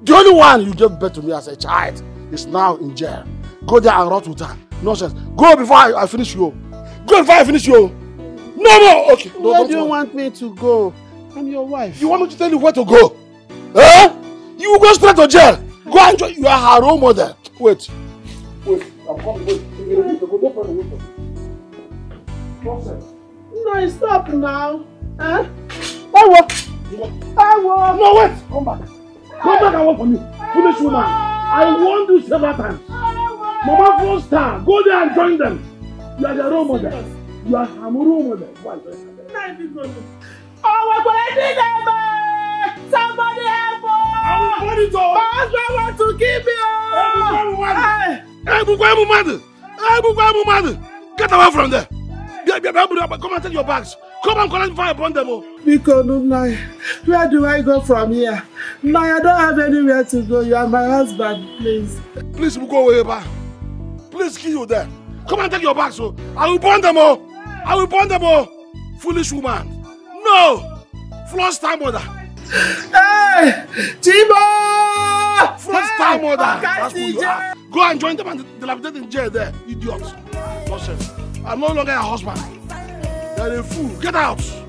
The only one you gave birth to me as a child is now in jail. Go there and rot with her. Nonsense. Go before I, I finish you. Go before I finish you. No no. Okay. No, Where don't you want me to go? I'm your wife. You want me to tell you where to go? Eh? You will go straight to jail. Go and enjoy. You are her role model. Wait. Wait. I'm coming. Wait. Wait. Wait. Wait. Nonsense. No, stop now. Huh? I will. I will. No, wait. Come back. Come back and work for me. Foolish woman. I warned you several times. Mama Four Star. Go there and join them. You are their role model. You are her role model. Go them. Oh, we're going to them. Somebody help us. I will all. My husband wants to kill me. oh. Ebukwe Mumadu! Ebukwe Mumadu! Get away from there! Come and take your bags. Come and collect fire upon them. oh. Biko, no, Nai. Where do I go from here? Nai, I don't have anywhere to go. You are my husband, please. Please go away, Eba. Please kill you there. Come and take your bags. Oh. I will burn them all. I will burn them all. Foolish woman. No! Floss time mother. Hey! Chibo! Floss time mother. That's who you are. Go and join them and dilapidate in jail there. Idiot. Nonsense. I'm no longer your husband. You're a fool. Get out.